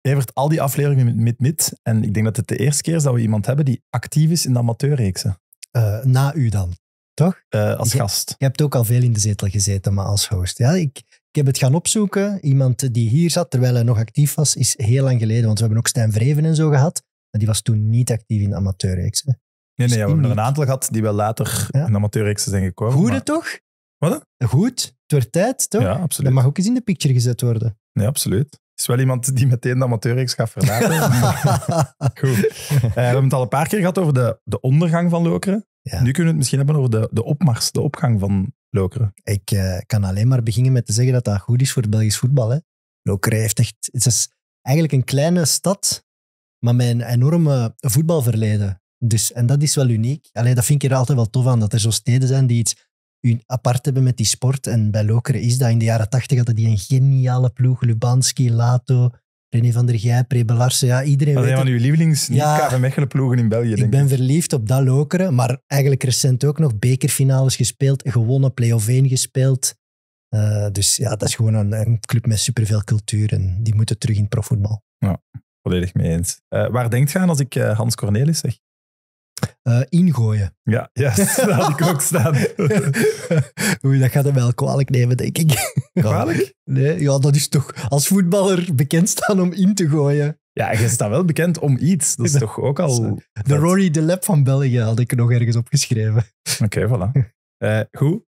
Evert, al die afleveringen met Mid-Mid. En ik denk dat het de eerste keer is dat we iemand hebben die actief is in de amateurreeksen. Eh, na u dan, toch? eh, als gast. Je hebt ook al veel in de zetel gezeten, maar als host. Ja, ik, ik heb het gaan opzoeken. Iemand die hier zat terwijl hij nog actief was, is heel lang geleden. Want we hebben ook Stijn Vreven en zo gehad. Maar die was toen niet actief in de amateurreeks. hè. Nee, nee, ja, we hebben er een aantal gehad die wel later Ja. in de amateurreeksen zijn gekomen. Goede maar- toch? Wat? Goed. Het wordt tijd, toch? Ja, Dat absoluut. mag ook eens in de picture gezet worden. Nee, absoluut. Is wel iemand die meteen de amateurreeks gaat verlaten. Goed. Eh, we hebben het al een paar keer gehad over de, de ondergang van Lokeren. Ja. Nu kunnen we het misschien hebben over de, de opmars, de opgang van Lokeren. Ik eh, kan alleen maar beginnen met te zeggen dat dat goed is voor het Belgisch voetbal. Hè. Lokeren heeft echt... Het is eigenlijk een kleine stad, maar met een enorme voetbalverleden. Dus, en dat is wel uniek. Alleen dat vind ik er altijd wel tof aan, dat er zo steden zijn die iets apart hebben met die sport. En bij Lokeren is dat. In de jaren tachtig hadden die een geniale ploeg. Lubanski, Lato, René van der Gijp, Prebe Larsen. Ja, iedereen Dat is een van uw lievelings Ja. KV Mechelen ploegen in België, Ik denk ben verliefd op dat Lokeren, maar eigenlijk recent ook nog bekerfinales gespeeld, gewonnen, play-off 1 gespeeld. Eh, dus ja, dat is gewoon een, een club met superveel cultuur en die moeten terug in profvoetbal. Volledig mee eens. Eh, waar denkt je aan als ik eh, Hans Cornelis zeg? Eh, ingooien. Ja, ja dat had ik ook staan. Oei, dat gaat hem wel kwalijk nemen, denk ik. Kwalijk? Nee, ja, dat is toch als voetballer bekend staan om in te gooien. Ja, je staat wel bekend om iets. Dat is toch ook al... De Rory de Lep van België had ik nog ergens opgeschreven. Oké, voilà. Eh, goed.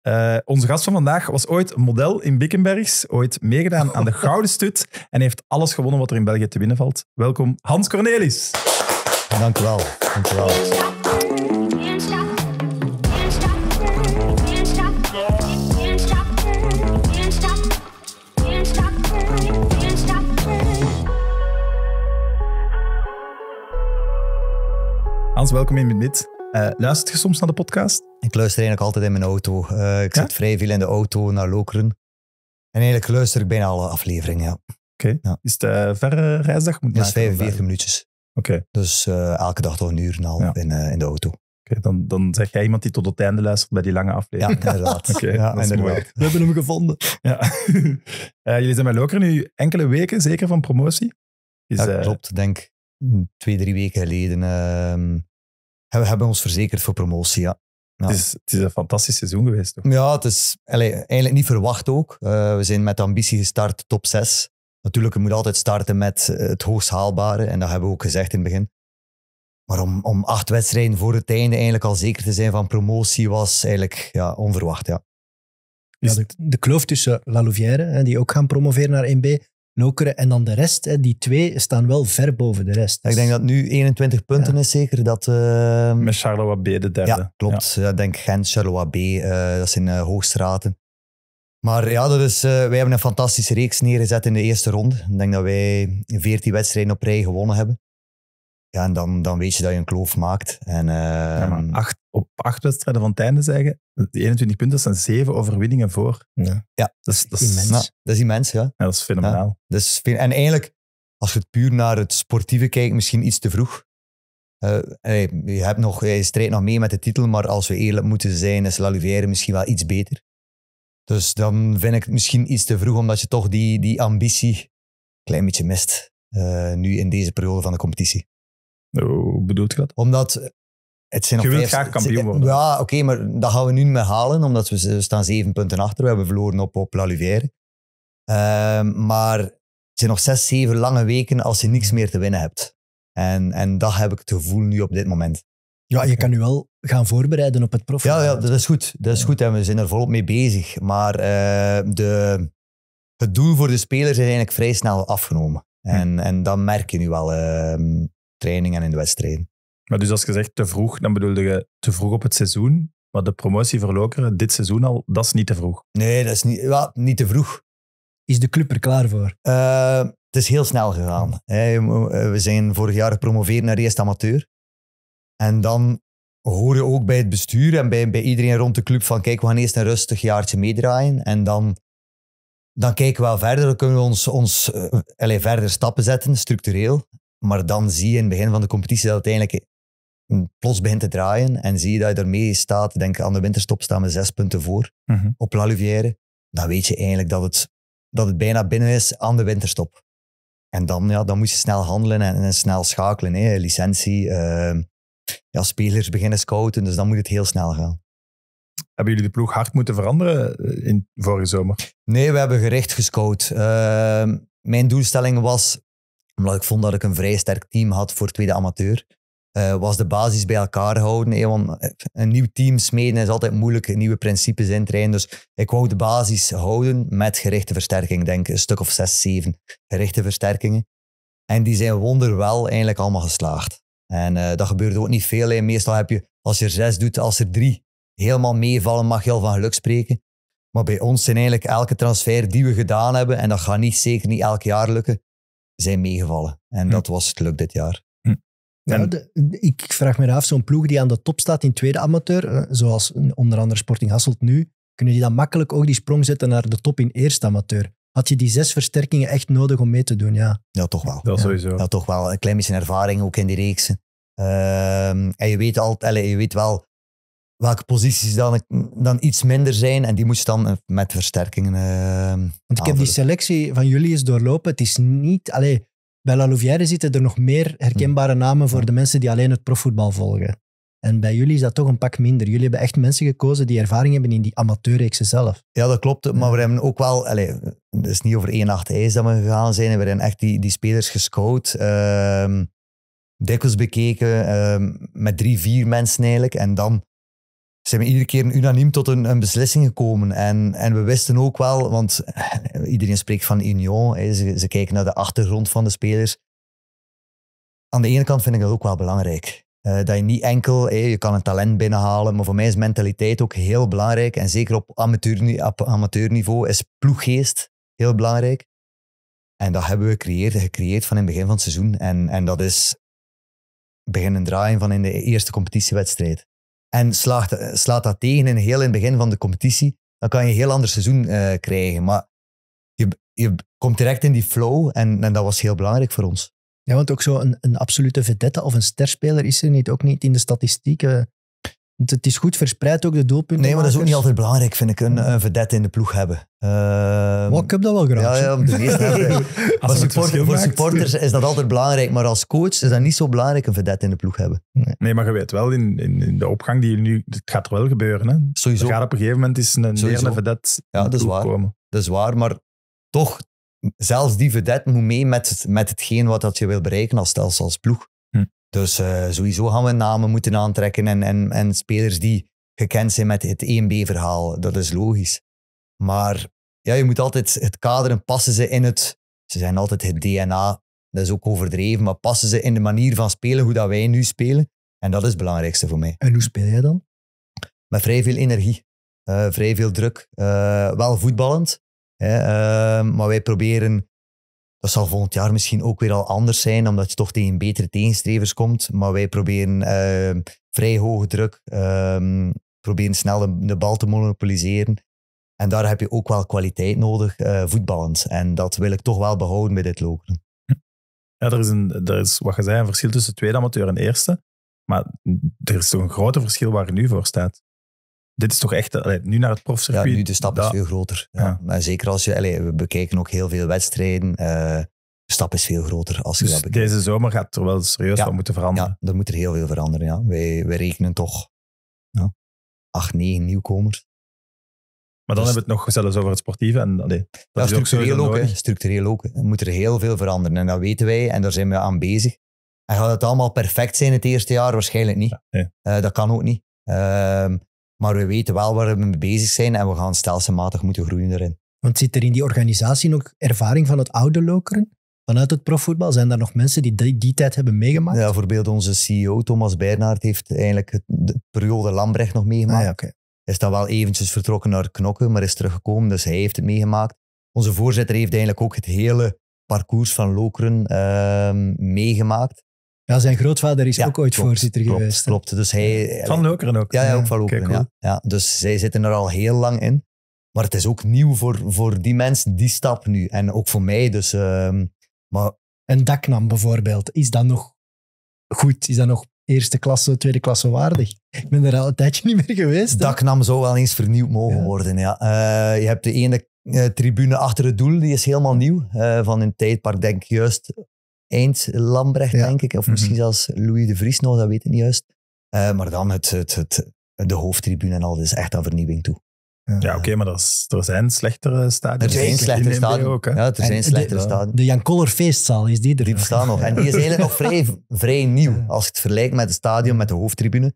Eh, onze gast van vandaag was ooit model in Bickenbergs, ooit meegedaan aan de Gouden Stut en heeft alles gewonnen wat er in België te winnen valt. Welkom, Hans Cornelis. Dank u wel. Dank u. Hans, welkom in Mid-Mid. Eh luistert je soms naar de podcast? Ik luister eigenlijk altijd in mijn auto. Eh, ik Ja? zit vrij veel in de auto naar Lokeren. En eigenlijk luister ik bijna alle afleveringen. Ja. Oké. Ja. Is het een verre reisdag? Moet Dat is maken, 45 minuutjes. Oké, Dus eh, elke dag toch een uur en een half Ja. in, eh, in de auto. oké. dan, dan zeg jij iemand die tot het einde luistert bij die lange Ja, aflevering. inderdaad. Oké, ja, dat is inderdaad. mooi. We hebben hem gevonden. Ja. Eh, jullie zijn bij Lokeren nu enkele weken zeker van promotie. Is, Ja, klopt. Denk hm, twee, drie weken geleden ehm, hebben we hebben ons verzekerd voor promotie. Ja, Ja. Het, is, het is een fantastisch seizoen geweest, toch? ja het is allee, eigenlijk niet verwacht ook. We zijn met ambitie gestart top 6. Natuurlijk, je moet altijd starten met eh, het hoogst haalbare. En dat hebben we ook gezegd in het begin. Maar om, om acht wedstrijden voor het einde eigenlijk al zeker te zijn van promotie was eigenlijk ja, onverwacht. Ja. Ja, Is de, de kloof tussen La Louvière, hè, die ook gaan promoveren naar 1B, Lokeren en dan de rest, hè, die twee staan wel ver boven de rest. Ik denk dat nu 21 punten Ja. is zeker. Dat, eh, Met Charleroi B, de derde. Ja, klopt. Ja. Ik denk Gent, Charleroi B, eh, dat zijn eh, hoogstraten. Maar ja, dat is, eh, wij hebben een fantastische reeks neergezet in de eerste ronde. Ik denk dat wij 14 wedstrijden op rij gewonnen hebben. Ja, en dan, dan weet je dat je een kloof maakt. En, eh, Ja, maar acht, op acht wedstrijden van het einde zeggen, die 21 punten staan zeven overwinningen voor. Ja. Ja. Dat is, dat is, Immens. nou, dat is immens, ja. ja, dat is fenomenaal. Dus, veel- en eigenlijk, als je het puur naar het sportieve kijkt, misschien iets te vroeg. Eh, je, hebt nog, je strijdt nog mee met de titel, maar als we eerlijk moeten zijn, is La Louvière misschien wel iets beter. Dus dan vind ik het misschien iets te vroeg, omdat je toch die, die ambitie een klein beetje mist. eh, nu in deze periode van de competitie. Hoe bedoelt je dat? Omdat het zijn Je nog wilt vijf- graag kampioen worden. Ja, oké, maar dat gaan we nu niet meer halen, omdat we, we staan zeven punten achter. We hebben verloren op, op La. Ehm, maar het zijn nog zes, zeven lange weken als je niks meer te winnen hebt. En, en dat heb ik het gevoel nu op dit moment. Ja, je kan nu wel gaan voorbereiden op het prof. Ja, ja dat is goed. Dat is goed en we zijn er volop mee bezig. Maar eh, de, het doel voor de spelers is eigenlijk vrij snel afgenomen. En, en dat merk je nu wel ehm training en in de wedstrijden. Maar dus als je zegt te vroeg, dan bedoelde je te vroeg op het seizoen. Maar de promotie voor Lokeren, dit seizoen al, dat is niet te vroeg. Nee, dat is niet, ja, niet te vroeg. Is de club er klaar voor? Eh, het is heel snel gegaan. Eh, We zijn vorig jaar gepromoveerd naar eerste amateur. En dan hoor je ook bij het bestuur en bij, bij iedereen rond de club van kijk, we gaan eerst een rustig jaartje meedraaien. En dan, dan kijken we wel verder. Dan kunnen we ons, ons eh, allee, verder stappen zetten, structureel. Maar dan zie je in het begin van de competitie dat het eigenlijk eh, plots begint te draaien. En zie je dat je ermee staat. Denk aan de winterstop staan we zes punten voor op La Louvière. Dan weet je eigenlijk dat het, dat het bijna binnen is aan de winterstop. en dan, ja, dan moest je snel handelen en, en snel schakelen. Hè. Licentie, ehm, ja, spelers beginnen scouten, dus dan moet het heel snel gaan. Hebben jullie de ploeg hard moeten veranderen eh, in vorige zomer? Nee, we hebben gericht gescout. Ehm, mijn doelstelling was, omdat ik vond dat ik een vrij sterk team had voor tweede amateur, eh, was de basis bij elkaar houden. want eh, een nieuw team smeden is altijd moeilijk, nieuwe principes intrainen. Dus ik wou de basis houden met gerichte versterking. Ik denk een stuk of zes, zeven gerichte versterkingen. En die zijn wonderwel eigenlijk allemaal geslaagd. En eh, dat gebeurde ook niet veel. hè. Meestal heb je, als je er zes doet, als er drie helemaal meevallen, mag je al van geluk spreken. Maar bij ons zijn eigenlijk elke transfer die we gedaan hebben, en dat gaat niet, zeker niet elk jaar lukken, zijn meegevallen. En Hm. dat was het geluk dit jaar. Ja, de- ik vraag me af, zo'n ploeg die aan de top staat in tweede amateur, eh, zoals onder andere Sporting Hasselt nu, kunnen die dan makkelijk ook die sprong zetten naar de top in eerste amateur? Had je die zes versterkingen echt nodig om mee te doen? Ja. Ja, toch wel. Dat Ja. sowieso. Ja, toch wel een klein beetje ervaring ook in die reeksen. Ehm, en je weet, altijd, je weet wel welke posities dan, dan iets minder zijn. En die moet je dan met versterkingen ehm, Want ik heb die selectie van jullie eens doorlopen. Het is niet... Allee, bij La Louvière zitten er nog meer herkenbare namen voor de mensen die alleen het profvoetbal volgen. En bij jullie is dat toch een pak minder. Jullie hebben echt mensen gekozen die ervaring hebben in die amateurreeksen zelf. Ja, dat klopt. Maar we hebben ook wel... Allee, het is niet over één nacht ijs dat we gegaan zijn. We hebben echt die, die spelers gescout. ehm dikwijls bekeken. ehm, met drie, vier mensen eigenlijk. En dan zijn we iedere keer unaniem tot een, een beslissing gekomen. En, en we wisten ook wel, want eh, iedereen spreekt van union. hè, ze, ze kijken naar de achtergrond van de spelers. Aan de ene kant vind ik dat ook wel belangrijk. Eh, dat je niet enkel, hè, je kan een talent binnenhalen, maar voor mij is mentaliteit ook heel belangrijk. En zeker op, amateurni- op amateurniveau is ploeggeest heel belangrijk. En dat hebben we gecreëerd, gecreëerd van in het begin van het seizoen. En, en dat is beginnen draaien van in de eerste competitiewedstrijd. En slaagt, slaat dat tegen in heel in het begin van de competitie, dan kan je een heel ander seizoen eh, krijgen. Maar je, je komt direct in die flow en, en dat was heel belangrijk voor ons. Ja, want ook zo een, een absolute vedette of een sterspeler is er niet, ook niet in de statistieken. Het, het is goed verspreid ook, de doelpunten. Nee, maar dat is ook niet altijd belangrijk, vind ik, een, een vedette in de ploeg hebben. Ehm, ik heb dat wel graag. ja, ja, om de meeste hebben. Als Maar het support- verschil voor maakt. supporters is dat altijd belangrijk, maar als coach is dat niet zo belangrijk een vedette in de ploeg hebben. Nee, maar je weet wel, in, in, in de opgang die je nu... Het gaat er wel gebeuren, hè. Sowieso. Er gaat op een gegeven moment is een Sowieso. neerende vedette Ja, dat is waar. komen. Dat is waar, maar toch, zelfs die vedette moet mee met, met hetgeen wat dat je wil bereiken als, als, als ploeg. Hm. Dus eh, sowieso gaan we namen moeten aantrekken en, en, en spelers die gekend zijn met het 1B-verhaal. Dat is logisch. Maar ja, je moet altijd het kaderen, passen ze in het... Ze zijn altijd het DNA, dat is ook overdreven, maar passen ze in de manier van spelen, hoe dat wij nu spelen. En dat is het belangrijkste voor mij En hoe speel jij dan? met vrij veel energie, eh, vrij veel druk. Eh, wel voetballend, hè, eh, maar wij proberen, dat zal volgend jaar misschien ook weer al anders zijn, omdat je toch tegen betere tegenstrevers komt, maar wij proberen eh, vrij hoge druk, eh, proberen snel de, bal te monopoliseren. En daar heb je ook wel kwaliteit nodig, eh, voetballend. En dat wil ik toch wel behouden bij dit Lokeren. Ja, er is, een, er is, wat je zei, een verschil tussen tweede amateur en eerste. Maar er is toch een groter verschil waar je nu voor staat. Dit is toch echt, allee, nu naar het Ja, profcircuit. nu de stap is dat- veel groter. Ja. Ja. Maar zeker als je, allee, we bekijken ook heel veel wedstrijden. eh, de stap is veel groter als je Dus dat bekijkt. deze zomer gaat er wel serieus Ja. wat moeten veranderen. Ja, er moet er heel veel veranderen. Ja. Wij, wij rekenen toch ja, acht, negen nieuwkomers. Maar dan Dus- hebben we het nog zelfs over het sportieve. En, allee, dat Ja, is structureel ook. hè. Structureel ook. Er moet er heel veel veranderen. En dat weten wij en daar zijn we aan bezig. En gaat het allemaal perfect zijn het eerste jaar? Waarschijnlijk niet. nee. Eh, dat kan ook niet. Ehm, maar we weten wel waar we mee bezig zijn en we gaan stelselmatig moeten groeien erin. Want zit er in die organisatie nog ervaring van het oude lokeren? Vanuit het profvoetbal? Zijn daar nog mensen die die, die tijd hebben meegemaakt? Ja, bijvoorbeeld onze CEO Thomas Bernhard heeft eigenlijk het, de periode Lambrecht nog meegemaakt. Ah, ja, is dan wel eventjes vertrokken naar Knokken, maar is teruggekomen, dus hij heeft het meegemaakt. Onze voorzitter heeft eigenlijk ook het hele parcours van Lokeren ehm, meegemaakt. Ja, zijn grootvader is Ja, ook ooit klopt, voorzitter klopt, geweest. Klopt, dus hij... Van Lokeren ook. Ja, ja, ook van Lokeren, cool. ja. ja. Dus zij zitten er al heel lang in. Maar het is ook nieuw voor, voor die mensen, die stap nu. En ook voor mij, dus... ehm, maar Een daknam bijvoorbeeld, is dat nog goed? Is dat nog eerste klasse, tweede klasse waardig? Ik ben er al een tijdje niet meer geweest. hè. Daknam zou wel eens vernieuwd mogen Ja. worden. Ja. Eh, je hebt de ene eh, tribune achter het doel, die is helemaal nieuw. Eh, van een tijdpark, denk ik juist eind Lambrecht, Ja. denk ik. Of Mhm. misschien zelfs Louis de Vries nog, dat weet ik niet juist. Eh, maar dan het, het, het, de hoofdtribune en al, dat is echt aan vernieuwing toe. Ja, oké, maar dat is, er zijn slechtere stadions. Er zijn In slechtere stadions. ook, hè. Ja, er zijn slechtere de- stadions. De Jan Koller feestzaal, is die er Die nog? bestaan nog. En die is eigenlijk nog vrij, vrij nieuw. Als ik het vergelijk met het stadion, met de hoofdtribune,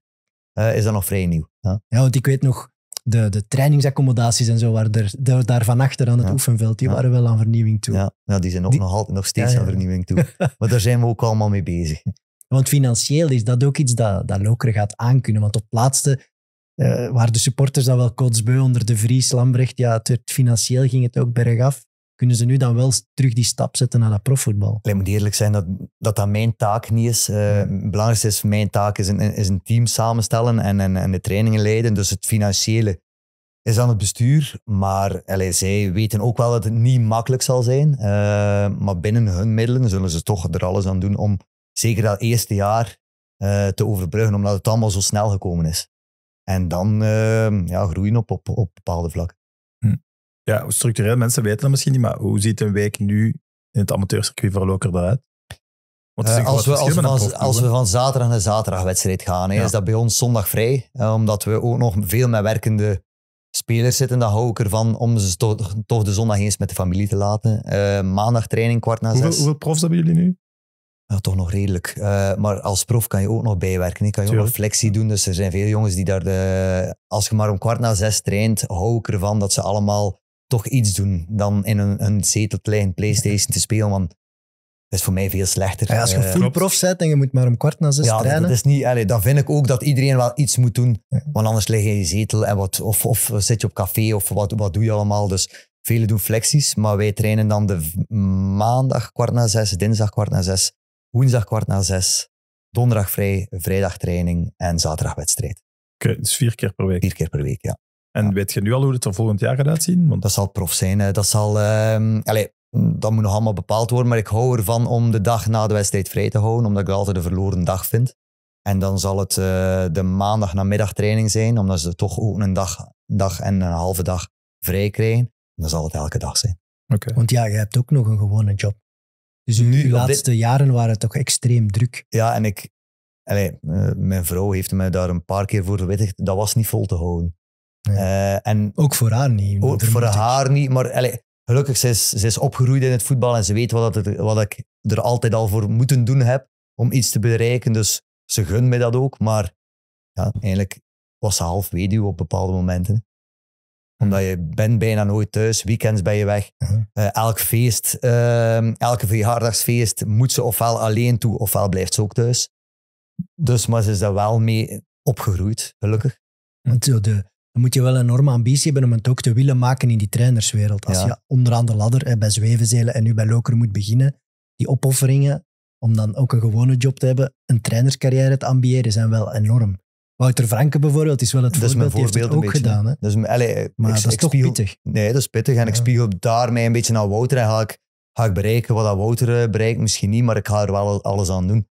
eh, is dat nog vrij nieuw. Ja. Ja, want ik weet nog, de, de trainingsaccommodaties en zo, waren er, daar, daar van achter aan het Ja. oefenveld, die Ja. waren wel aan vernieuwing toe. Ja, ja, die zijn ook Die- nog altijd nog steeds aan vernieuwing toe. maar daar zijn we ook allemaal mee bezig. Want financieel is dat ook iets dat, dat Lokeren gaat aankunnen. Want op laatste eh waren de supporters dan wel kotsbeu onder de Vries, Lambrecht. Ja, het financieel ging het ook bergaf. Kunnen ze nu dan wel terug die stap zetten naar dat profvoetbal? Ik moet eerlijk zijn dat, dat dat mijn taak niet is. Eh, Het belangrijkste is, mijn taak is een, is een team samenstellen en, en, en de trainingen leiden. Dus het financiële is aan het bestuur. Maar allee, zij weten ook wel dat het niet makkelijk zal zijn. Eh, maar binnen hun middelen zullen ze toch er alles aan doen om zeker dat eerste jaar eh, te overbruggen, omdat het allemaal zo snel gekomen is. En dan eh, ja, groeien op, op, op bepaalde vlakken. Ja, structureel, mensen weten dat misschien niet, maar hoe ziet een week nu in het amateurcircuit voor Loker eruit? Want Eh, als, we, als, we van, als we van zaterdag naar zaterdagwedstrijd gaan, Ja. is dat bij ons zondag vrij. eh, omdat we ook nog veel met werkende spelers zitten. Dan hou ik ervan om ze toch, toch de zondag eens met de familie te laten. Eh, maandag training, kwart na hoeveel, zes. hoeveel profs hebben jullie nu? Ja, toch nog redelijk. Maar als prof kan je ook nog bijwerken. hè. Kan je ook nog flexie doen. Dus er zijn veel jongens die daar... De, als je maar om kwart na zes traint, hou ik ervan dat ze allemaal toch iets doen dan in een, een zetel te liggen, Playstation te spelen. Want dat is voor mij veel slechter. Ja, als je full klopt. prof bent en je moet maar om kwart na zes ja, dat, trainen. dat is niet, allee, dan vind ik ook dat iedereen wel iets moet doen. Ja. Want anders lig je in je zetel en wat, of, of zit je op café of wat, wat doe je allemaal. Dus velen doen flexies, maar wij trainen dan de maandag kwart na zes, dinsdag kwart na zes, woensdag kwart na zes, donderdag vrij, vrijdag training en zaterdag wedstrijd. Oké, dus vier keer per week. Vier keer per week, ja. En weet je nu al hoe het er volgend jaar gaat uitzien? Want Dat zal prof zijn. hè. Dat zal... ehm allee, dat moet nog allemaal bepaald worden, maar ik hou ervan om de dag na de wedstrijd vrij te houden, omdat ik dat altijd een verloren dag vind. En dan zal het eh, de maandag namiddag training zijn, omdat ze toch ook een dag, dag en een halve dag vrij krijgen. En dan zal het elke dag zijn. Oké. Want ja, je hebt ook nog een gewone job. Dus uw, Nu, dit- laatste jaren waren toch extreem druk. Ja, en ik... Allee, eh, mijn vrouw heeft me daar een paar keer voor gewittigd. Dat was niet vol te houden. Eh, en Ook voor haar niet. Ook voor haar niet, maar gelukkig ze is ze is opgegroeid in het voetbal en ze weet wat, het, wat ik er altijd al voor moeten doen heb om iets te bereiken. Dus ze gunt mij dat ook, maar ja, eigenlijk was ze half weduwe op bepaalde momenten. Omdat je bent bijna nooit thuis, weekends ben je weg. Eh, elk feest, ehm, elke verjaardagsfeest moet ze ofwel alleen toe, ofwel blijft ze ook thuis. Dus, maar ze is daar wel mee opgegroeid, gelukkig. Want de, dan moet je wel een enorme ambitie hebben om het ook te willen maken in die trainerswereld. Als Ja. je onderaan de ladder hè, bij Zwevenzelen en nu bij Loker moet beginnen, die opofferingen om dan ook een gewone job te hebben, een trainerscarrière te ambiëren, zijn wel enorm. Wouter Franke bijvoorbeeld is wel het Dat voorbeeld, die heeft voorbeeld het een ook beetje. gedaan. Hè? Dus, allee, Maar ik- dat is ik toch spiegel- pittig. Nee, dat is pittig. En ik spiegel daarmee een beetje naar Wouter. En ga ik, ga ik bereiken wat dat Wouter eh, bereikt? Misschien niet, maar ik ga er wel alles aan doen.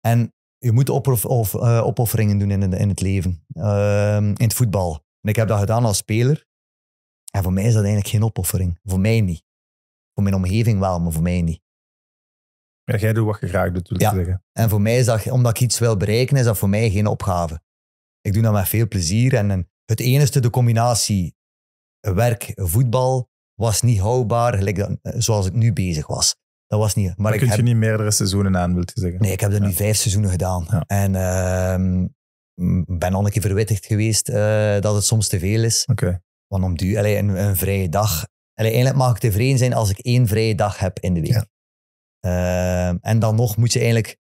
En je moet eh, opofferingen doen in, het- in het leven. Ehm, in het voetbal. En ik heb dat gedaan als speler. En voor mij is dat eigenlijk geen opoffering. Voor mij niet. Voor mijn omgeving wel, maar voor mij niet. Ja, jij doet wat je graag doet, wil ik Ja. zeggen. En voor mij is dat, omdat ik iets wil bereiken, is dat voor mij geen opgave. Ik doe dat met veel plezier. En, en het enige, de combinatie werk, voetbal, was niet houdbaar gelijk dat, zoals ik nu bezig was. Dat was niet. Maar ik kun heb, je niet meerdere seizoenen aan, wil je zeggen. nee, ik heb dat nu vijf seizoenen gedaan. Ja. En ehm, ben al een keer verwittigd geweest eh, dat het soms te veel is. Oké. Want om du, allee, een, een vrije dag. Allee, eigenlijk mag ik tevreden zijn als ik één vrije dag heb in de week. Ja. Ehm, en dan nog moet je eigenlijk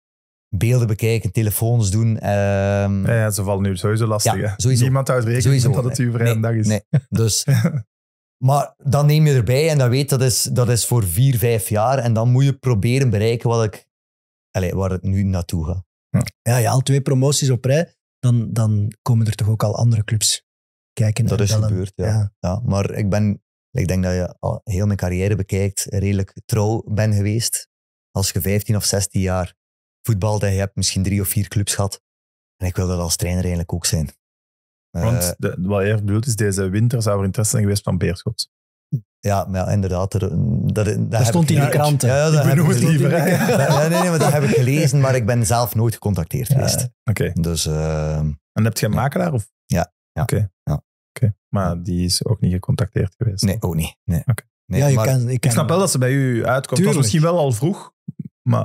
beelden bekijken, telefoons doen. ehm, Ja, ja, ze vallen nu sowieso lastig. Ja, sowieso. Niemand houdt rekening Sowieso. met dat het uw vrije Nee, dag is. nee. Dus, maar dan neem je erbij en dan weet dat is, dat is voor vier, vijf jaar. En dan moet je proberen bereiken wat ik, allee, waar het nu naartoe gaat. Ja, ja, al twee promoties op rij, dan, dan komen er toch ook al andere clubs kijken. Dat is bellen. gebeurd, ja. Ja, maar ik ben, ik denk dat je al heel mijn carrière bekijkt, redelijk trouw ben geweest. Als je 15 of 16 jaar voetbalt en je hebt misschien drie of vier clubs gehad. En ik wil dat als trainer eigenlijk ook zijn. Eh, Want de, wat je bedoelt is, deze winter zou er interesse zijn geweest van Beerschot. Ja, maar ja, inderdaad. Er, dat, dat stond in de kranten. Ja, ja, dat Ik heb het liever. Ja, nee, nee, maar dat heb ik gelezen, maar ik ben zelf nooit gecontacteerd geweest. Oké. Dus eh, En heb je een makelaar? Of? Ja. Ja. Oké. Ja. Oké. Maar die is ook niet gecontacteerd geweest. nee, ook niet. Nee. Ja, je maar, kan, je Ik kan- snap wel dat ze bij u uitkomt. Het was Tuurlijk. misschien wel al vroeg, maar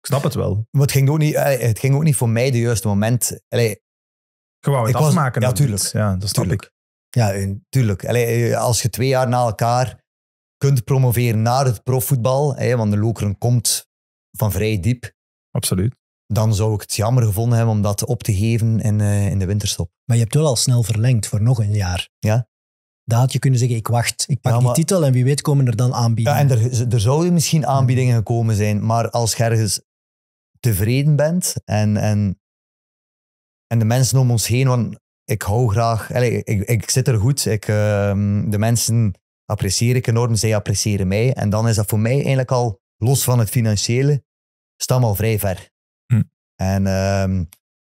ik snap het wel. maar het, ging ook niet, het ging ook niet voor mij de juiste moment. Allee, Gewoon het Ik was- afmaken. ja, tuurlijk. niet. Ja, dat snap Tuurlijk. ik. Ja, en tuurlijk. Allee, eh, als je twee jaar na elkaar kunt promoveren naar het profvoetbal, hè, want de Lokeren komt van vrij diep, Absoluut. dan zou ik het jammer gevonden hebben om dat op te geven in, eh, in de winterstop. Maar je hebt wel al snel verlengd voor nog een jaar. Ja. Dan had je kunnen zeggen, ik wacht, ik pak Ja, die titel en wie weet komen er dan Ja, aanbiedingen. en er, er zouden misschien aanbiedingen gekomen zijn, maar als je ergens tevreden bent en, en, en de mensen om ons heen, want ik hou graag, allee, ik, ik zit er goed, ik, ehm, de mensen apprecieer ik enorm, zij appreciëren mij. En dan is dat voor mij eigenlijk al, los van het financiële, staan we al vrij ver. Hm. En ehm,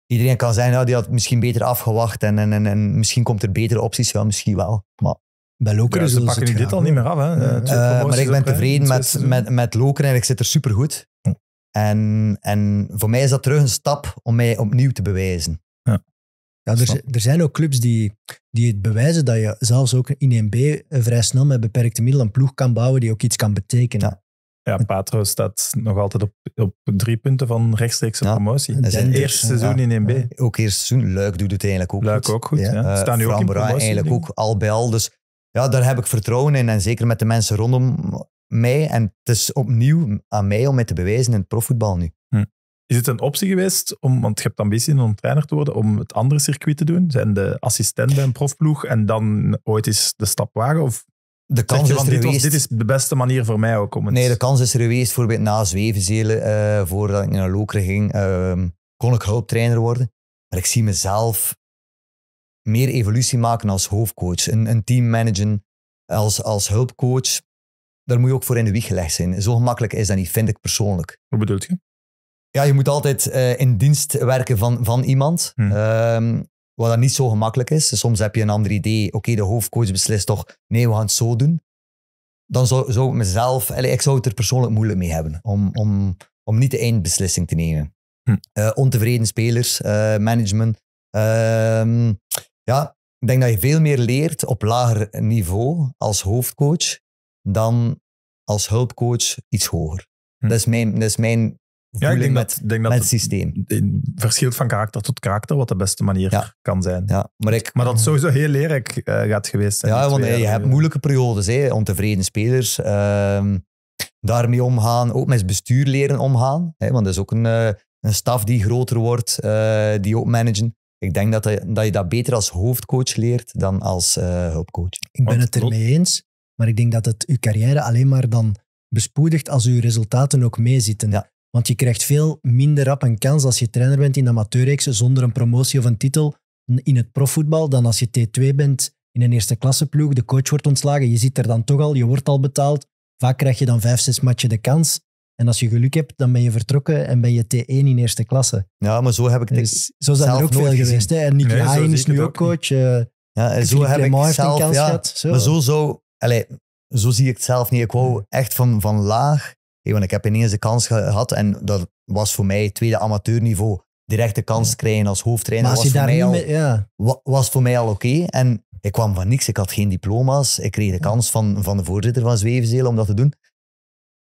iedereen kan zeggen, ja, die had misschien beter afgewacht en, en, en, en misschien komt er betere opties. Ja, misschien wel. Maar Bij Lokeren Ja, ze pakken het nu dit al niet meer af. Hè. Eh, Eh, maar ik ben tevreden met, met, met Lokeren en ik zit er supergoed. Hm. En, en voor mij is dat terug een stap om mij opnieuw te bewijzen. Ja, er, Snap. z- er zijn ook clubs die, die het bewijzen dat je zelfs ook in 1B eh, vrij snel met beperkte middelen een ploeg kan bouwen die ook iets kan betekenen. Ja. Ja, Patro staat nog altijd op, op drie punten van rechtstreekse Ja. promotie. Het zijn eerste seizoen ja. in 1B. Ook eerst seizoen, Luik doet het eigenlijk ook Luik goed. ook goed. Ja. Ja. Eh, Staan nu ook in promotie. eigenlijk ook al bij al. Dus ja, daar heb ik vertrouwen in. En zeker met de mensen rondom mij. En het is opnieuw aan mij om mij te bewijzen in het profvoetbal nu. Is het een optie geweest, om, want je hebt ambitie om trainer te worden, om het andere circuit te doen? Zijn de assistent bij een profploeg en dan ooit eens de stap wagen? Of De kans je is er dit, was, geweest. dit is de beste manier voor mij ook om het... Nee, de kans is er geweest. Bijvoorbeeld na Zwevenzelen, eh, voordat ik naar Lokeren ging, ehm, kon ik hulptrainer worden. Maar ik zie mezelf meer evolutie maken als hoofdcoach. Een, een team managen als, als hulpcoach, daar moet je ook voor in de wieg gelegd zijn. Zo gemakkelijk is dat niet, vind ik persoonlijk. Hoe bedoelt je? Ja, je moet altijd eh, in dienst werken van, van iemand. Hm. Ehm, wat dan niet zo gemakkelijk is. Soms heb je een ander idee. Oké, de hoofdcoach beslist toch, nee, we gaan het zo doen. Dan zou, zou ik mezelf, ik zou het er persoonlijk moeilijk mee hebben. Om, om, om niet de eindbeslissing te nemen. Hm. Eh, ontevreden spelers, eh, management. Ehm, ja, ik denk dat je veel meer leert op lager niveau als hoofdcoach dan als hulpcoach iets hoger. Hm. Dat is mijn, dat is mijn Ja, ik denk met, dat, ik denk dat met het systeem. verschilt van karakter tot karakter, wat de beste manier Ja. kan zijn. Ja, maar ik, Maar dat het sowieso heel leerrijk eh, gaat geweest zijn. ja, want je hebt moeilijke periodes, hè, ontevreden spelers. ehm, daarmee omgaan, ook met het bestuur leren omgaan. Hè, want dat is ook een, eh, een staf die groter wordt, eh, die ook managen. Ik denk dat, je- dat je dat beter als hoofdcoach leert dan als eh, hulpcoach. Ik ben het ermee eens, maar ik denk dat het uw carrière alleen maar dan bespoedigt als uw resultaten ook meezitten. Ja. Want je krijgt veel minder rap een kans als je trainer bent in de amateurreeksen zonder een promotie of een titel in het profvoetbal dan als je T2 bent in een eerste klasse ploeg, de coach wordt ontslagen, je zit er dan toch al, je wordt al betaald. Vaak krijg je dan vijf, zes matchen de kans. En als je geluk hebt, dan ben je vertrokken en ben je T1 in eerste klasse. Ja, maar zo heb ik het. Dus zo zijn er zelf ook veel gezien. geweest. Hè? En Nicky Nee, is nu het ook coach. eh, ja, en zo heb ik een zelf, kans ja, gehad. Zo. Maar zo, zo, allee, zo zie ik het zelf niet. Ik wou echt van, van laag. Want ik heb ineens de kans gehad en dat was voor mij tweede amateurniveau. Direct de kans krijgen als hoofdtrainer als was je voor, mij niet al, mee... Ja. wa- was voor mij al oké. En ik kwam van niks. Ik had geen diploma's. Ik kreeg de kans van, van de voorzitter van Zwevenzeel om dat te doen.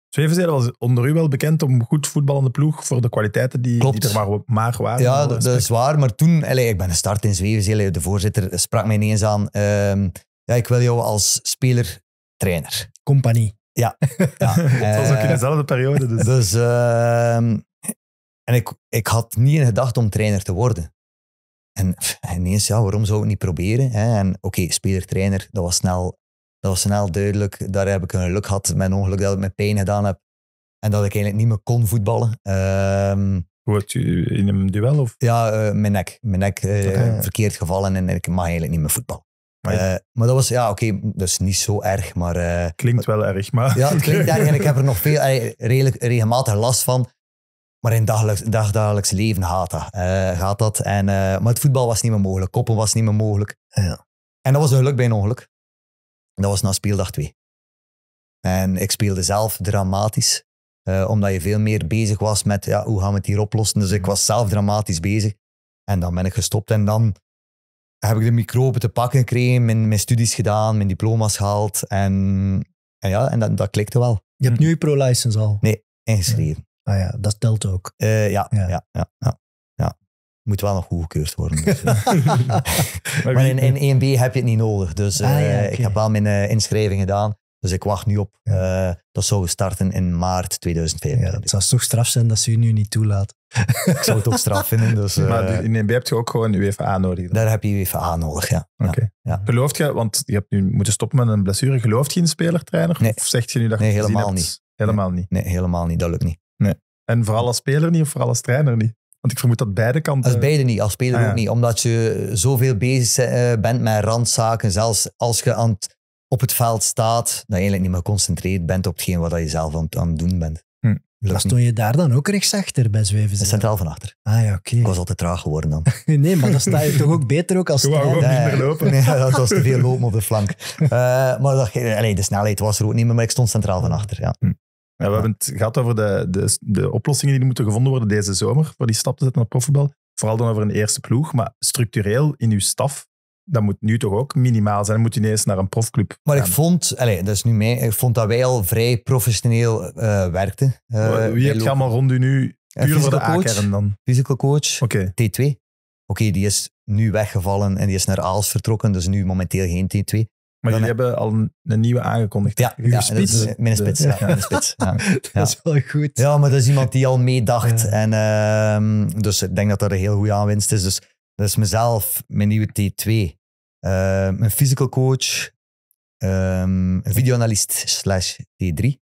Zwevenzelen was onder u wel bekend om goed voetballende ploeg voor de kwaliteiten die, Klopt. die er maar, maar waren. ja, dat, is waar. Maar toen, allee, ik ben gestart in Zwevenzeel. De voorzitter sprak mij ineens aan. ehm, ja, ik wil jou als speler trainer. Compagnie. Ja, Het was ook in eh, dezelfde periode. Dus. Dus, ehm, en ik, ik had niet in gedachten om trainer te worden. En pff, ineens, ja, waarom zou ik het niet proberen? Hè? En oké, speler-trainer, dat was snel, dat was snel duidelijk. Daar heb ik een geluk gehad met een ongeluk dat ik met pijn gedaan heb. En dat ik eigenlijk niet meer kon voetballen. Ehm, Hoe had u in een duel? Of? ja, eh, mijn nek. Mijn nek eh, verkeerd gevallen en ik mag eigenlijk niet meer voetballen. Eh, maar dat was, ja, oké, is niet zo erg, maar... eh, Klinkt wel erg, maar... ja, het klinkt erg en ik heb er nog veel, eh, redelijk, regelmatig last van. Maar in dagelijks, dagdagelijks leven gaat dat. gaat dat. En, maar het voetbal was niet meer mogelijk. Koppen was niet meer mogelijk. Ja. En dat was een geluk bij een ongeluk. Dat was na speeldag 2. En ik speelde zelf dramatisch. omdat je veel meer bezig was met ja, hoe gaan we het hier oplossen. Dus ik was zelf dramatisch bezig. En dan ben ik gestopt. En dan heb ik de microben te pakken gekregen, mijn, mijn studies gedaan, mijn diploma's gehaald. En, en ja, en dat, dat klikte wel. Je hebt nu je pro-license al. Ingeschreven. Ah ja, dat telt ook. Eh, ja, Ja. ja. Ja, ja, ja, Moet wel nog goedgekeurd worden. dus, eh. Maar in, in 1B heb je het niet nodig. Dus Ah, ja, eh, ik heb wel mijn eh, inschrijving gedaan. Dus ik wacht nu op. eh, dat zou starten in maart Ja, 2025. het zou toch straf zijn dat ze je nu niet toelaten. Ik zou het ook straf vinden. Dus, eh, maar de- in NB heb je ook gewoon UEFA nodig. dan? daar heb je UEFA nodig, ja. ja. Oké. ja. Gelooft je, want je hebt nu moeten stoppen met een blessure, gelooft je in spelertrainer? Nee. Of zegt je nu dat je Nee, helemaal hebt? niet. Helemaal niet. Nee, helemaal niet. Dat lukt niet. En vooral als speler niet of vooral als trainer niet? Want ik vermoed dat beide kanten... Als beide niet, als speler Ah, ja. ook niet. Omdat je zoveel bezig eh, bent met randzaken. Zelfs als je aan het- op het veld staat, dat je eigenlijk niet meer geconcentreerd bent op hetgeen wat je zelf aan, het- aan het doen bent. Hm. Maar stond je daar dan ook rechtsachter bij Zweven? Centraal van achter. Ah ja, oké. Ik was altijd traag geworden dan. Nee, maar dan sta je toch ook beter ook als Je wou niet meer lopen. Nee, dat was te veel lopen op de flank. Eh, maar dat, allee, de snelheid was er ook niet meer, maar ik stond centraal van achter. Ja. Ja, we hebben het gehad over de, de, de oplossingen die moeten gevonden worden deze zomer voor die stap te zetten naar profvoetbal. Vooral dan over een eerste ploeg, maar structureel in uw staf, dat moet nu toch ook minimaal zijn. Dan moet je ineens naar een profclub Maar ik vond, allee, dat is nu mij, ik vond dat wij al vrij professioneel eh, werkten. Eh, wij Wie heb je allemaal rond u nu? Een Puur voor de. A-kern dan? Physical coach, Oké. T2. Oké, die is nu weggevallen en die is naar Aals vertrokken, dus nu momenteel geen T2. Maar jullie hebben al een, een nieuwe aangekondigd. Ja, ja dat is, eh, mijn spits. Ja, Ja. mijn spits. Ja. Dat is wel goed. Ja, maar dat is iemand die al meedacht. En, ehm, dus ik denk dat dat een heel goede aanwinst is. Dus dat is mezelf, mijn nieuwe T2. Ehm, een physical coach. ehm, een videoanalist slash T3.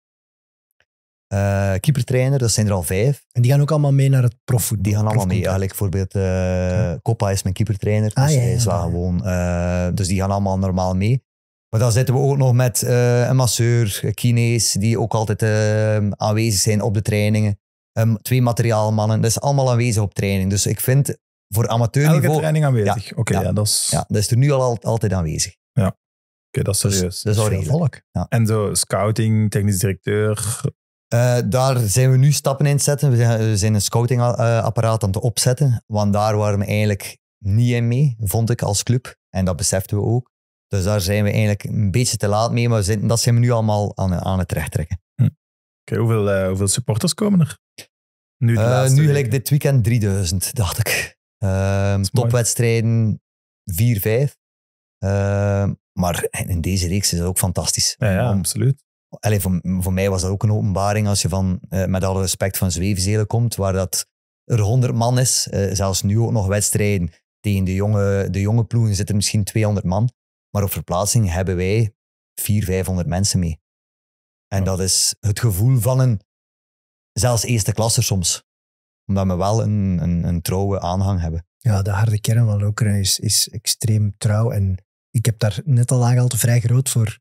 eh keepertrainer, dat zijn er al vijf. En die gaan ook allemaal mee naar het profvoetbal. Die gaan allemaal mee. Eigenlijk bijvoorbeeld, eh Coppa is mijn keepertrainer. Dus Ah, ja, hij is wel gewoon... eh, dus die gaan allemaal normaal mee. Maar dan zitten we ook nog met een masseur, kines, die ook altijd eh, aanwezig zijn op de trainingen. Ehm, twee materiaalmannen, dat is allemaal aanwezig op training. Dus ik vind voor Elke amateurniveau... training aanwezig. Oké, Ja. ja. dat is, Ja, dat is er nu al al- altijd aanwezig. oké, dat is Dus serieus. dat is al Veel redelijk. volk. En zo scouting, technisch directeur. Eh, daar zijn we nu stappen in zetten. We zijn, we zijn een scoutingapparaat aan het opzetten. Want daar waren we eigenlijk niet in mee, vond ik als club. En dat beseften we ook. Dus daar zijn we eigenlijk een beetje te laat mee. Maar we zijn, dat zijn we nu allemaal aan, aan het rechttrekken. Oké, hoeveel, eh, hoeveel supporters komen er? Nu, Eh, nu gelijk dit weekend 3000, dacht ik. Ehm, topwedstrijden 4, 5. Ehm, maar in deze reeks is dat ook fantastisch. Ja, ja, Om- absoluut. Allee, voor, voor mij was dat ook een openbaring als je van, eh, met alle respect van Zwevenzelen komt, waar dat er 100 man is. eh, zelfs nu ook nog wedstrijden tegen de jonge, de jonge ploegen zitten misschien 200 man. Maar op verplaatsing hebben wij 400, 500 mensen mee. En Ja. dat is het gevoel van een, zelfs eerste klasse soms. Omdat we wel een, een, een trouwe aanhang hebben. Ja, de harde kern van Lokeren is, is extreem trouw. En ik heb daar net al aangehaald vrij groot voor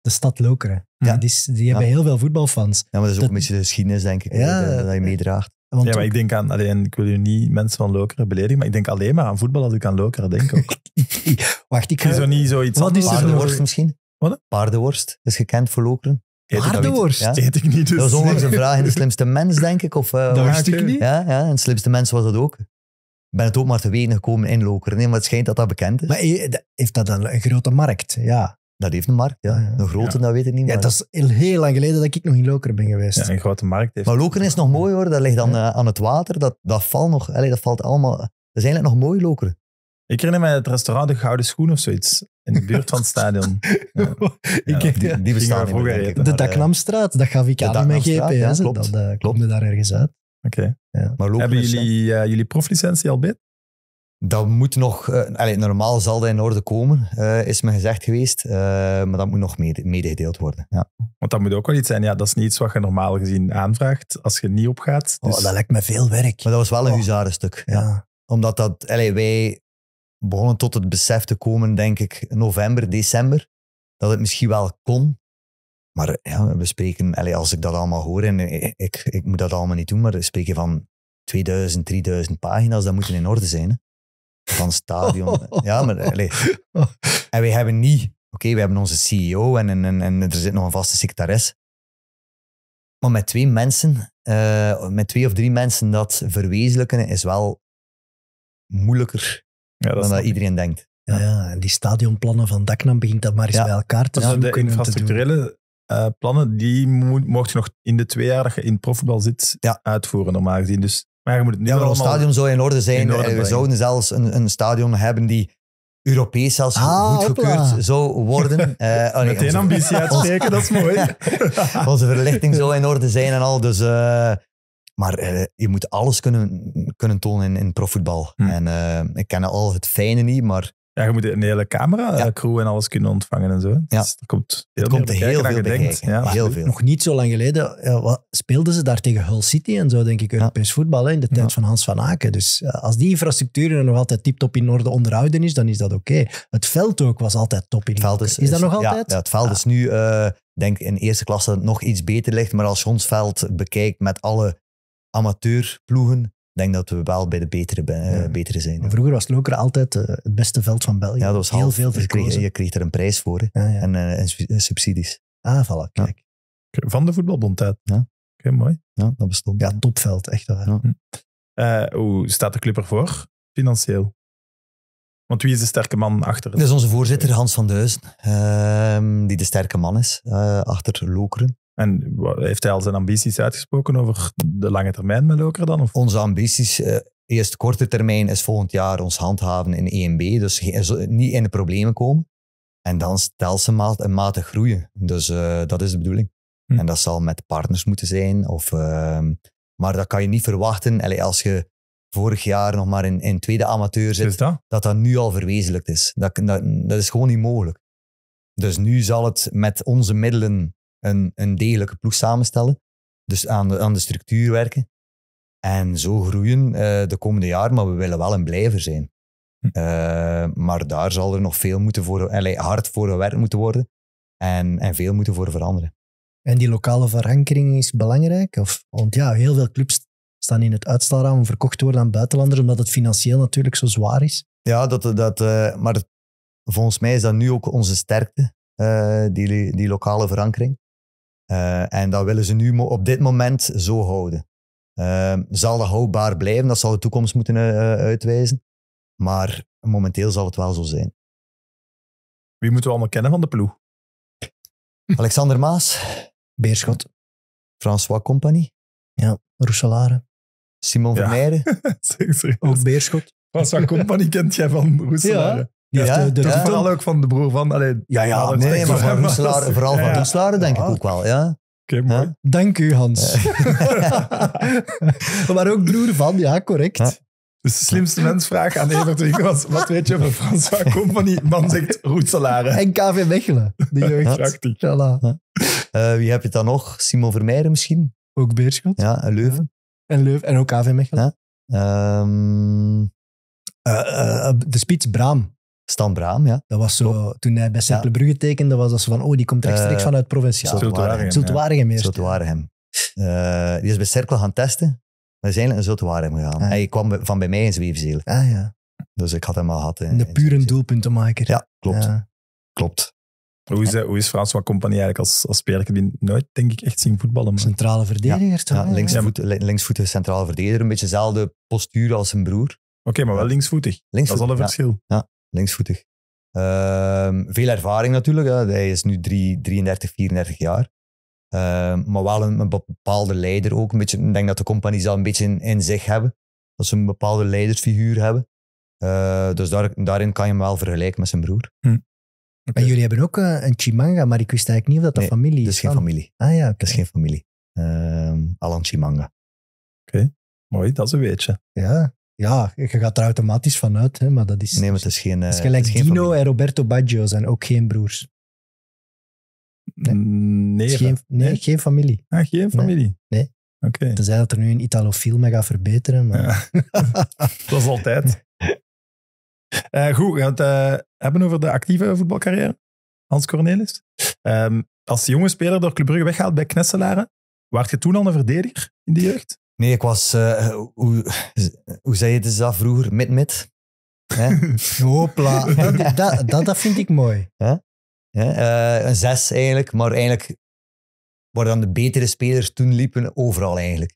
de stad Lokeren. Ja. Die, is- die hebben heel veel voetbalfans. Ja, maar dat is ook Dat- een beetje de geschiedenis, denk ik, Ja, dat, dat je meedraagt. Want Ja, maar ook- ik denk aan, alleen, ik wil je niet mensen van Lokeren beledigen, maar ik denk alleen maar aan voetbal als ik aan Lokeren denk ook. wacht, ik Is ga... er niet zoiets Wat anders? is er Paardenworst misschien? Wat? Paardenworst is gekend voor Lokeren. Ja? Eet ik niet, dus. Dat was onlangs een vraag in de slimste mens, denk ik. Of, eh, Dat wist ik niet. ja, ja, in de slimste mens was dat ook. Ik ben het ook maar te weten gekomen in Lokeren. Nee, maar het schijnt dat dat bekend is. Maar heeft dat een, een grote markt? Ja. dat heeft een markt, ja. Ja. Een grote, Ja. dat weet ik niet. ja, Maar, dat is heel, heel lang geleden dat ik nog in Lokeren ben geweest. Ja, een grote markt heeft. maar Lokeren is nog mooi hoor. Dat ligt dan eh, aan het water. Dat, dat valt nog, allee, dat valt allemaal... Dat is eigenlijk nog mooi, Lokeren. Ik herinner me het restaurant De Gouden Schoen of zoiets. In de buurt van het stadion. Ja. ik, Ja, Die, die bestaan vroeger de Maar, eh, Daknamstraat, dat gaf ik de aan mijn Daknamstraat, GPS. ja, klopt. Dat eh, Klopt. er daar ergens uit. Oké. Maar Lokeren Hebben ja. jullie eh, jullie proflicentie al beet? Dat moet nog, eh, allee, normaal zal dat in orde komen, eh, is me gezegd geweest. Eh, maar dat moet nog mede- medegedeeld worden. Ja. Want dat moet ook wel iets zijn. Ja, dat is niet iets wat je normaal gezien aanvraagt als je niet opgaat. Dus Oh, dat lijkt me veel werk. Maar dat was wel een Oh. huzarenstuk. Ja. ja. Omdat dat, allee, wij begonnen tot het besef te komen, denk ik, november, december, dat het misschien wel kon. Maar ja, we spreken, als ik dat allemaal hoor, en ik, ik, ik moet dat allemaal niet doen, maar we spreken van 2000, 3000 pagina's, dat moeten in orde zijn. Hè. Van stadion. Ja, maar allee. En wij hebben niet Oké, we hebben onze CEO en, en, en, en er zit nog een vaste secretaris. Maar met twee mensen, eh, met twee of drie mensen dat verwezenlijken, is wel moeilijker Ja, dat dan dat iedereen denkt. Ja, ja, en die stadionplannen van Daknam begint dat maar eens Ja. bij elkaar te Dus zoeken. de en te doen. infrastructurele eh, plannen, die mocht je nog in de twee jaar dat je in profvoetbal zit, Ja. uitvoeren, normaal gezien. Dus, maar je moet het nu Ja, maar ons stadion zou in orde zijn. in orde Eh, we zouden zelfs een, een stadion hebben die Europees zelfs Ah, goedgekeurd hopla. zou worden. Eh, oh nee, Meteen onze- ambitie uitspreken, dat is mooi. Onze verlichting zou in orde zijn en al. Dus, eh, maar eh, je moet alles kunnen, kunnen tonen in, in profvoetbal. Hm. En eh, ik ken al het fijne niet, maar Ja, je moet een hele camera, Ja. eh, crew en alles kunnen ontvangen en zo. Ja. Dus er komt heel, het komt heel veel bij denkt. kijken. Ja, heel veel. Nog niet zo lang geleden ja, wat, speelden ze daar tegen Hull City en zo, denk ik, Europees voetbal, hè, in de tijd Ja. van Hans van Aken. Dus als die infrastructuur er nog altijd tip-top in orde onderhouden is, dan is dat oké. Het veld ook was altijd top in orde. is, is, dat nog altijd? Ja, het veld Ah. is nu, eh, denk in eerste klasse, dat nog iets beter ligt. Maar als je ons veld bekijkt met alle amateurploegen, denk dat we wel bij de betere, Ja. betere zijn. Vroeger was Lokeren altijd eh, het beste veld van België. Ja, dat was Heel half. veel je, kreeg, verkozen. je kreeg er een prijs voor hè. Ja, ja. En, eh, en eh, subsidies. Ah, voilà, kijk. Van de voetbalbond uit. Ja. Oké, mooi. Ja, dat bestond. Ja, topveld, echt waar. Ja. Eh, hoe staat de club ervoor, financieel? Want wie is de sterke man achter het? Dat is onze voorzitter, Hans van Duizen, ehm, die de sterke man is eh, achter Lokeren. En heeft hij al zijn ambities uitgesproken over de lange termijn met Lokeren dan? Of? Onze ambities, eh, eerst korte termijn, is volgend jaar ons handhaven in 1B. Dus niet in de problemen komen. En dan stelselmatig en matig groeien. Dus eh, dat is de bedoeling. Hm. En dat zal met partners moeten zijn. Of, ehm, maar dat kan je niet verwachten. Allee, als je vorig jaar nog maar in, in tweede amateur zit, dat? dat dat nu al verwezenlijkt is. Dat, dat, dat is gewoon niet mogelijk. Dus nu zal het met onze middelen een, een degelijke ploeg samenstellen. Dus aan de, aan de structuur werken. En zo groeien eh, de komende jaren, maar we willen wel een blijver zijn. Hm. Eh, maar daar zal er nog veel moeten voor, hard voor gewerkt moeten worden. En, en veel moeten voor veranderen. En die lokale verankering is belangrijk? Of, want ja, heel veel clubs staan in het uitstalraam om verkocht te worden aan buitenlanders, omdat het financieel natuurlijk zo zwaar is. Ja, dat, dat, eh, maar volgens mij is dat nu ook onze sterkte, die, die lokale verankering. Eh, en dat willen ze nu op dit moment zo houden. Eh, zal dat houdbaar blijven? Dat zal de toekomst moeten eh, uitwijzen. Maar momenteel zal het wel zo zijn. Wie moeten we allemaal kennen van de ploeg? Alexander Maas, Beerschot, François Compagnie, Roeselare, Simon Ja. Vermeijden. Zeg serieus. ook Beerschot. François Compagnie kent jij van Roeselare? Die Ja, heeft de, de ja. Vooral ook van de broer van... Allee, Ja, ja, Nee, maar voor van vooral van Ja. Roeselaar denk ik Ja. ook wel. Ja. Oké, mooi. Ja. Dank u, Hans. maar ook broer van, ja, correct. Ja. Dus de slimste mensvraag aan Evert was, wat weet je over François Compagnie? Man zegt Roeselare. En KV Mechelen, de jeugd. Prachtig. Voilà. Eh, wie heb je dan nog? Simon Vermeijden misschien? Ook Beerschot. Ja, en Leuven. En Leuven. En ook KV Mechelen. Ja. Ehm, Eh, eh, de spits Braam. Stan Braam, ja. Dat was zo, toen hij bij Cercle Brugge tekende, was dat zo van, oh, die komt rechtstreeks Eh, vanuit Provinciaal. Zulte Waregem, Zulte Waregem eerst. Waren hem. Eh, die is bij Cercle gaan testen. Maar is eigenlijk naar Zulte Waregem gegaan. Ah. Hij kwam van bij mij in Zwevenzelen. Ah ja, Dus ik had hem al gehad. in- de pure doelpuntenmaker. Ja, klopt. Ja. klopt. Hoe is, eh, hoe is François Compagnie eigenlijk als, als speler? Ik heb die nooit, denk ik, echt zien voetballen. Maar... Centrale verdediger, toch? Ja, hè? linksvoet, li- linksvoetige centrale verdediger. Een beetje dezelfde postuur als zijn broer. Oké, maar wel linksvoetig. Dat is Linksvoetig, al een ja, verschil. Linksvoetig. Ehm, veel ervaring natuurlijk. Hè. Hij is nu drie- 33, 34 jaar. Ehm, maar wel een, een bepaalde leider ook. Een beetje, ik denk dat de compagnies dat een beetje in, in zich hebben. Dat ze een bepaalde leidersfiguur hebben. Eh, dus daar, daarin kan je hem wel vergelijken met zijn broer. En jullie hebben ook eh, een Chimanga, maar ik wist eigenlijk niet of dat, dat Nee, familie Het is. is geen van. familie. Ah ja, oké. Het is geen familie. Alan Chimanga. Mooi, dat is een weetje. Ja. Ja, je gaat er automatisch vanuit, hè, maar dat is... Nee, maar het is geen. eh, het is gelijk het is geen Dino familie. en Roberto Baggio zijn ook geen broers. Nee. Nee. Geen, nee, Nee? geen familie. Ah, geen familie? Nee. Oké. Tenzij dat er nu een Italofiel mee gaat verbeteren. Maar... Ja. Dat is altijd. Eh, goed, we gaan het eh, hebben over de actieve voetbalcarrière. Hans Cornelis. Ehm, als jonge speler door Club Brugge weggaat bij Knesselaren, waart je toen al een verdediger in de jeugd? Nee, ik was. eh, hoe, hoe zei je het dat vroeger? Mid-mid. Hè? Hopla. Dat, dat, dat, dat vind ik mooi. Hè? Eh, een zes eigenlijk, maar eigenlijk waar dan de betere spelers toen liepen, overal eigenlijk.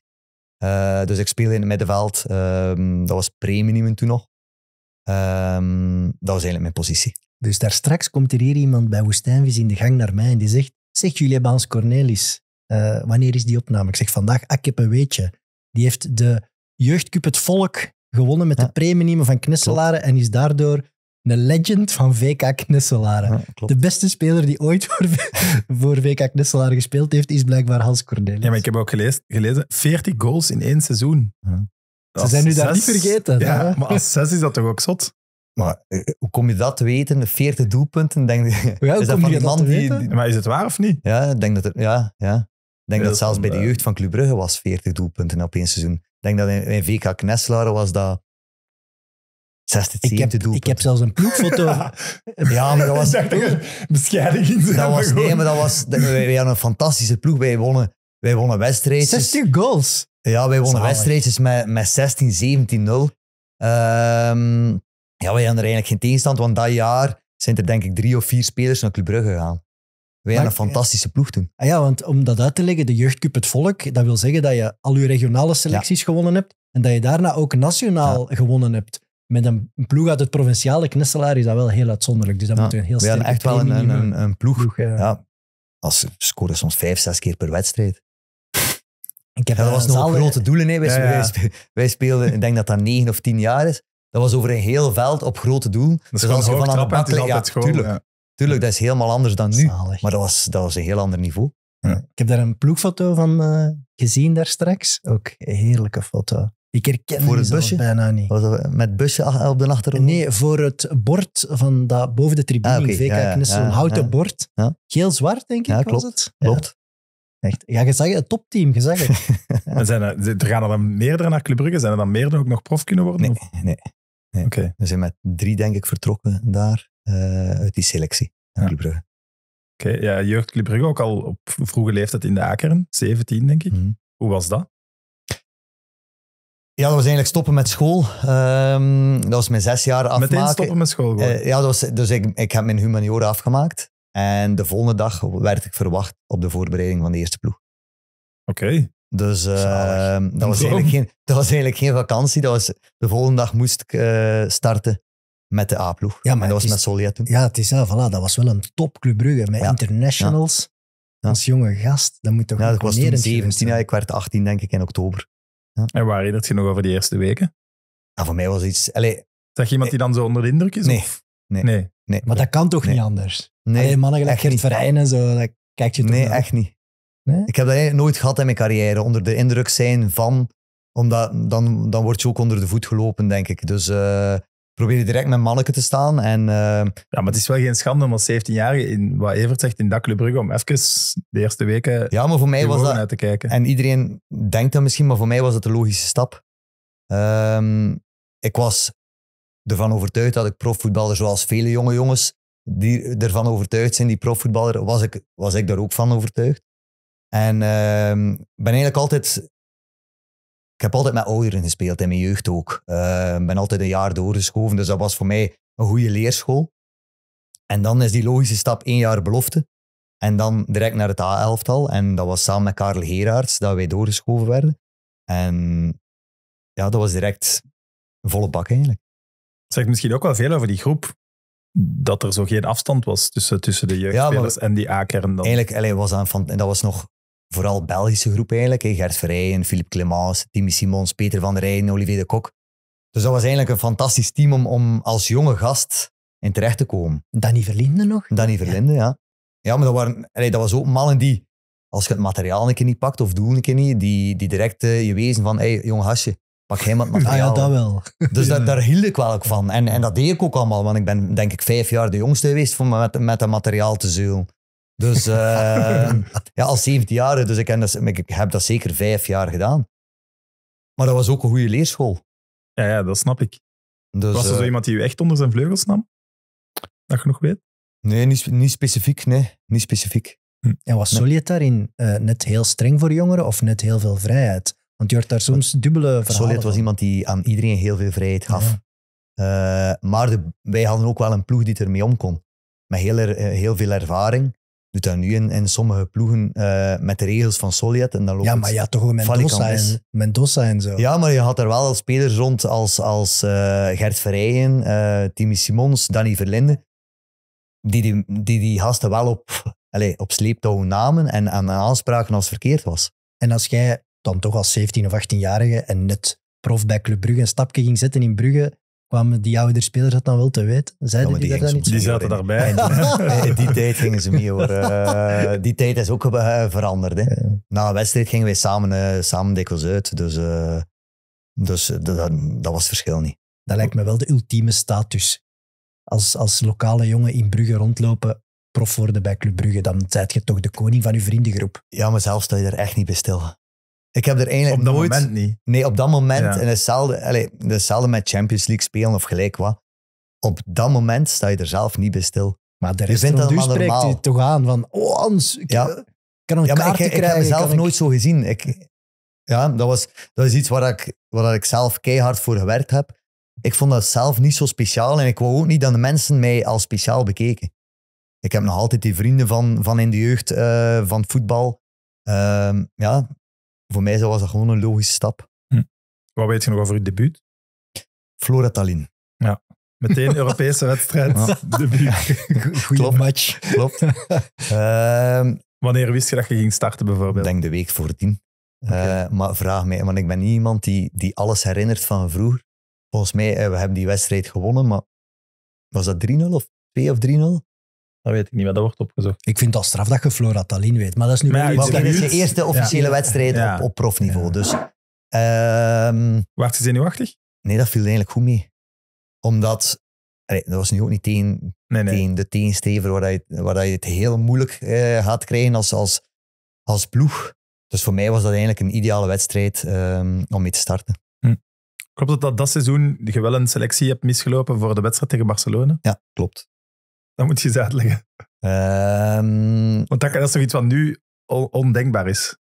Eh, dus ik speelde in het middenveld. Ehm, dat was pre-minimum toen nog. Ehm, dat was eigenlijk mijn positie. Dus daar straks komt er hier iemand bij Woestijnvis in de gang naar mij en die zegt, zeg jullie hebben Hans Cornelis, wanneer is die opname? Ik zeg vandaag, ah, ik heb een weetje. Die heeft de jeugdcup Het Volk gewonnen met Ja. de premium van Knesselaren en is daardoor een legend van VK Knesselaren. Ja, klopt. De beste speler die ooit voor, voor VK Knesselaren gespeeld heeft, is blijkbaar Hans Cornelis. Ja, maar ik heb ook gelezen, gelezen 40 goals in één seizoen. Ja. Ze zijn nu daar niet vergeten. Ja, hè? maar als zes is dat toch ook zot? Maar eh, hoe kom je dat te weten? 40 doelpunten? Denk je, hoe is dat kom van je die dat man te die, weten? die- Maar is het waar of niet? Ja, ik denk dat er, ja, ja. Ik denk dat zelfs bij de jeugd van Club Brugge was 40 doelpunten op één seizoen. Ik denk dat in, in VK Knesselaren was dat 60, Ik 70 heb, doelpunten. ik heb zelfs een ploegfoto. Ja, maar dat was, Ik dacht dat bescheiden dat was, nee, maar dat was, dat- wij, wij hadden een fantastische ploeg. Wij wonnen, wij wonnen wedstrijdjes. 60 goals. Ja, wij wonnen wedstrijdjes met, met 16, 17, 0. Ehm, ja, wij hadden er eigenlijk geen tegenstand, want dat jaar zijn er denk ik drie of vier spelers naar Club Brugge gegaan. Wij hadden een Maar- fantastische ploeg toen. Ah ja, want om dat uit te leggen, de jeugdcup Het Volk, dat wil zeggen dat je al je regionale selecties gewonnen hebt en dat je daarna ook nationaal gewonnen hebt. Met een ploeg uit het provinciale Knesselaar is dat wel heel uitzonderlijk. Dus dat Ja, moet een heel wij hadden sterke echt wel een, een, premium een, een ploeg. ploeg. ja. Ja, als ze scoren soms vijf, zes keer per wedstrijd. Ik heb Ja, dat eh, was nog grote doelen. Hè. Wij, Ja, ja. wij spe- wij speelden, ik denk dat dat negen of tien jaar is. Dat was over een heel veld op grote doel. Dat is Dus als je van aan de bak ligt- ja, tuurlijk. ja. Tuurlijk, dat is helemaal anders dan nu. Zalig. Maar dat was, dat was een heel ander niveau. Ik heb daar een ploegfoto van eh, gezien daar straks. Ook een heerlijke foto. Ik herken Voor die het busje? bijna niet. Was met busje op de achtergrond? Nee, voor het bord van dat, boven de tribune Ah, oké. in VK Ja, ja, ja, een houten ja. bord. Ja. Geel-zwart, denk ik, Ja, was klopt. het. Ja, Klopt. echt. Ja, je zag het, het topteam, je zag het. En zijn er, er gaan er dan meerdere naar Club Brugge? Zijn er dan meerdere ook nog prof kunnen worden? Nee, Of- nee. Oké. We zijn met drie, denk ik, vertrokken daar uit die selectie. naar Ja. Club Brugge. Oké, ja, jeugd Club Brugge ook al op vroege leeftijd in de Akeren. 17, denk ik. Mhm. Hoe was dat? Ja, dat was eigenlijk stoppen met school. Ehm, dat was mijn zes jaar afmaken. Meteen stoppen met school. Eh, ja, dat was, dus ik, ik heb mijn humaniora afgemaakt. En de volgende dag werd ik verwacht op de voorbereiding van de eerste ploeg. Oké. Dus eh, Zalig. dat, was eigenlijk geen, dat was eigenlijk geen vakantie. Dat was, de volgende dag moest ik eh, starten met de A-ploeg. Ja, maar en dat was is- met Solia toen. Ja, het is ja, voilà, dat was wel een top Club Brugge met Ja. internationals. Ja. Als jonge gast, dat moet toch Ja, ik was toen imponerend geweest 17, ja, ik werd 18 denk ik in oktober. En waar herinnert je nog over die eerste weken? Ja, voor mij was iets... Allee, Zeg je iemand die dan zo onder de indruk is? Nee. Of? Nee. nee. nee, Maar dat kan toch Nee. niet anders? nee, Allee, mannen gelijk Gert. Verheyen en zo, dat kijk je toch nee naar. echt niet. Nee? Ik heb dat eigenlijk nooit gehad in mijn carrière. Onder de indruk zijn van... Omdat dan, dan word je ook onder de voet gelopen, denk ik. Dus eh probeer direct met manneken te staan. En eh, Ja, maar het is wel geen schande om als 17-jarige, in wat Evert zegt, in dat Brugge, om even de eerste weken ja, maar voor mij was dat... uit te kijken. En iedereen denkt dat misschien, maar voor mij was het de logische stap. Ehm, ik was ervan overtuigd dat ik profvoetballer, zoals vele jonge jongens die ervan overtuigd zijn, die profvoetballer, was ik, was ik daar ook van overtuigd. En ehm, ben eigenlijk altijd... Ik heb altijd met ouderen gespeeld, in mijn jeugd ook. Ik ben altijd een jaar doorgeschoven, dus dat was voor mij een goede leerschool. En dan is die logische stap één jaar belofte. En dan direct naar het A-elftal. En dat was samen met Karel Geraerts dat wij doorgeschoven werden. En ja, dat was direct een volle bak eigenlijk. zegt misschien ook wel veel over die groep, dat er zo geen afstand was tussen, tussen de jeugdspelers en die A-kern. Eigenlijk allee, was dat, van, en dat was nog vooral Belgische groep eigenlijk. hè. Gert Verrijen, Philippe Clemens, Timmy Simons, Peter van der Rijden, Olivier de Kok. Dus dat was eigenlijk een fantastisch team om, om als jonge gast in terecht te komen. Danny Verlinde nog? Danny Verlinde, ja. Ja, maar dat, waren, allee, dat was ook mannen die, als je het materiaal een keer niet pakt of doel een keer niet, die, die direct eh, je wezen van, hey, jong hasje, pak jij maar het Ah ja, materiaal. dat wel. Dus dat, daar hield ik wel ook van. En, en dat deed ik ook allemaal, want ik ben denk ik vijf jaar de jongste geweest om met, met dat materiaal te zeulen. Dus eh, ja, als 17 jaar, dus ik, heb dat, ik heb dat zeker vijf jaar gedaan. Maar dat was ook een goede leerschool. Ja, ja, dat snap ik. Dus, was er zo eh, iemand die u echt onder zijn vleugels nam? Dat je nog weet? nee, niet, niet specifiek. Nee, niet specifiek. En was Nee. Soljet daarin eh, net heel streng voor jongeren of net heel veel vrijheid? Want je hoort daar soms dubbele verhalen Solid was iemand die aan iedereen heel veel vrijheid gaf. Eh, maar de- wij hadden ook wel een ploeg die ermee om kon. met heel, er- heel veel ervaring. Doet dat nu in, in sommige ploegen eh, met de regels van Soliet. En dan loopt Ja, maar ja, toch ook Mendoza en, Mendoza en zo. Ja, maar je had er wel spelers rond als, als eh, Gert Verrijen, eh Timmy Simons, Danny Verlinde, die die, die, die gasten wel op, allez, op sleeptouw namen en aan aanspraken als verkeerd was. En als jij dan toch als 17 of 18-jarige en net prof bij Club Brugge een stapje ging zetten in Brugge, kwamen die oudere spelers dat dan wel te weten? Zeiden Ja, die, die daar dan iets Die zaten daarbij. En die tijd gingen ze mee hoor. Eh, die tijd is ook eh, veranderd. Hè. Ja. Na een wedstrijd gingen wij samen, eh, samen dikwijls uit. Dus, eh, dus dat, dat was het verschil niet. Dat lijkt me wel de ultieme status. Als, als lokale jongen in Brugge rondlopen, prof worden bij Club Brugge, dan zijt je toch de koning van je vriendengroep. Ja, maar zelf sta je er echt niet bij stil. Ik heb er eigenlijk Op dat nooit... moment niet. Nee, op dat moment, Ja. en hetzelfde, allez, hetzelfde met Champions League spelen of gelijk wat. Op dat moment sta je er zelf niet bij stil. Maar de Je rest vindt van dat allemaal normaal. u toch aan van, oh Hans, ik Ja. eh, kan een Ja, maar kaart ik, ik heb krijgen. mezelf ik- nooit zo gezien. Ik, ja, dat, was, dat is iets waar ik, waar ik zelf keihard voor gewerkt heb. Ik vond dat zelf niet zo speciaal en ik wou ook niet dat de mensen mij als speciaal bekeken. Ik heb nog altijd die vrienden van, van in de jeugd eh, van voetbal. Ehm, ja, voor mij was dat gewoon een logische stap. Wat weet je nog over je debuut? Flora Tallinn. Meteen Europese wedstrijd. Ja. Debuut. Goeie Klopt. match. Klopt. Ehm, Wanneer wist je dat je ging starten Ik bijvoorbeeld? denk de week voordien. Eh, maar vraag mij, want ik ben niet iemand die, die alles herinnert van vroeger. Volgens mij, eh, we hebben die wedstrijd gewonnen, maar was dat 3-0 of 2 of 3-0? Dat weet ik niet, maar dat wordt opgezocht. Ik vind dat straf dat je Flora Tallinn weet. Maar dat is nu Maar ja, wel je iets dat is de eerste officiële Ja. wedstrijd Ja. op, op profniveau. Ja. Dus ehm, Waart je zenuwachtig? nee, dat viel eigenlijk goed mee. Omdat, allee, dat was nu ook niet tegen, Nee, nee. tegen de tegenstever waar, je, waar je het heel moeilijk eh, gaat krijgen als, als, als ploeg. Dus voor mij was dat eigenlijk een ideale wedstrijd ehm, om mee te starten. Klopt het dat dat seizoen je wel een selectie hebt misgelopen voor de wedstrijd tegen Barcelona? Ja, klopt. Dat moet je eens uitleggen. Ehm, Want dat, dat is toch iets wat nu on- ondenkbaar is?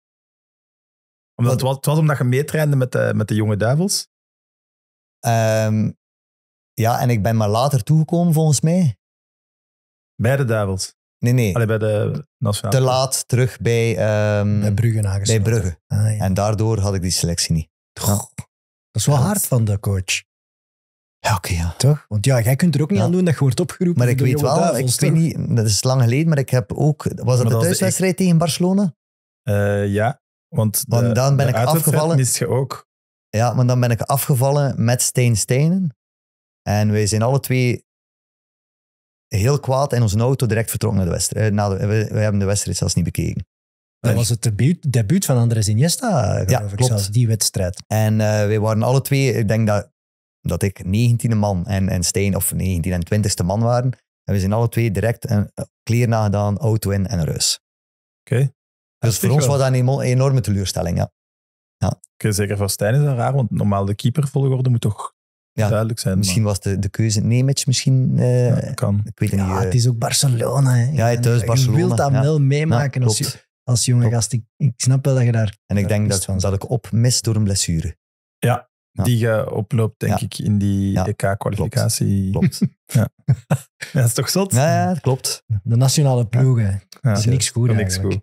Omdat het, was, het was omdat je meetrainde met de, met de jonge duivels. ehm, ja, en ik ben maar later toegekomen volgens mij. Bij de duivels. Nee, nee. Allee, bij de nationale. te laat terug bij, ehm, bij Brugge bij. Brugge. Ah, ja. En daardoor had ik die selectie niet. Ja. Dat is wel Ja. hard van de coach, Ja, oké, ja. toch? Want ja, jij kunt er ook niet Ja. aan doen dat je wordt opgeroepen. Maar ik weet wel, duivels, ik weet niet, dat is lang geleden, maar ik heb ook... Was dat dat de thuiswedstrijd tegen Barcelona? Eh, ja, want, de, Want dan ben de ik afgevallen. mist je ook. Ja, maar dan ben ik afgevallen met Stijn Steinen. En wij zijn alle twee heel kwaad in onze auto direct vertrokken naar de wedstrijd. Eh, na de- we, we hebben de wedstrijd zelfs niet bekeken. Dat was het debuut, debuut van Andres Iniesta, geloof Ja, ik klopt. zelfs, die wedstrijd. En eh, wij waren alle twee, ik denk dat, dat ik 19e man en, en Stijn of 19 en 20ste man waren. En we zijn alle twee direct een eh, kleren nagedaan, auto in en naar huis. Oké. Dus voor ons wel. was dat een enorme teleurstelling, ja. Oké, zeker voor Stijn is dat raar, want normaal de keepervolgorde moet toch Ja, duidelijk zijn. Misschien was de, de keuze Nemec misschien, eh, ja, kan. ik weet het Ja, niet. eh, het is ook Barcelona. Hè. Ja, het is Je Barcelona, wilt dat ja. wel ja, meemaken als, je- als jonge Klopt. gast. Ik, ik snap wel dat je daar... En ik denk dat, van dat ik op mis door een blessure. Ja. Die je oploopt, denk Ja. ik, in die Ja, EK-kwalificatie. Klopt. Ja, dat is toch zot? ja, dat klopt. De nationale ploegen. Ja. Dat is niks goed niks goed.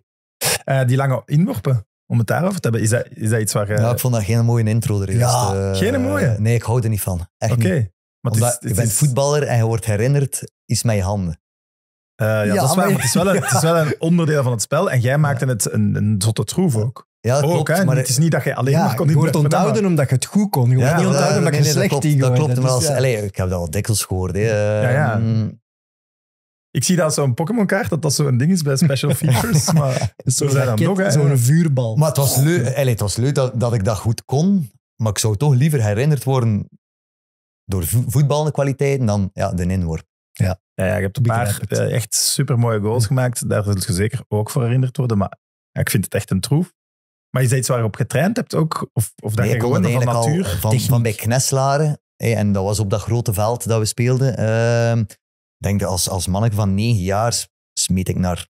Eh, die lange inworpen, om het daarover te hebben, is dat, is dat iets waar je... Ja, ik vond dat geen mooie intro. Er Ja, eh, geen mooie? Nee, ik hou er niet van. Echt niet. Maar is- Omdat je bent is- voetballer en je wordt herinnerd iets met je handen. Eh, ja, Ja, dat is waar, maar- maar het, is wel een, het is wel een onderdeel van het spel. En jij maakte het een, een zotte troef ook. Ja, dat ook, klopt. hè? maar het is niet dat je alleen maar kon je wordt onthouden omdat je het goed kon. Je wordt Ja, niet onthouden omdat nee, je nee, slecht dat klopt, ingooide. dat klopt. Maar Dus als, ja. allee, ik heb dat al dikwijls gehoord. Hè. Eh, Ja, ja. mm, Ik zie dat zo'n Pokémon-kaart, dat dat zo'n ding is bij special features. maar Zo'n zo zijn nog. Zo'n vuurbal. Maar het was leuk, allee, het was leuk dat, dat ik dat goed kon. Maar ik zou toch liever herinnerd worden door vo- voetballende kwaliteiten dan ja, de inworp. Ja, ja, je hebt een paar eh, echt supermooie goals gemaakt. Daar zul je zeker ook voor herinnerd worden. Maar ja, ik vind het echt een troef. Maar is dat iets waar je op getraind hebt ook? Of, of dat Nee, je gewoon van natuur... al van, van bij Kneslaren. en dat was op dat grote veld dat we speelden. Ehm, Ik denk dat als, als manneke van negen jaar smeet ik naar,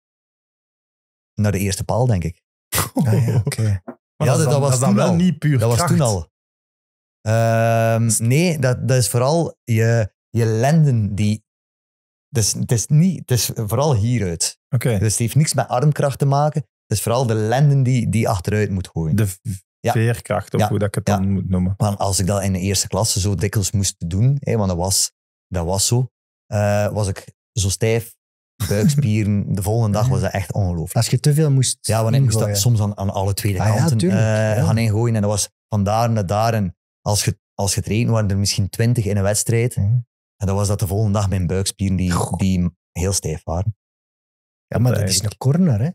naar de eerste paal, denk ik. Ah, ja, Ja, dat, was dan toen wel al. niet puur Dat was kracht. toen al. Ehm, nee, dat, dat is vooral je, je lenden die, Het is, het is, niet, het is vooral hieruit. Oké. Dus het heeft niks met armkracht te maken. Het is vooral de lenden die, die achteruit moet gooien. De Ja. veerkracht, of Ja. hoe dat ik het Ja. dan moet noemen. Want als ik dat in de eerste klasse zo dikwijls moest doen, hè, want dat was, dat was zo, eh, was ik zo stijf, buikspieren. De volgende dag was dat echt ongelooflijk. Als je te veel moest Ja, want ik moest dat soms aan, aan alle tweede Ah kanten eh, gaan ingooien. En dat was van daar naar daar. En als je, als reed, waren er misschien twintig in een wedstrijd. Mhm. En dan was dat de volgende dag mijn buikspieren die, die heel stijf waren. Ja, maar dat is een corner, hè.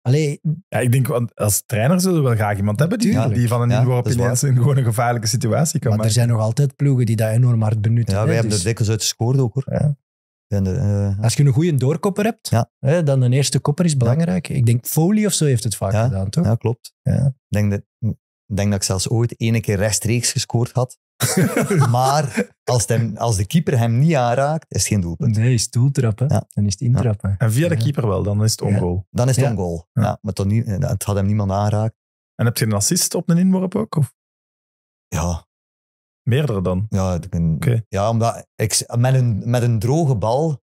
Allee, Ja, ik denk, want als trainer zullen we wel graag iemand hebben die, Tuurlijk. die van een Ja, inworp dat is ineens in gewoon een gevaarlijke situatie kan maar er zijn nog altijd ploegen die dat enorm hard benutten. Ja, hè, wij hebben dus er dikwijls uit gescoord ook hoor. Ja. En de, eh, Als je een goede doorkopper hebt, Ja. hè, dan een eerste kopper is belangrijk. Ik denk Foley of zo heeft het vaak Ja. gedaan, toch? ja, klopt. Ja. Ik denk dat, ik denk dat ik zelfs ooit ene keer rechtstreeks gescoord had. maar als, het hem- als de keeper hem niet aanraakt, is het geen doelpunt. Nee, stoeltrappen. Ja. Dan is het intrappen. En via de keeper wel, dan is het Ja. ongoal. Dan is het Ja. een goal. Ja. Ja. maar het had hem niemand aangeraakt. En heb je een assist op een inworp ook? Of Ja, meerdere dan? ja, ik ben- Oké. ja omdat ik, met, een, met een droge bal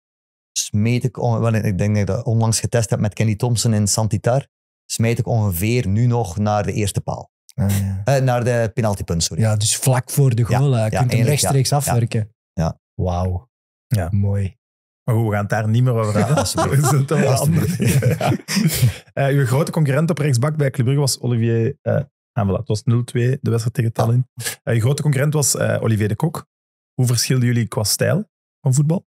smeet ik, ik denk dat ik dat onlangs getest heb met Kenny Thompson in Santitar, smijt ik ongeveer nu nog naar de eerste paal. Ah, ja. Eh, naar de penaltypunt, sorry. ja, dus vlak voor de goal. hè. Je kunt hem rechtstreeks ja. afwerken. Ja. Wauw. Ja. Mooi. Maar goed, we gaan het daar niet meer over Ja, hebben. Ja. Eh, uw grote concurrent op rechtsbak bij Club Brugge was Olivier... eh ah, voilà, het was 0-2, de wedstrijd tegen Tallinn. Eh, uw grote concurrent was eh, Olivier de Kok. Hoe verschilden jullie qua stijl van voetbal?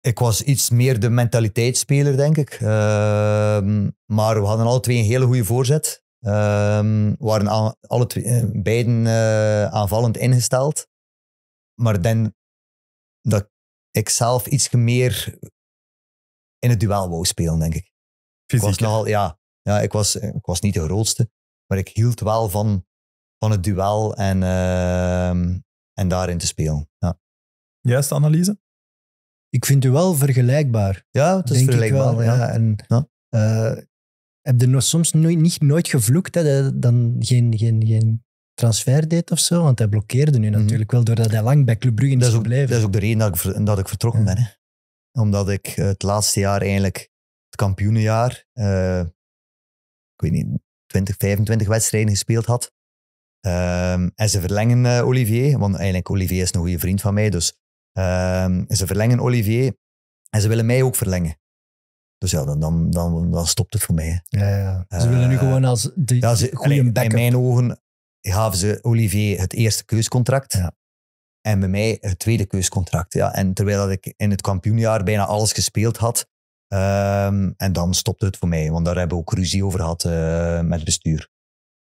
Ik was iets meer de mentaliteitsspeler, denk ik. Ehm, maar we hadden alle twee een hele goede voorzet. Ehm, we waren al- alle twee, eh, beiden eh, aanvallend ingesteld. Maar ik denk dat ik zelf iets meer in het duel wou spelen, denk ik. Ik was Fysiek. nogal, ja, ja ik, was, ik was niet de grootste, maar ik hield wel van, van het duel en, ehm, en daarin te spelen. Ja, Juiste analyse? Ik vind u wel vergelijkbaar. ja het is denk ik vergelijkbaar. wel. ja. Ja. En, Ja. eh, heb je nog soms nooit, niet, nooit gevloekt hè, dat hij dan geen, geen, geen transfer deed of zo? Want hij blokkeerde nu Mhm. natuurlijk wel doordat hij lang bij Club Brugge is gebleven. dat is ook de reden dat ik, dat ik vertrokken Ja. ben. Hè. Omdat ik het laatste jaar eigenlijk, het kampioenenjaar, eh, ik weet niet, 20, 25 wedstrijden gespeeld had. Ehm, en ze verlengen eh, Olivier, want eigenlijk Olivier is een goede vriend van mij. Dus ehm, ze verlengen Olivier en ze willen mij ook verlengen. Dus ja, dan, dan, dan, dan stopt het voor mij. Ja, ja. Ze willen nu Eh, gewoon als de Ja, ze, goede allee, in mijn ogen gaven ze Olivier het eerste keuscontract. Ja. En bij mij het tweede keuscontract. Ja. En terwijl dat ik in het kampioenjaar bijna alles gespeeld had. ehm, en dan stopte het voor mij. Want daar hebben we ook ruzie over gehad eh, met het bestuur.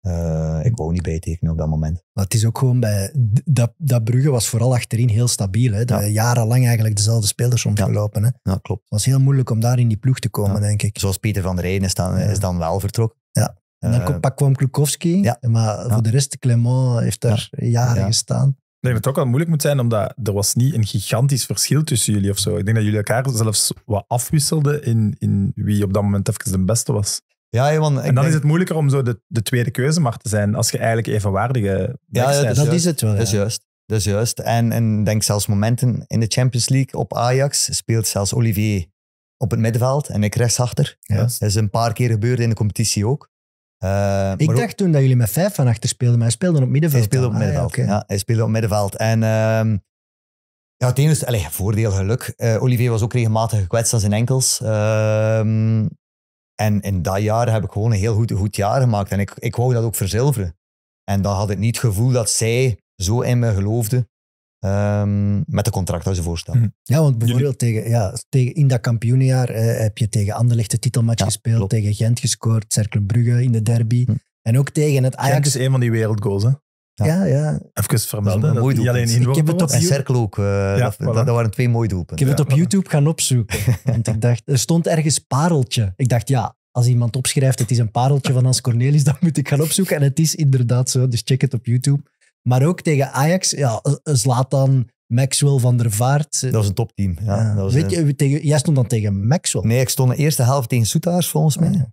Eh, ik wou niet bijtekenen op dat moment. Maar het is ook gewoon bij... Dat, dat Brugge was vooral achterin heel stabiel. Hè. Dat Ja. Jarenlang eigenlijk dezelfde spelers rondgelopen. Hè. Het Ja, klopt. was heel moeilijk om daar in die ploeg te komen, Ja. denk ik. Zoals Peter van der Rijden is dan, Ja. is dan wel vertrokken. Ja. En dan Eh, kwam- pak kwam Klukowski. ja. Maar Ja. voor de rest, Clement heeft daar jaren Ja. gestaan. Ik denk dat het ook wel moeilijk moet zijn, omdat er was niet een gigantisch verschil tussen jullie of zo. Ik denk dat jullie elkaar zelfs wat afwisselden in, in wie op dat moment even de beste was. Ja, ja, want ik en dan denk- is het moeilijker om zo de, de tweede keuze maar te zijn, als je eigenlijk evenwaardige ja, dat Dat, is is het wel. Dat is juist. Dat is juist. En, en ik denk zelfs momenten in de Champions League op Ajax speelt zelfs Olivier op het middenveld en ik rechtsachter. Ja. Dat is een paar keer gebeurd in de competitie ook. Eh, Ik ook- dacht toen dat jullie met vijf van achter speelden, maar hij speelde op middenveld. hij speelde op Ah, ja, middenveld. ja, hij speelde op middenveld. En ehm, ja, het ene is, allee, voordeel geluk. Eh, Olivier was ook regelmatig gekwetst aan zijn enkels. En in dat jaar heb ik gewoon een heel goed, goed jaar gemaakt. En ik, ik wou dat ook verzilveren. En dan had ik niet het gevoel dat zij zo in me geloofde ehm, met de contract dat ze voorstellen. Mhm. Ja, want bijvoorbeeld tegen, ja, tegen, in dat kampioenjaar eh, heb je tegen Anderlecht de titelmatch Ja, gespeeld, klopt. tegen Gent gescoord, Cercle Brugge in de derby. Hm. En ook tegen het Ajax Ajax. is een van die wereldgoals. Hè. Ja, ja. Even vermelden. een Dat mooi alleen Ik heb het op En Cerkel ook. eh, dat, voilà. dat, dat waren twee mooie Ik doelpunten. heb het op voilà. YouTube gaan opzoeken. Want ik dacht, er stond ergens pareltje. Ik dacht, ja, als iemand opschrijft, het is een pareltje van Hans Cornelis, dan moet ik gaan opzoeken. En het is inderdaad zo, dus check het op YouTube. Maar ook tegen Ajax, ja, Zlatan, Maxwell van der Vaart. Dat was een topteam. Ja, Ja. dat was Weet een- je, tegen, jij stond dan tegen Maxwell. Nee, ik stond de eerste helft tegen Soetaars volgens mij.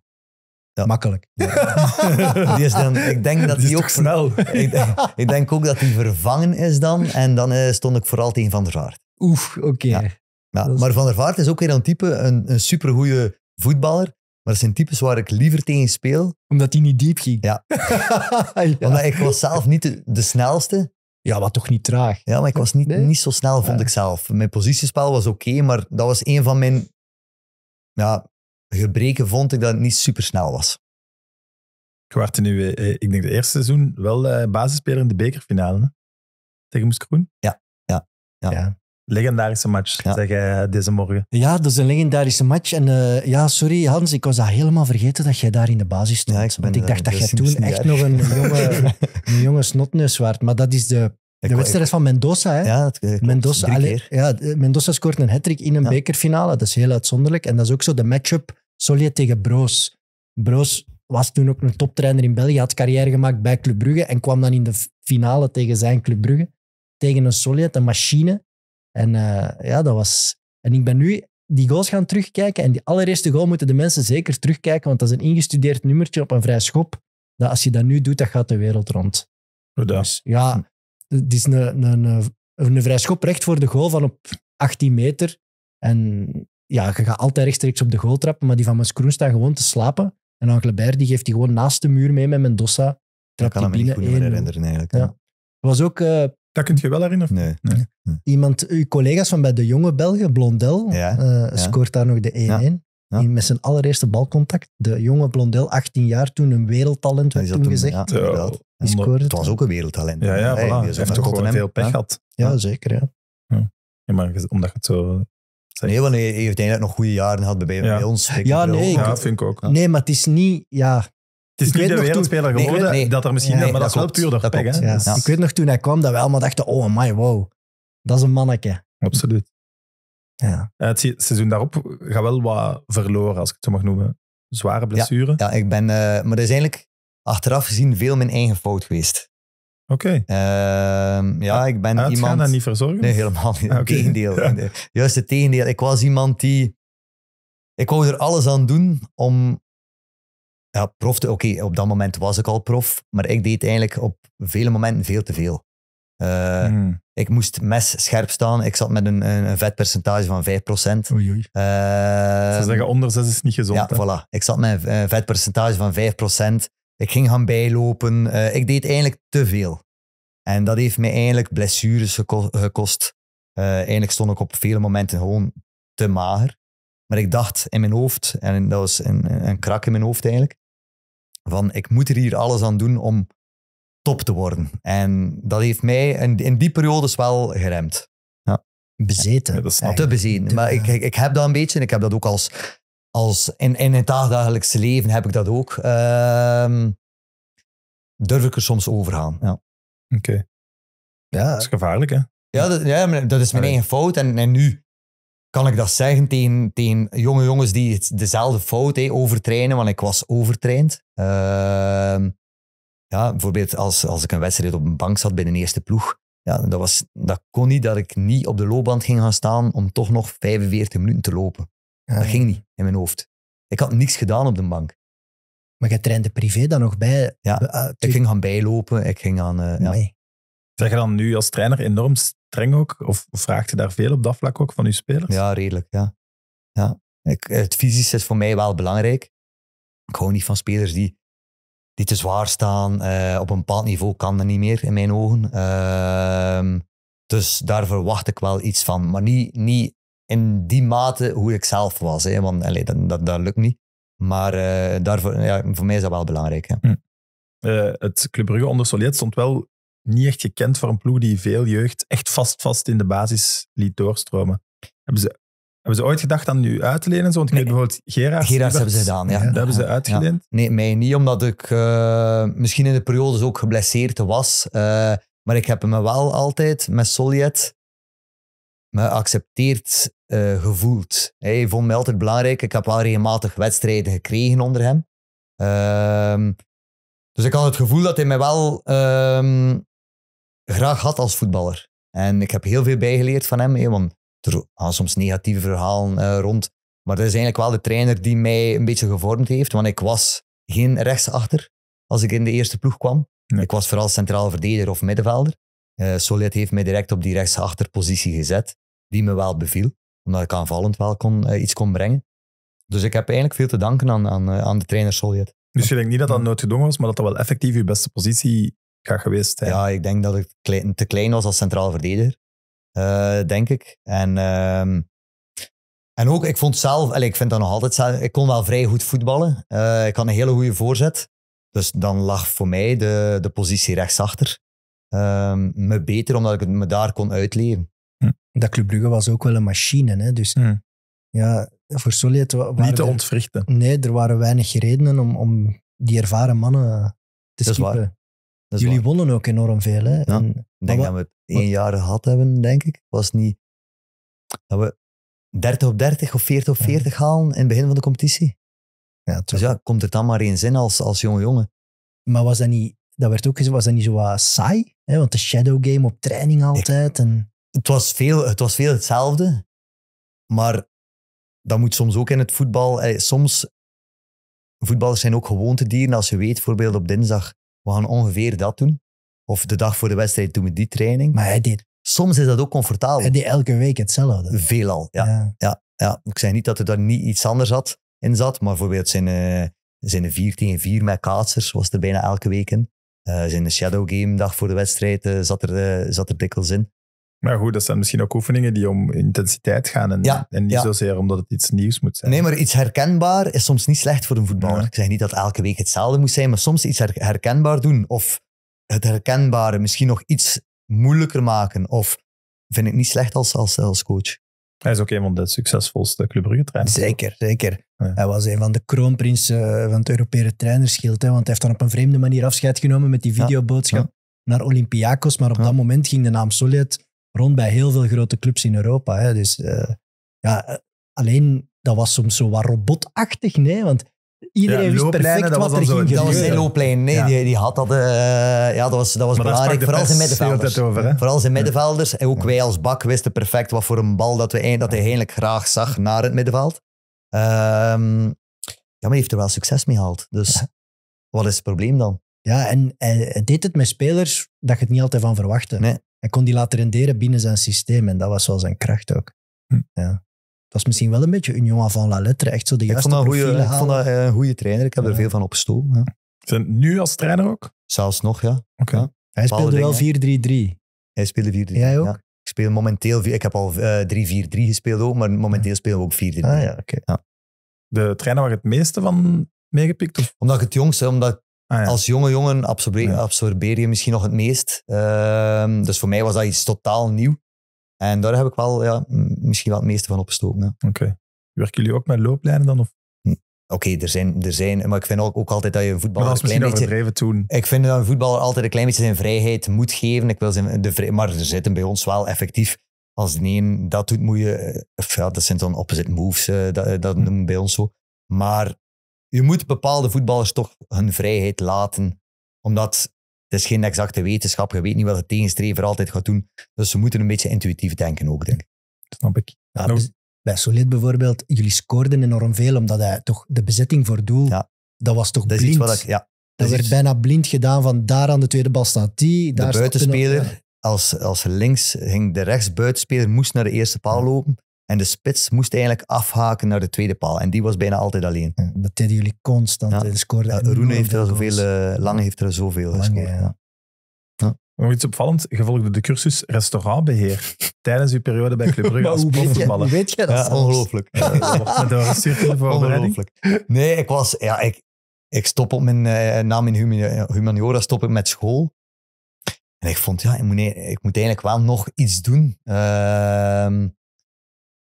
Ja. Makkelijk. Die is dan, ik denk dat Die die ook snel. ik, denk- ik denk ook dat hij vervangen is dan. En dan eh, stond ik vooral tegen Van der Vaart. Oef, oké. Ja. Ja, Dat is- maar Van der Vaart is ook weer een type, een, een supergoeie voetballer. Maar dat zijn types waar ik liever tegen speel. Omdat hij niet diep ging. Ja. Omdat ik was zelf niet de, de snelste. ja, maar toch niet traag. Ja, maar ik was niet, Nee? niet zo snel, vond ik zelf. Mijn positiespel was oké, maar dat was een van mijn ja, gebreken, vond ik dat het niet super snel was. Je werd nu, eh, ik denk de eerste seizoen, wel eh, basisspeler in de bekerfinale. Hè? Tegen Moes Kroen. Ja, ja, ja. Ja. Legendarische match, Ja. zeg jij deze morgen. Ja, dat is een legendarische match. En eh, ja, sorry Hans, ik was dat helemaal vergeten dat jij daar in de basis stond. Ja, ik ben Want ik dacht dat jij toen echt nog een jonge, een jonge snotneus waard. Maar dat is de, de wedstrijd van Mendoza. Hè? Ja, dat. Mendoza, keer. ja, Mendoza scoort een hat in een Ja. bekerfinale. Dat is heel uitzonderlijk. En dat is ook zo de matchup Solje tegen Broos. Broos was toen ook een toptrainer in België, had carrière gemaakt bij Club Brugge en kwam dan in de finale tegen zijn Club Brugge. Tegen een Solje, een machine. En eh, ja, dat was... En ik ben nu die goals gaan terugkijken. En die allereerste goal moeten de mensen zeker terugkijken, want dat is een ingestudeerd nummertje op een vrij schop. Dat als je dat nu doet, dat gaat de wereld rond. Dus ja, het is een, een, een, een vrij schop recht voor de goal van op 18 meter. En ja, je gaat altijd rechtstreeks op de goal trappen, maar die van Maskroen staat gewoon te slapen. En Anglebert die geeft die gewoon naast de muur mee met Mendoza. Ik Trapt kan die me binnen. goed meer 1-0. herinneren eigenlijk. Ja. Was ook eh, Dat kun je wel herinneren. Nee. iemand, uw collega's van bij de jonge Belgen, Blondel, Ja, eh, ja. scoort daar nog de 1-1. Ja. Die Met zijn allereerste balcontact. De jonge Blondel, 18 jaar, toen een wereldtalent werd toen toen- gezegd. ja. Die scoorde Het was ook een wereldtalent. Ja, ja, voilà. Hij heeft toch gewoon veel pech gehad. Ja, zeker. Ja. Ja, maar omdat je het zo... Nee, want hij heeft uiteindelijk nog goede jaren gehad bij, bij Ja. ons. Ik Ja, bedoel, nee, Ja, ik- dat vind ik ook. Ja. Nee, maar het is niet... Ja, Het is Ik niet weet de nog toen- wereldspeler Nee, geworden, nee. dat er misschien... Ja, maar dat is wel puur door klopt. pech, Dat hè? klopt. Ja, Ja. Ik weet nog toen hij kwam dat we allemaal dachten: oh my, wow, dat is een manneke. Absoluut. Ja. Eh, Het se- seizoen daarop gaat wel wat verloren, als ik het zo mag noemen. Zware blessure. Ja, ik ben... eh, maar dat is eigenlijk achteraf gezien veel mijn eigen fout geweest. Oké. Ehm, ja, ik ben Uitgaan iemand... en niet verzorgen? Nee, helemaal niet. Ah. Tegendeel. Ja. Juist het tegendeel. Ik was iemand die... Ik wou er alles aan doen om... Ja, prof te... Oké, op dat moment was ik al prof, maar ik deed eigenlijk op vele momenten veel te veel. Eh, Hmm. Ik moest mes scherp staan. Ik zat met een, vetpercentage van 5%. Oei, oei. Ze Uh, zeggen onder zes is niet gezond. ja, hè? voilà. Ik zat met een vetpercentage van 5%. Ik ging gaan bijlopen. Eh, ik deed eigenlijk te veel. En dat heeft mij eigenlijk blessures geko- gekost. Eh, eigenlijk stond ik op vele momenten gewoon te mager. Maar ik dacht in mijn hoofd, en dat was een, een krak in mijn hoofd eigenlijk, van ik moet er hier alles aan doen om top te worden. En dat heeft mij in, in die periodes wel geremd. Bezeten. Ja, dat. Te bezien. Maar ik, ik, ik heb dat een beetje. en Ik heb dat ook als, als in, in het dagdagelijkse leven heb ik dat ook. Ehm, durf ik er soms overgaan. Ja, Oké. Ja, Dat is gevaarlijk, hè? ja, dat, ja dat is mijn Allee. eigen fout. En, en nu kan ik dat zeggen tegen, tegen jonge jongens die het, dezelfde fout hè, overtrainen, want ik was overtraind. Ehm, ja, bijvoorbeeld als, als ik een wedstrijd op een bank zat bij de eerste ploeg. Ja, dat, was, dat kon niet dat ik niet op de loopband ging gaan staan om toch nog 45 minuten te lopen. Ja. Dat ging niet in mijn hoofd. Ik had niks gedaan op de bank. Maar jij trainde privé dan nog bij? Ja, Uh, Ik ging gaan bijlopen, ik ging aan... eh, ja. Zeg je dan nu als trainer enorm streng ook? Of vraagt je daar veel op dat vlak ook van je spelers? ja, redelijk, ja. ja. Ik, het fysisch is voor mij wel belangrijk. Ik hou niet van spelers die, die te zwaar staan. Eh, op een bepaald niveau kan dat niet meer, in mijn ogen. Ehm, dus daar verwacht ik wel iets van. Maar niet, niet in die mate hoe ik zelf was. Hè, want allee, dat, dat, dat lukt niet. Maar eh, daarvoor, ja, voor mij is dat wel belangrijk. Hè. Eh, het Club Brugge onder Soliet stond wel niet echt gekend voor een ploeg die veel jeugd echt vast, vast in de basis liet doorstromen. Hebben ze, hebben ze ooit gedacht aan u uit te lenen? Zo? Want ik Nee. weet bijvoorbeeld Gerard. Gerards hebben ze gedaan, ja. Dat hebben ze Ja. uitgeleend. Nee, mij niet, omdat ik eh, misschien in de periodes ook geblesseerd was. Maar ik heb me wel altijd met Soljet me geaccepteerd eh, gevoeld. Hij vond mij altijd belangrijk. Ik heb wel regelmatig wedstrijden gekregen onder hem. Ehm, dus ik had het gevoel dat hij mij wel ehm, graag had als voetballer. En ik heb heel veel bijgeleerd van hem. want er gaan soms negatieve verhalen eh, rond. Maar dat is eigenlijk wel de trainer die mij een beetje gevormd heeft. Want ik was geen rechtsachter als ik in de eerste ploeg kwam. Nee. Ik was vooral centraal verdediger of middenvelder. Solid heeft mij direct op die rechtsachterpositie gezet, die me wel beviel. Omdat ik aanvallend wel kon, eh, iets kon brengen. Dus ik heb eigenlijk veel te danken aan, aan, eh, aan de trainer Soljet. Dus je denkt niet dat dat noodgedwongen was, maar dat dat wel effectief je beste positie gaat geweest zijn. Ja, ik denk dat ik klein- te klein was als centraal verdediger. eh, denk ik. En, ehm, en ook, ik vond zelf, ik vind dat nog altijd, zelf- ik kon wel vrij goed voetballen. Ik had een hele goede voorzet. Dus dan lag voor mij de, de positie rechtsachter ehm, me beter, omdat ik me daar kon uitleven. Dat Club Brugge was ook wel een machine. Hè? Dus Hmm. ja, voor waren Niet te er- ontwrichten. Nee, er waren weinig redenen om, om die ervaren mannen te Dat is skippen. waar. Dat is Jullie waar. wonnen ook enorm veel. Hè? En, Ik denk dat we het één jaar gehad hebben, denk ik. Was niet dat we 30 op 30 of 40 op Ja. 40 halen in het begin van de competitie. ja. Dus ja, komt er dan maar eens in als, als jonge jongen. Maar was dat niet, dat werd ook gezegd, was dat niet zo wat saai? Hè? Want de shadow game op training altijd. En, Het was veel, het was veel hetzelfde, maar dat moet soms ook in het voetbal. eh, Soms, voetballers zijn ook gewoontedieren. Als je weet, bijvoorbeeld op dinsdag, we gaan ongeveer dat doen. Of de dag voor de wedstrijd doen we die training. maar hij deed, Soms is dat ook comfortabel. hij deed elke week hetzelfde. Veelal, ja. Ja. Ja, ik zeg niet dat er daar niet iets anders had, in zat, maar bijvoorbeeld zijn, eh zijn 4 tegen 4 met kaatsers was er bijna elke week in. Eh zijn shadow game dag voor de wedstrijd eh, zat, er, zat er dikwijls in. Maar goed, dat zijn misschien ook oefeningen die om intensiteit gaan en, Ja, en niet ja. zozeer omdat het iets nieuws moet zijn. Nee, maar iets herkenbaar is soms niet slecht voor een voetballer. Ja. Ik zeg niet dat elke week hetzelfde moet zijn, maar soms iets her- herkenbaar doen of het herkenbare misschien nog iets moeilijker maken of vind ik niet slecht als, als, als coach. Hij is ook een van de succesvolste Club Brugge trainers. Zeker, zeker. Ja. Hij was een van de kroonprinsen eh, van het Europese trainerschild. Hè, want hij heeft dan op een vreemde manier afscheid genomen met die Ja. videoboodschap naar Olympiakos. Maar op Ja. dat moment ging de naam Solid rond bij heel veel grote clubs in Europa. Hè. Dus eh, ja, eh, alleen dat was soms zo wat robotachtig. Nee, want iedereen Ja, wist perfect dat wat was er ging zo- Dat was gebeuren. zijn looplijn. Nee, Ja. die, die had dat. eh, ja, dat was, dat was Maar belangrijk. Vooral zijn middenvelders. over? Vooral zijn middenvelders. En ook wij als bak wisten perfect wat voor een bal dat, we, eind- dat hij eigenlijk graag zag naar het middenveld. Ehm, ja, maar hij heeft er wel succes mee gehaald. Dus Ja. wat is het probleem dan? Ja, en hij, hij deed het met spelers dat je het niet altijd van verwachtte. Nee. Hij kon die laten renderen binnen zijn systeem en dat was wel zijn kracht ook. Hm. Ja. Dat is misschien wel een beetje Union avant la lettre. Echt zo de Ik juiste vond, dat een goeie, profielen ik vond dat een goede trainer. Ik heb er veel van opgestoken. Ja. Zijn nu als trainer ook? Zelfs nog, ja. Oké. Ja. Hij speelde wel 4-3-3. Hij speelde 4-3. Jij ook? Ja. Ik speel momenteel, vier- ik heb al eh, 3-4-3 gespeeld ook, maar momenteel spelen we ook 4-3. Ah ja, oké. De trainer waar je het meeste van meegepikt? Of? Omdat ik het jongste, omdat Ah, ja. Als jonge jongen absorbeer, Ja. absorbeer je misschien nog het meest. Ehm, dus voor mij was dat iets totaal nieuw. En daar heb ik wel ja, misschien wel het meeste van opgestoken. Oké. Werken jullie ook met looplijnen dan? Of? Oké, er, zijn, er zijn, maar ik vind ook, ook altijd dat je een voetballer een klein beetje... toen. Ik vind dat een voetballer altijd een klein beetje zijn vrijheid moet geven. Ik wil zijn, de vrij, maar er zitten bij ons wel effectief... Als de een dat doet, moet je... eh, ja, dat zijn dan opposite moves, eh, dat, dat noemen we bij ons zo. Maar je moet bepaalde voetballers toch hun vrijheid laten. Omdat het is geen exacte wetenschap. Je weet niet wat de tegenstrever altijd gaat doen. Dus ze moeten een beetje intuïtief denken ook, denk ik. Snap ik. Ja, Nog- bez- bij Solid bijvoorbeeld, jullie scoorden enorm veel, omdat hij toch de bezetting voor doel, Ja. dat was toch Dat is blind. iets wat ik... Ja, dat dat werd iets- bijna blind gedaan van daar aan de tweede bal staat die. de Daar de- buitenspeler, als, als links ging de rechtsbuitenspeler moest naar de eerste paal lopen. En de spits moest eigenlijk afhaken naar de tweede paal. En die was bijna altijd alleen. Ja, Dat deden jullie constant. Ja. Hij scoorde Roene heeft er zoveel, eh, Lange heeft er zoveel Lange, gescoord. Nog iets opvallend. Je volgde de cursus restaurantbeheer tijdens uw periode bij Club Brugge als weet, je, profvoetballer. hoe weet jij dat Ja, ongelooflijk. Eh, dat in de voorbereiding. Ongelooflijk. Nee, ik was... Ja, ik, ik stop op mijn... eh, na mijn humani- humaniora stop ik met school. En ik vond, ja, ik moet, e- ik moet eigenlijk wel nog iets doen. Ehm,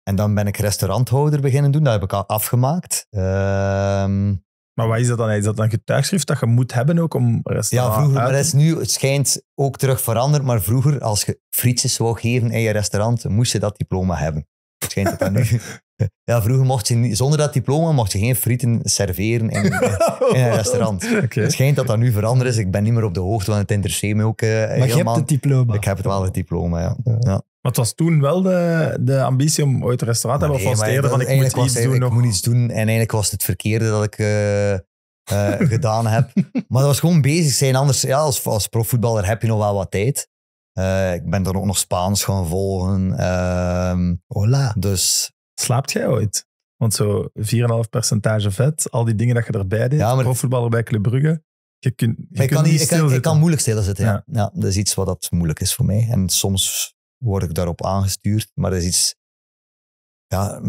en dan ben ik restauranthouder beginnen doen. Dat heb ik al afgemaakt. Ehm, Maar wat is dat dan? Is dat een getuigschrift dat je moet hebben ook om Ja, restaurant vroeger, uit maar dat is nu, het schijnt ook terug veranderd, maar vroeger, als je frietjes wou geven in je restaurant, moest je dat diploma hebben. Het schijnt dat dat nu... Ja, vroeger mocht je niet, zonder dat diploma mocht je geen frieten serveren in, in een restaurant. Het schijnt dat dat nu veranderd is. Ik ben niet meer op de hoogte, want het interesseert me ook eh, Maar je hebt het diploma. Ik heb het wel, het diploma, ja. ja. Maar het was toen wel de, de ambitie om ooit een restaurant te hebben? Of was het Nee, eerder van ik moet iets doen Ik nog? moet iets doen en eigenlijk was het het verkeerde dat ik eh, eh, gedaan heb. Maar dat was gewoon bezig zijn. Anders, ja, als, als profvoetballer heb je nog wel wat tijd. Eh, ik ben dan ook nog Spaans gaan volgen. Ehm, Hola. dus Slaapt jij ooit? Want zo 4,5 percentage vet, al die dingen dat je erbij deed, Ja, maar- profvoetballer bij Club Brugge, je je ik, kan niet ik, kan, ik kan moeilijk stilzitten. Ja. Ja. Ja. dat is iets wat dat moeilijk is voor mij. En soms word ik daarop aangestuurd, maar dat is iets. Ja,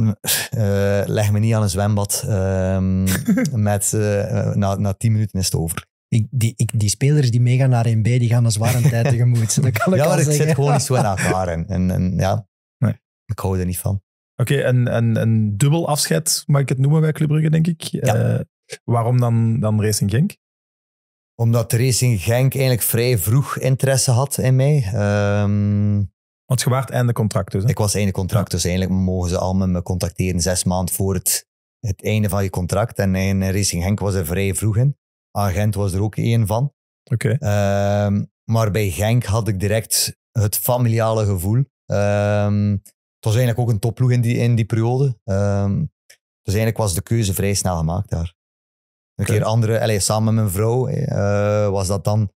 eh, leg me niet aan een zwembad. ehm, met, eh, na, na tien minuten is het over. Ik, die, ik, die spelers die meegaan naar 1B, die gaan een zware tijd tegemoet. Dat kan ik Ja, al maar ik zeggen. zit gewoon niet zo in elkaar. En, en, en ja, Nee. ik hou er niet van. Oké, en een, een dubbel afscheid, mag ik het noemen bij Club Brugge, denk ik. Ja. Eh, waarom dan, dan Racing Genk? Omdat Racing Genk eigenlijk vrij vroeg interesse had in mij. Ehm, Want je waart einde contract dus. Hè? Ik was einde contract, dus eigenlijk mogen ze allemaal me contacteren zes maanden voor het, het einde van je contract. En in Racing Genk was er vrij vroeg in. Agent was er ook één van. Oké. Ehm, maar bij Genk had ik direct het familiale gevoel. Ehm, het was eigenlijk ook een topploeg in die, in die periode. Ehm, dus eigenlijk was de keuze vrij snel gemaakt daar. Een keer andere, allez, samen met mijn vrouw, eh, was dat dan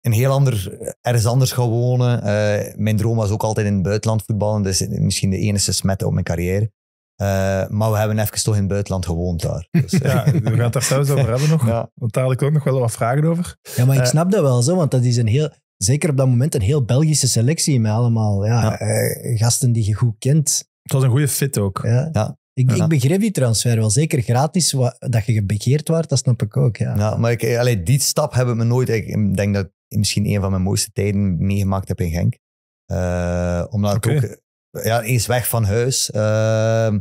een heel ander, ergens anders gaan wonen. Eh, mijn droom was ook altijd in het buitenland voetballen. Dus misschien de enige smet op mijn carrière. Eh, maar we hebben even toch in het buitenland gewoond daar. Dus, eh, Ja, we gaan het daar zelfs over hebben nog. ja. Want daar had ik ook nog wel wat vragen over. Ja, maar ik Eh, snap dat wel zo, want dat is een heel, zeker op dat moment een heel Belgische selectie met allemaal ja, Ja. eh, gasten die je goed kent. Het was een goede fit ook. Ja. Ja. Ik, Ja. ik begreep die transfer wel. Zeker gratis, dat je begeerd wordt, dat snap ik ook. Ja. Ja, maar ik, eh, allee, die stap hebben me nooit. Ik denk dat misschien een van mijn mooiste tijden meegemaakt heb in Genk. Eh, omdat Oké. ik ook eh, ja, eens weg van huis. eh,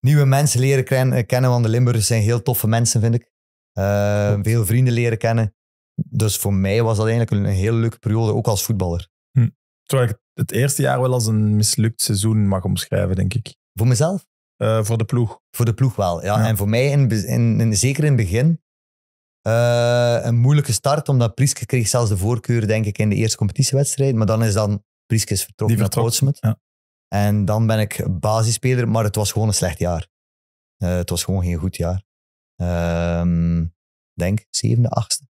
nieuwe mensen leren ken- kennen, want de Limburgers zijn heel toffe mensen, vind ik. Eh, Klopt. veel vrienden leren kennen. Dus voor mij was dat eigenlijk een, hele leuke periode, ook als voetballer. Terwijl ik het eerste jaar wel als een mislukt seizoen mag omschrijven, denk ik. Voor mezelf? Eh, voor de ploeg. Voor de ploeg wel, ja. Ja. En voor mij, in, in, in- zeker in het begin, eh, een moeilijke start, omdat Prieske kreeg zelfs de voorkeur, denk ik, in de eerste competitiewedstrijd. Maar dan is dan Prieske is vertrokken naar Portsmouth. ja. En dan ben ik basisspeler, maar het was gewoon een slecht jaar. Eh, het was gewoon geen goed jaar. Ehm denk zevende, achtste.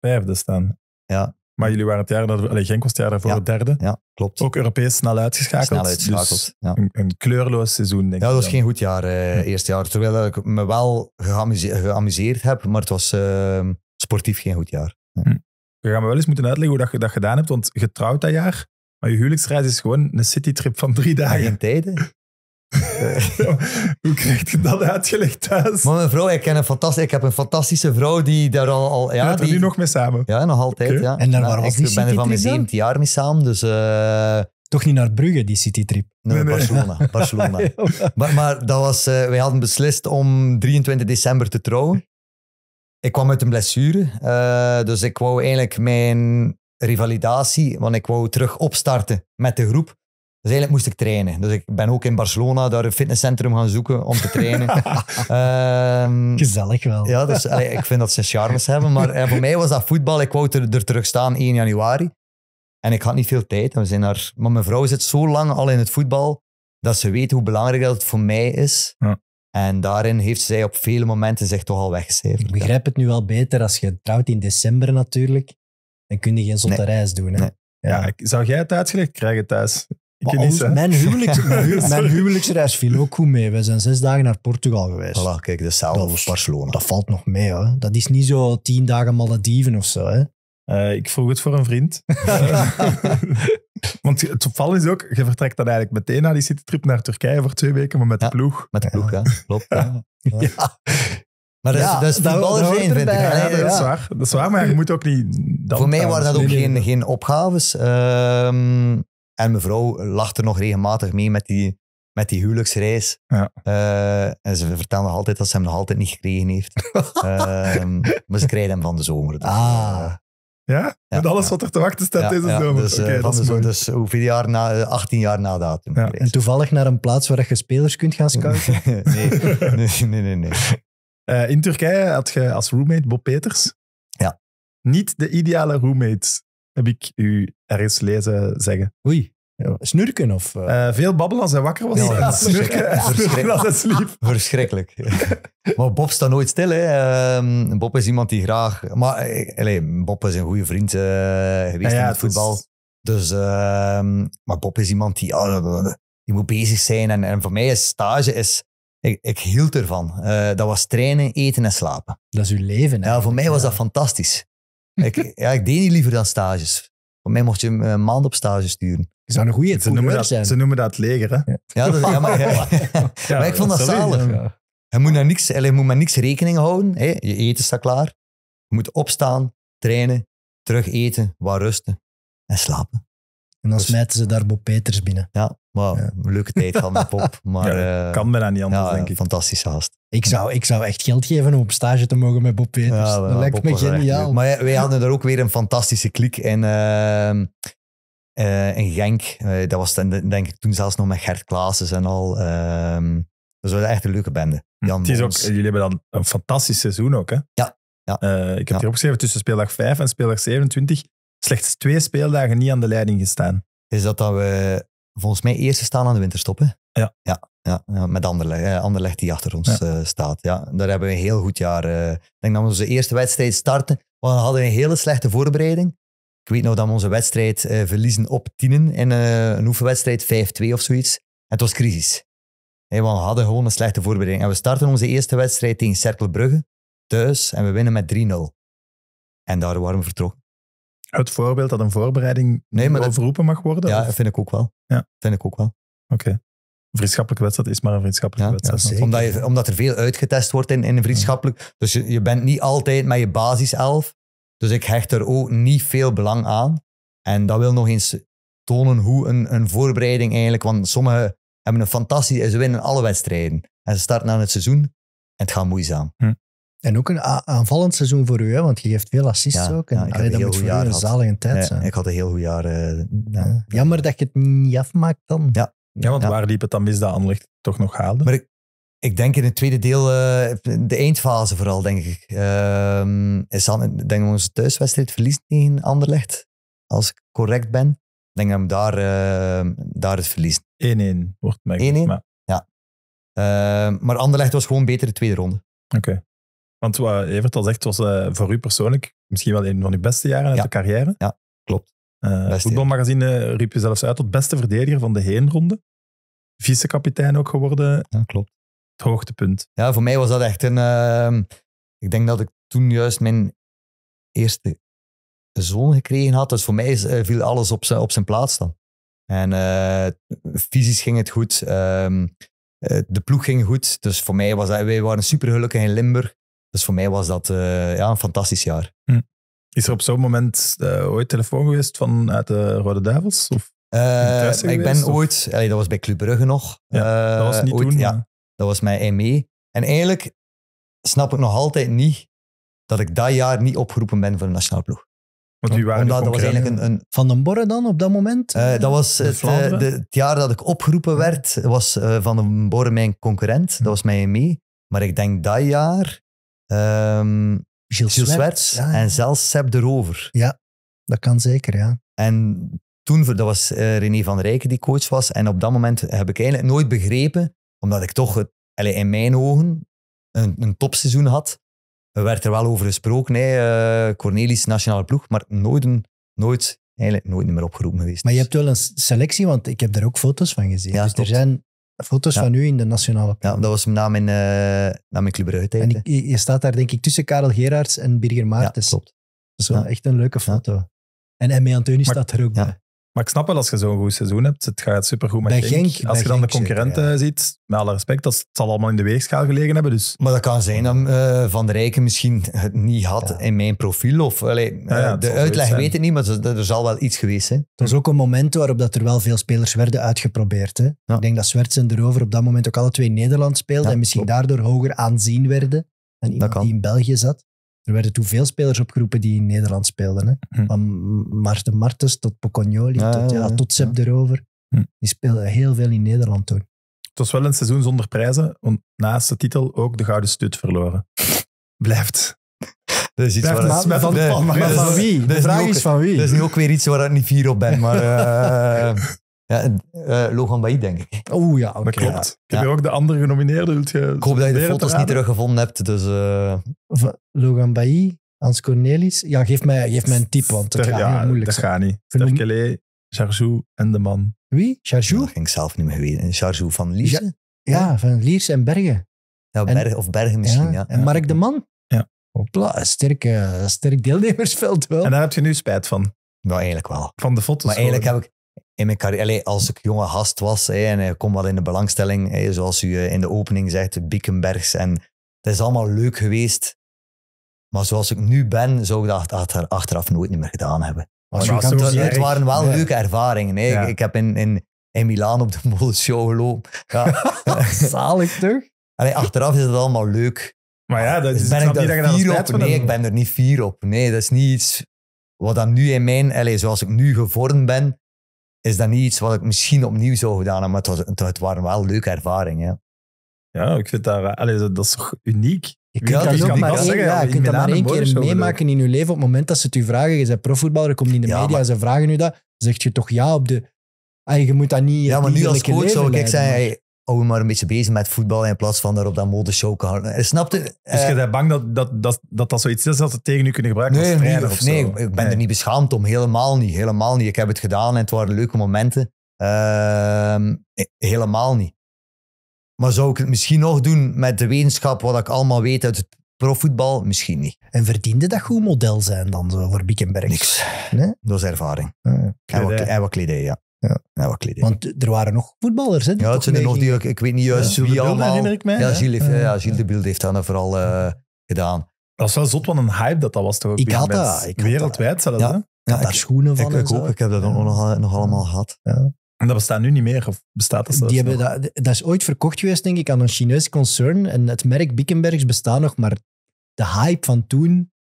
Vijfde staan. Ja. Maar jullie waren het jaar daarvoor, allee, Genk was het jaar daarvoor Ja. het derde. Ja, klopt. Ook Europees snel uitgeschakeld. Snel uitgeschakeld. Dus ja. een, een kleurloos seizoen, denk Ja, ik. dat was dan. geen goed jaar, eh eerste jaar. Terwijl ik me wel geamuse- geamuseerd heb, maar het was eh, sportief geen goed jaar. Je gaat me wel eens moeten uitleggen hoe dat je dat gedaan hebt, want getrouwd dat jaar, maar je huwelijksreis is gewoon een citytrip van drie dagen. Geen tijden. hoe krijg je dat uitgelegd thuis? Maar mijn vrouw, ik, ken een ik heb een fantastische vrouw die daar al... al ja, er die, nu nog mee samen. Ja, nog altijd. Ja. En dan Ja, waar was ik die ben er van mijn citytrip dan? 17 jaar mee samen, dus eh Toch niet naar Brugge, die citytrip. naar Nee, nee. Barcelona. Barcelona. Maar, maar dat was, eh, wij hadden beslist om 23 december te trouwen. Ik kwam uit een blessure, eh, dus ik wou eigenlijk mijn revalidatie, want ik wou terug opstarten met de groep. Dus eigenlijk moest ik trainen. Dus ik ben ook in Barcelona daar een fitnesscentrum gaan zoeken om te trainen. Ehm, Gezellig wel. ja, dus allee, ik vind dat ze charmes hebben. Maar eh, voor mij was dat voetbal. Ik wou er, er terug staan 1 januari. En ik had niet veel tijd. En we zijn daar, maar mijn vrouw zit zo lang al in het voetbal dat ze weet hoe belangrijk dat het voor mij is. Ja. En daarin heeft zij op vele momenten zich toch al Ik weggecijferd. begrijp het nu wel beter als je trouwt in december natuurlijk. Dan kun je geen zotte Nee. reis doen. Hè? Nee. Ja, ik, zou jij het uitgelegd krijgen thuis? Maar ons- mijn, huwelijks, mijn, huwelijksreis viel ook goed mee. We zijn zes dagen naar Portugal geweest. Voilà, kijk, Dat als is- Barcelona. Dat valt nog mee. Hoor. Dat is niet zo tien dagen Malediven of zo. Hè? Eh, ik vroeg het voor een vriend. Want het opvallende is ook, je vertrekt dan eigenlijk meteen na die citytrip naar Turkije voor twee weken, maar met de ploeg. Met de ploeg, ja. Klopt. Ja. Ja. Maar dat, is- Ja, dat is dat- dat voetballer hoort zijn, vind ik. Ja, dat is waar. Dat is waar, maar je moet ook niet... Voor mij waren dat ook geen, geen opgaves. Ehm, en mijn vrouw lacht er nog regelmatig mee met die, met die huwelijksreis. Ja. Eh, en ze vertelt nog altijd dat ze hem nog altijd niet gekregen heeft. Ehm, maar ze krijgt hem van de zomer. Dus, Ah. eh, Ja? Met alles ja. wat er te wachten staat ja, deze ja, zomer. Dus, eh, van de zomer, dus hoeveel jaar na, eh, 18 jaar na datum. En toevallig naar een plaats waar je spelers kunt gaan scouten. nee, nee, nee, nee. nee. Eh, in Turkije had je als roommate Bob Peters. Ja. Niet de ideale roommate, heb ik u ergens lezen zeggen. Oei. Ja, snurken of... eh, Eh, veel babbelen als hij wakker was. Ja, en ja. snurken en snurken als hij sliep. Verschrikkelijk. maar Bob staat nooit stil. Hè. Ehm, Bob is iemand die graag... Maar eh, allee, Bob is een goede vriend eh, geweest in het het voetbal. is- Dus, ehm, maar Bob is iemand die, ja, die moet bezig zijn. En, en voor mij is stage... Is, ik, ik hield ervan. Eh, dat was trainen, eten en slapen. dat is uw leven. Ja, voor mij was dat fantastisch. Ik, ja, ik deed niet liever dan stages. Voor mij mocht je hem een maand op stage sturen. Je zou een goede Ze noemen, dat, zijn. ze noemen dat het leger, hè? Ja, dat, ja, maar, ja, Ja, maar ik vond dat zalig. Ja. Je moet, naar niks, je moet met niks rekening houden. Hè. Je eten staat klaar. Je moet opstaan, trainen, terug eten, wat rusten en slapen. En dan Dus- smijten ze daar Bob Peters binnen. Ja, maar Ja. leuke tijd gehad met Pop. Maar, Ja, eh, Kan bijna niet anders, ja, denk ik. fantastische haast. Ik zou, ik zou echt geld geven om op stage te mogen met Bob Peters. Ja, dat lijkt Bob me geniaal. Maar wij hadden er ook weer een fantastische kliek in, ehm, eh, in Genk. Eh, dat was dan, denk ik toen zelfs nog met Gert Klaassen en al. ehm dat was echt een leuke bende. Jan Het is ook, Mons. jullie hebben dan een fantastisch seizoen ook, hè? Ja, ja. Eh, ik heb Ja. hier opgeschreven tussen speeldag 5 en speeldag 27 slechts twee speeldagen niet aan de leiding gestaan. is dat dat we volgens mij eerste staan aan de winterstop. Hè? Ja. Ja, ja, ja, met Anderlecht, hè. Anderlecht die achter ons eh, staat. Ja, daar hebben we een heel goed jaar. eh, ik denk dat we onze eerste wedstrijd starten. We hadden een hele slechte voorbereiding. Ik weet nog dat we onze wedstrijd eh, verliezen op tienen in eh, een oefenwedstrijd 5-2 of zoiets. En het was crisis. Want we hadden gewoon een slechte voorbereiding. En we starten onze eerste wedstrijd tegen Cercle Brugge thuis en we winnen met 3-0. En daar waren we vertrokken. Het voorbeeld dat een voorbereiding Nee, maar overroepen mag worden? Ja, Of- dat vind ik ook wel. Ja. Vind ik ook wel. Oké. Een vriendschappelijke wedstrijd is maar een vriendschappelijke Ja, wedstrijd. ja. Omdat, je, omdat er veel uitgetest wordt in, in een vriendschappelijk. Dus je, je bent niet altijd met je basiself. Dus ik hecht er ook niet veel belang aan. En dat wil nog eens tonen hoe een, een voorbereiding eigenlijk... Want sommigen hebben een fantastische... Ze winnen alle wedstrijden. En ze starten aan het seizoen en het gaat moeizaam. En ook een aanvallend seizoen voor u, hè, want je geeft veel assists Ja, ook. En ja, ik allee, een dat heel moet goed voor u jaar een zalige tijd Ja, zijn. ik had een heel goed jaar. eh, ja. Ja. Jammer dat je het niet afmaakt dan. Ja. Ja, want Ja. waar liep het dan mis dat Anderlecht toch nog haalde? Maar ik, ik denk in het tweede deel, eh, de eindfase vooral, denk ik. Ehm is ik denk dat we onze thuiswedstrijd verliezen tegen Anderlecht. Als ik correct ben. Ik denk dat we daar, eh, daar het verliezen. 1-1 wordt mij 1-1? Maar, Ehm, maar Anderlecht was gewoon beter de tweede ronde. Oké. Want wat Evert al zegt, was eh, voor u persoonlijk misschien wel een van uw beste jaren uit Ja. de carrière. Ja, klopt. Eh voetbalmagazine riep je zelfs uit tot beste verdediger van de heenronde. Vice-kapitein ook geworden. Ja, klopt. Het hoogtepunt. Ja, voor mij was dat echt een... ehm, ik denk dat ik toen juist mijn eerste zoon gekregen had. Dus voor mij is, eh, viel alles op zijn, op zijn plaats dan. En fysisch ging het goed. ehm, eh, de ploeg ging goed. Dus voor mij was dat... Wij waren super gelukkig in Limburg. Dus voor mij was dat eh, ja, een fantastisch jaar. Is er op zo'n moment eh, ooit telefoon geweest vanuit de Rode Duivels? Of, Eh, ik ben geweest, of? ooit... allee, dat was bij Club Brugge nog. Ja, Eh, dat was niet ooit, toen. Ja, Dat was mijn ME. En eigenlijk snap ik nog altijd niet dat ik dat jaar niet opgeroepen ben voor de nationale ploeg. Want wie waren Omdat dat was eigenlijk een... een Van den Borre dan op dat moment? eh, dat was De het, de- het jaar dat ik opgeroepen werd, was eh, Van den Borre mijn concurrent. Dat was mijn ME. Maar ik denk dat jaar... ehm Gilles, Gilles Swerts. Ja, en zelfs Seb de Rover. dat kan zeker, ja. En toen, dat was eh, René van Rijken die coach was. En op dat moment heb ik eigenlijk nooit begrepen, omdat ik toch het, in mijn ogen een, een topseizoen had. Er werd er wel over gesproken, hè, eh, Cornelis nationale ploeg, maar nooit, een, nooit, eigenlijk nooit meer opgeroepen geweest. Maar je hebt wel een selectie, want ik heb daar ook foto's van gezien. Ja, dus er zijn foto's Ja. van u in de nationale ploeg. Ja, dat was na mijn, uh, na mijn Club Brugge. En ik- je, staat daar denk ik tussen Karel Gerards en Birger ja, Maartens. klopt. dat is wel Ja. echt een leuke foto. En Emme Antoni staat er ook Ja. bij. Maar ik snap wel, als je zo'n goed seizoen hebt, het gaat supergoed met Bij Genk. Genk- Als je dan Genk de concurrenten zeker, ja. ziet, met alle respect, dat, het zal allemaal in de weegschaal gelegen hebben. Dus Maar dat kan zijn dat eh, Van der Rijken misschien het niet had Ja. in mijn profiel. Of, allee, Ja, ja, eh, het de uitleg weet ik niet, maar er, er zal wel iets geweest zijn. Het was ook een moment waarop dat er wel veel spelers werden uitgeprobeerd. Hè? Ja. Ik denk dat Swerts en De Rover op dat moment ook alle twee in Nederland speelden Ja, en misschien klopt. daardoor hoger aanzien werden dan iemand die in België zat. Er werden toen veel spelers opgeroepen die in Nederland speelden. Hè? Hm. Van Maarten Martens tot Pocognoli, Ja, tot, ja, tot Seb De Rover. Hm. Die speelden heel veel in Nederland toen. het was wel een seizoen zonder prijzen, want naast de titel ook de Gouden Stut verloren. Blijft. Dat is iets waar maar van- van- Nee, van- maar Maar dat van is- wie? De vraag is van wie? Dat is nu ook weer iets waar ik niet fier op ben, maar... eh, Ja, eh, Logan Bailly, denk ik. Oeh ja, oké. Dat klopt. Ik heb ook de andere genomineerden. Wilt je Ik hoop dat je de foto's niet teruggevonden hebt. Dus, eh, Van Logan Bailly, Hans Cornelis. Ja, geef mij, geef mij een tip, want Ter- gaat ja, heel moeilijk dat zijn. gaat niet. Terkelé, Jarjou en de man. Wie? Charjou? dat ging ik zelf niet meer weten. Charjou van Liese? Ja, van Liers en Bergen. Ja, En- Berg, of Bergen misschien. ja. En Mark de Man? Ja. Hopla, sterk, eh, sterk deelnemersveld wel. En daar heb je nu spijt van. Nou, eigenlijk wel. Van de foto's. Maar eigenlijk heb ik in mijn carrière, allee, als ik jonge gast was hè, en ik kom wat in de belangstelling, hè, zoals u eh, in de opening zegt, de Biekenbergs. En het is allemaal leuk geweest. Maar zoals ik nu ben, zou ik dat achter, achteraf nooit niet meer gedaan hebben. Maar Het, het waren wel Ja. leuke ervaringen. Ja. Ik, ik heb in, in, in Milaan op de modeshow gelopen. Ja. Zalig toch? Allee, achteraf is het allemaal leuk. Maar ja, dat is ben ik niet dat fier spijt op? Nee, ik ben er niet fier op. Nee, dat is niet iets wat dan nu in mijn... Zoals ik nu gevormd ben, is dat niet iets wat ik misschien opnieuw zou gedaan hebben. Maar het, was, het, waren wel leuke ervaringen. Ja. Ja, ik vind dat... Allee, dat is toch uniek? Je kunt dat kan maar niet één, zeggen, ja, je kunt dat maar één keer meemaken in je leven. Op het moment dat ze het u vragen, je bent profvoetballer, je komt in de Ja, media maar- ze vragen u dat, dan zeg je toch ja op de... Ah, je moet dat niet... ja, maar nu als coach zou ik zeggen, hou maar een beetje bezig met voetbal in plaats van daar op dat modeshow te gaan. Eh, Snap je? Dus Eh, je bent bang dat dat, dat, dat, dat zoiets is dat ze tegen u kunnen gebruiken Nee, als nee, trainer of nee, ik ben er niet beschaamd om. Helemaal niet. Helemaal niet. Ik heb het gedaan en het waren leuke momenten. Ehm, helemaal niet. Maar zou ik het misschien nog doen met de wetenschap, wat ik allemaal weet uit het profvoetbal? Misschien niet. En verdiende dat goed model zijn dan zo voor Biekenberg? Niks. Nee? Dat is ervaring. Ah, En wat, Kledij. en wat kledij, ja. Ja. En wat kledij. Want er waren nog voetballers, hè? ja, het zijn er nog die, ik, ik weet niet juist de wie Bilde allemaal. herinner ik mij, Ja? Gilles, heeft- Ja. ja, Gilles de Bilde heeft dat vooral eh, gedaan. Dat is wel zot, wat een hype dat dat was toch ook Ik bij had dat, ik had Wereldwijd zelfs, Ja. hè? Ja, Daar ik, schoenen van ik, ik ook. Ik heb dat ook Ja. nog, nog allemaal gehad. En dat bestaat nu niet meer, of bestaat dat zelfs Die hebben dat, dat is ooit verkocht geweest, denk ik, aan een Chinees concern. En het merk Bickenbergs bestaat nog, maar de hype van toen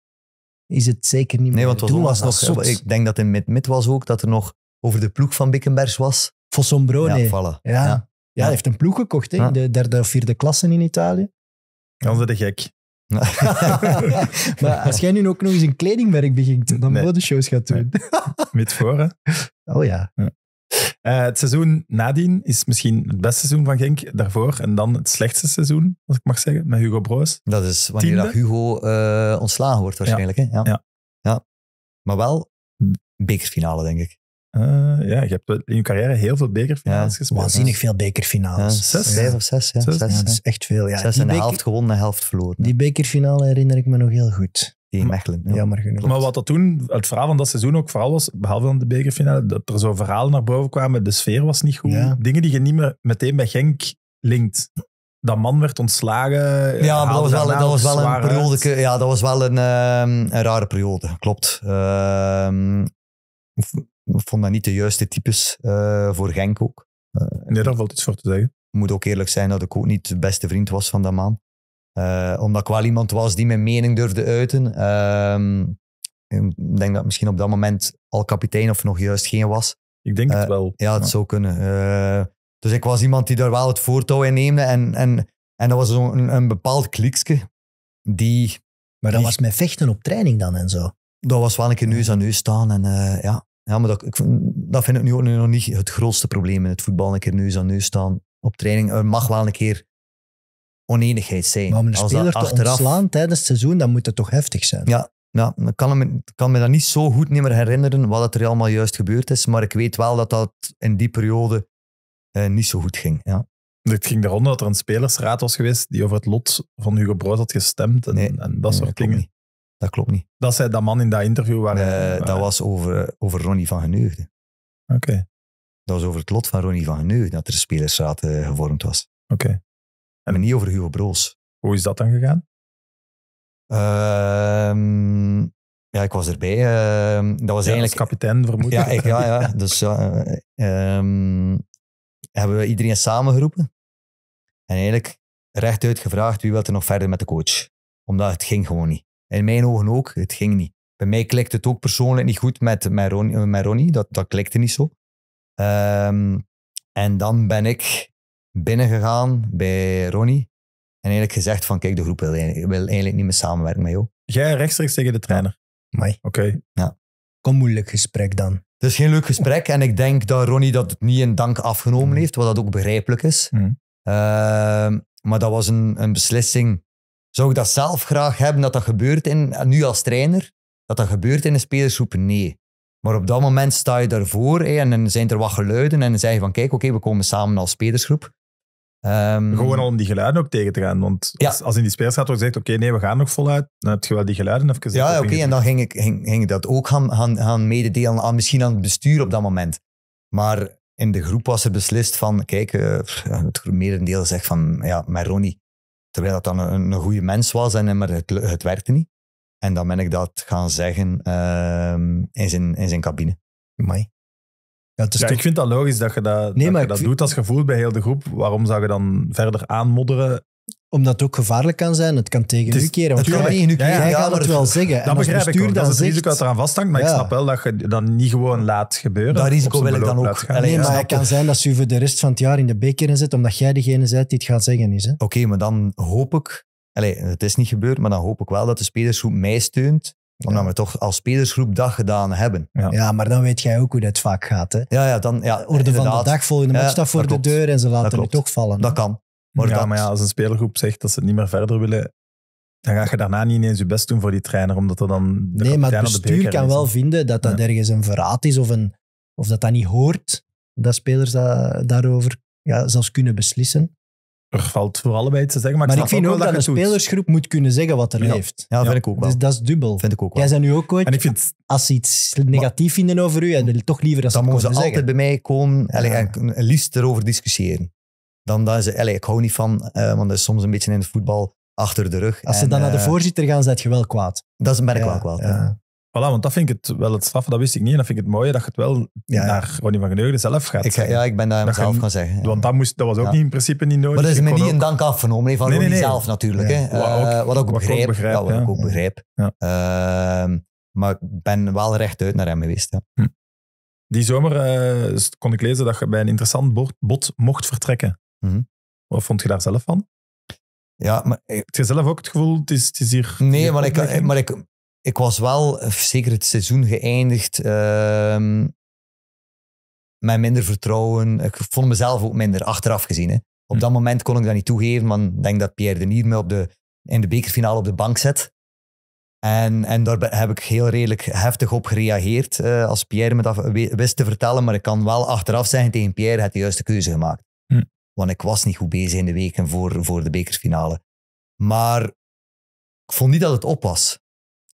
is het zeker niet meer. Nee, want toen was, was nog, ik denk dat in mid, mid was ook dat er nog over de ploeg van Bickenbergs was. Fossombrone. Ja, Ja, ja. hij heeft een ploeg gekocht hè, in de derde of vierde klasse in Italië. Dan zijn de gek. maar als jij nu ook nog eens een kledingmerk begint, dan Nee. modeshows gaat doen. Met voor, hè? Oh ja. Eh, het seizoen nadien is misschien het beste seizoen van Genk daarvoor. En dan het slechtste seizoen, als ik mag zeggen, met Hugo Broos. Dat is wanneer dat Hugo eh, ontslagen wordt waarschijnlijk. Hè? Ja. Ja. Ja. Maar wel bekerfinale, denk ik. Eh, ja, je hebt in je carrière heel veel bekerfinales Ja, gespeeld. Waanzinnig veel Ja, bekerfinales. Zes? Vijf of zes. Ja, Zes? zes, Ja, ja. dat is echt veel. Ja, Zes die, en de beker- helft gewonnen en de helft verloren. die bekerfinale herinner ik me nog heel goed. Tegen Mechelen. Ja. Jammer genoeg. Maar wat dat toen, het verhaal van dat seizoen ook vooral was, behalve dan de bekerfinale, dat er zo verhalen naar boven kwamen, de sfeer was niet goed. Ja. Dingen die je niet meer meteen bij Genk linkt. Dat man werd ontslagen. Ja, dat was wel, dat was wel een periode. Ja, dat was wel een, ehm, een rare periode. Klopt. Ehm, vond dat niet de juiste types eh, voor Genk ook. Nee, daar valt iets voor te zeggen. Ik moet ook eerlijk zijn dat ik ook niet de beste vriend was van dat man. Eh, omdat ik wel iemand was die mijn mening durfde uiten. Ehm, ik denk dat ik misschien op dat moment al kapitein of nog juist geen was. Ik denk het Eh, wel. Ja, het Ja. zou kunnen. Eh, dus ik was iemand die daar wel het voortouw in neemde. En, en, en dat was zo'n een, een bepaald kliksje. Die, Maar dat die- was met vechten op training dan en zo. dat was wel een keer neus aan neus staan. En, eh, ja. Ja, maar dat, ik, vind- dat vind ik nu ook nog niet het grootste probleem in het voetbal. Een keer neus aan neus staan op training. Er mag wel een keer oneenigheid zijn. Maar om een Als speler te achteraf- ontslaan tijdens het seizoen, dan moet het toch heftig zijn. Ja, ja ik kan me, kan me dat niet zo goed niet meer herinneren wat er allemaal juist gebeurd is. Maar ik weet wel dat dat in die periode eh, niet zo goed ging. Ja. Het ging eronder dat er een spelersraad was geweest die over het lot van Hugo Brood had gestemd. En, Nee, en dat Nee, soort dingen. Dat klopt niet. Dat zei dat man in dat interview. Waar, Eh, hij- dat waar- was over, over Ronnie van Geneugde. Oké, Dat was over het lot van Ronnie van Geneugde dat er een spelersraad eh, gevormd was. oké. En niet over Hugo Broos. Hoe is dat dan gegaan? Ehm, ja, ik was erbij. Ehm, dat was als eigenlijk... kapitein vermoed Ja, ik, ja, ja. Dus ja, eh, ehm, hebben we iedereen samengeroepen. En eigenlijk rechtuit gevraagd wie wil er nog verder met de coach. Omdat het ging gewoon niet. In mijn ogen ook, het ging niet. Bij mij klikte het ook persoonlijk niet goed met, met, Ronnie, met Ronnie. Dat, dat klikte niet zo. Ehm, en dan ben ik binnengegaan bij Ronnie. En eigenlijk gezegd van, kijk, de groep wil, eigenlijk- wil eigenlijk niet meer samenwerken met jou. Jij rechtstreeks tegen de trainer. Oké. Kom moeilijk gesprek dan. Het is geen leuk gesprek en ik denk dat Ronnie dat niet in dank afgenomen heeft, wat dat ook begrijpelijk is. Mhm. Ehm, maar dat was een, een beslissing. Zou ik dat zelf graag hebben dat dat gebeurt in, nu als trainer? Dat dat gebeurt in de spelersgroep? Nee. Maar op dat moment sta je daarvoor en dan zijn er wat geluiden en dan zeg je van kijk, oké, we komen samen als spelersgroep. Ehm, Gewoon al om die geluiden ook tegen te gaan. Want Ja. als, als in die speelsraad wordt gezegd, oké, nee, we gaan nog voluit, dan heb je wel die geluiden even Ja, oké, en dan ging ik, ging, ging ik dat ook gaan, gaan, gaan mededelen, aan, misschien aan het bestuur op dat moment. Maar in de groep was er beslist van, kijk, ja, het merendeel zegt van, ja, met Ronnie. Terwijl dat dan een, een goede mens was, en, maar het, het werkte niet. En dan ben ik dat gaan zeggen ehm, in, zijn, in zijn cabine. Amai. Ja, Ja, toch- ik vind dat logisch dat je dat, Nee, dat, maar je ik dat vind- doet als gevoel bij heel de groep. Waarom zou je dan verder aanmodderen? Omdat het ook gevaarlijk kan zijn. Het kan tegen Het is- u keren. Want Het kan jij, niet nu Ja, ja, jij ja, gaat het wel zeggen. En Dat begrijp ik bestuur ook. dan Dat is het risico dat eraan vasthangt. Maar ik snap wel dat je dan niet gewoon laat gebeuren. Dat risico wil ik dan ook. gaan. Allee, Nee, ja, maar het kan zijn dat ze u voor de rest van het jaar in de beker zet, omdat jij degene bent die het gaat zeggen is. Hè? Oké, maar dan hoop ik, allee, het is niet gebeurd, maar dan hoop ik wel dat de spelersgroep mij steunt. Omdat Ja. we toch als spelersgroep dat gedaan hebben. Ja. Ja, maar dan weet jij ook hoe dat vaak gaat. Hè? Ja, ja, dan, ja Orde van de dag, volgende Ja, match staat voor dat de klopt. deur en ze laten Dat het toch vallen. Dat kan. Maar ja, dat- maar ja, als een spelergroep zegt dat ze het niet meer verder willen, dan ga je daarna niet ineens je best doen voor die trainer, omdat er dan de nee, maar het bestuur kan wel vinden dat dat ergens een verraad is of, een, of dat dat niet hoort. Dat spelers dat, daarover ja, zelfs kunnen beslissen. Er valt voor allebei iets te zeggen, maar, Maar ik, vind ook dat een doet. spelersgroep moet kunnen zeggen wat er Ja. leeft. Ja, vind ik ook wel. Dus dat is dubbel. vind ik ook wel. Jij bent nu ook ooit, En ik vind, als ze iets negatief vinden over u, en toch liever dat ze dan mogen ze altijd zeggen. bij mij komen Ja. en liefst erover discussiëren. Dan dat is, allee, ik hou niet van, eh, want dat is soms een beetje in het voetbal achter de rug. Als ze En, dan naar de eh, voorzitter gaan, zet je wel kwaad. Dat is, ben ik Ja, wel kwaad. ja. ja. voilà, want dat vind ik het wel het straffe, dat wist ik niet. En dat vind ik het mooie dat je het wel Ja. naar Ronnie van Geneugden zelf gaat Ik, zeggen. ja, ik ben dat Dat mezelf gaan zeggen. Want dat, moest, dat was ook Ja. niet in principe niet nodig. Maar dat is me niet ook- een dank afgenomen van Nee, nee, Ronnie nee. zelf natuurlijk. Ja. Hè. Wat ook- Eh, wat ook wat ik ook begrijp. wat ja. ik ook begrijp. Ja. Ehm, maar ik ben wel rechtuit naar hem geweest. Ja. Die zomer eh, kon ik lezen dat je bij een interessant bod mocht vertrekken. Mhm. Wat vond je daar zelf van? Ja, maar ik- Heb je zelf ook het gevoel, het is, het is hier... Nee, hier maar, ik, maar ik, ik was wel eh, zeker het seizoen geëindigd ehm, met minder vertrouwen. Ik vond mezelf ook minder, achteraf gezien. Hè. Op Hm. dat moment kon ik dat niet toegeven, want ik denk dat Pierre Denier me op de, in de bekerfinale op de bank zet. En, en daar heb ik heel redelijk heftig op gereageerd eh, als Pierre me dat wist te vertellen. Maar ik kan wel achteraf zeggen tegen Pierre, hij heeft de juiste keuze gemaakt. Want ik was niet goed bezig in de weken voor, voor de bekerfinale. Maar ik vond niet dat het op was.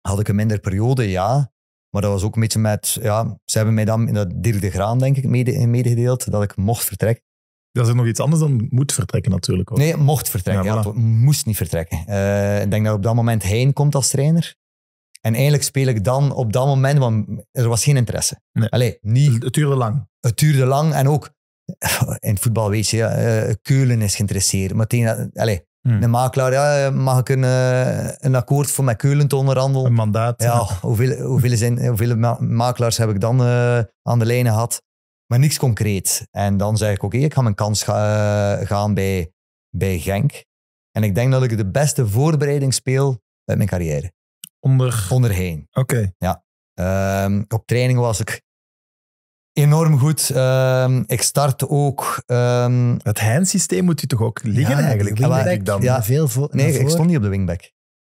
Had ik een minder periode, ja. Maar dat was ook een beetje met... Ja, ze hebben mij dan in dat Dirk de Graan, denk ik, mede, medegedeeld. Dat ik mocht vertrekken. Dat is nog iets anders dan moet vertrekken natuurlijk. Ook. Nee, mocht vertrekken. Ja, voilà. moest niet vertrekken. Eh, ik denk dat op dat moment Hein komt als trainer. En eigenlijk speel ik dan op dat moment, want er was geen interesse. Nee. Allee, niet, Het duurde lang. het duurde lang en ook in het voetbal weet je, ja, eh, Keulen is geïnteresseerd. Maar tegen, allee, Hmm. makelaar, ja, mag ik een, eh, een akkoord voor met Keulen te onderhandelen? Een mandaat. Ja, hoeveel, hoeveel, zijn, hoeveel ma- makelaars heb ik dan eh, aan de lijn gehad? Maar niks concreet. En dan zei ik, oké, ik ga mijn kans ga- gaan bij, bij Genk. En ik denk dat ik de beste voorbereiding speel uit mijn carrière. Onder... Onderheen. Oké. Ehm, op training was ik enorm goed. Ehm, ik start ook... ehm, Het Hein-systeem moet u toch ook liggen Ja, eigenlijk? die denk wingback, ik dan. Ja. Veel voor, nee, ik stond niet op de wingback.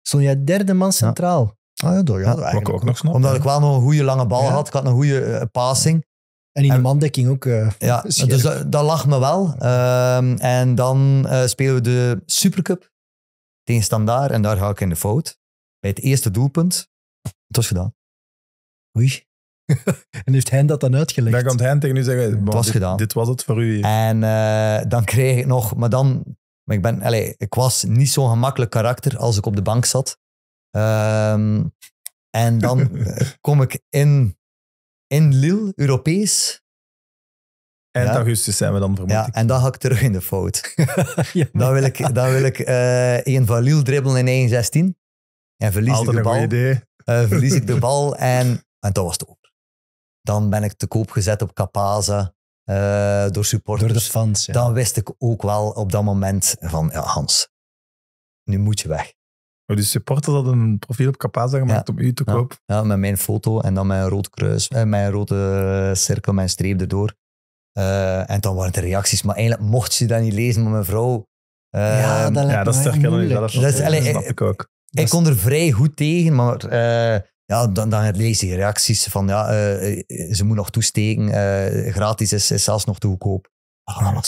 Stond jij derde man centraal? Ah ja, door, ja, Ja, ook nog snap. Omdat ik wel nog een goede lange bal Ja. had. Ik had een goede eh, passing. En in de mandekking ook. eh, Ja, scherp. dus dat, dat lag me wel. Ehm, en dan eh, spelen we de Supercup tegen Standaard en daar ga ik in de fout. Bij het eerste doelpunt. Het was gedaan. Oei. en heeft hij dat dan uitgelegd? Dan kan Hein tegen u zeggen, "Bon, was dit, gedaan. dit was het voor u. En eh, dan kreeg ik nog, maar dan, maar ik, ben, allez, ik was niet zo'n gemakkelijk karakter als ik op de bank zat. Ehm, en dan eh, kom ik in, in Lille, Europees. Eind ja. augustus zijn we dan vermoed Ja, ik. en dan ga ik terug in de fout. ja, Dan wil ik, dan wil ik eh een van Lille dribbelen in 1 16. En verlies Altijd ik de bal. idee. Verlies ik de bal en, en dat was het over. Dan ben ik te koop gezet op Capaza eh, door door supporters. de fans. Ja. Dan wist ik ook wel op dat moment van, ja Hans, nu moet je weg. Oh, die supporters hadden een profiel op Capaza gemaakt Ja. om u te Ja. koop. Ja, met mijn foto en dan mijn rood kruis, eh, mijn rode cirkel, mijn streep erdoor. Eh, en dan waren de reacties, maar eigenlijk mocht je dat niet lezen, maar mijn vrouw... eh, ja, dat Ja, dat is sterk. Dat is- allee, snap eh, ik ook. ik kon er vrij goed tegen, maar eh, ja, dan, dan lees je reacties van ja, eh, eh, ze moet nog toesteken, eh, gratis is, is zelfs nog te goedkoop. Ah,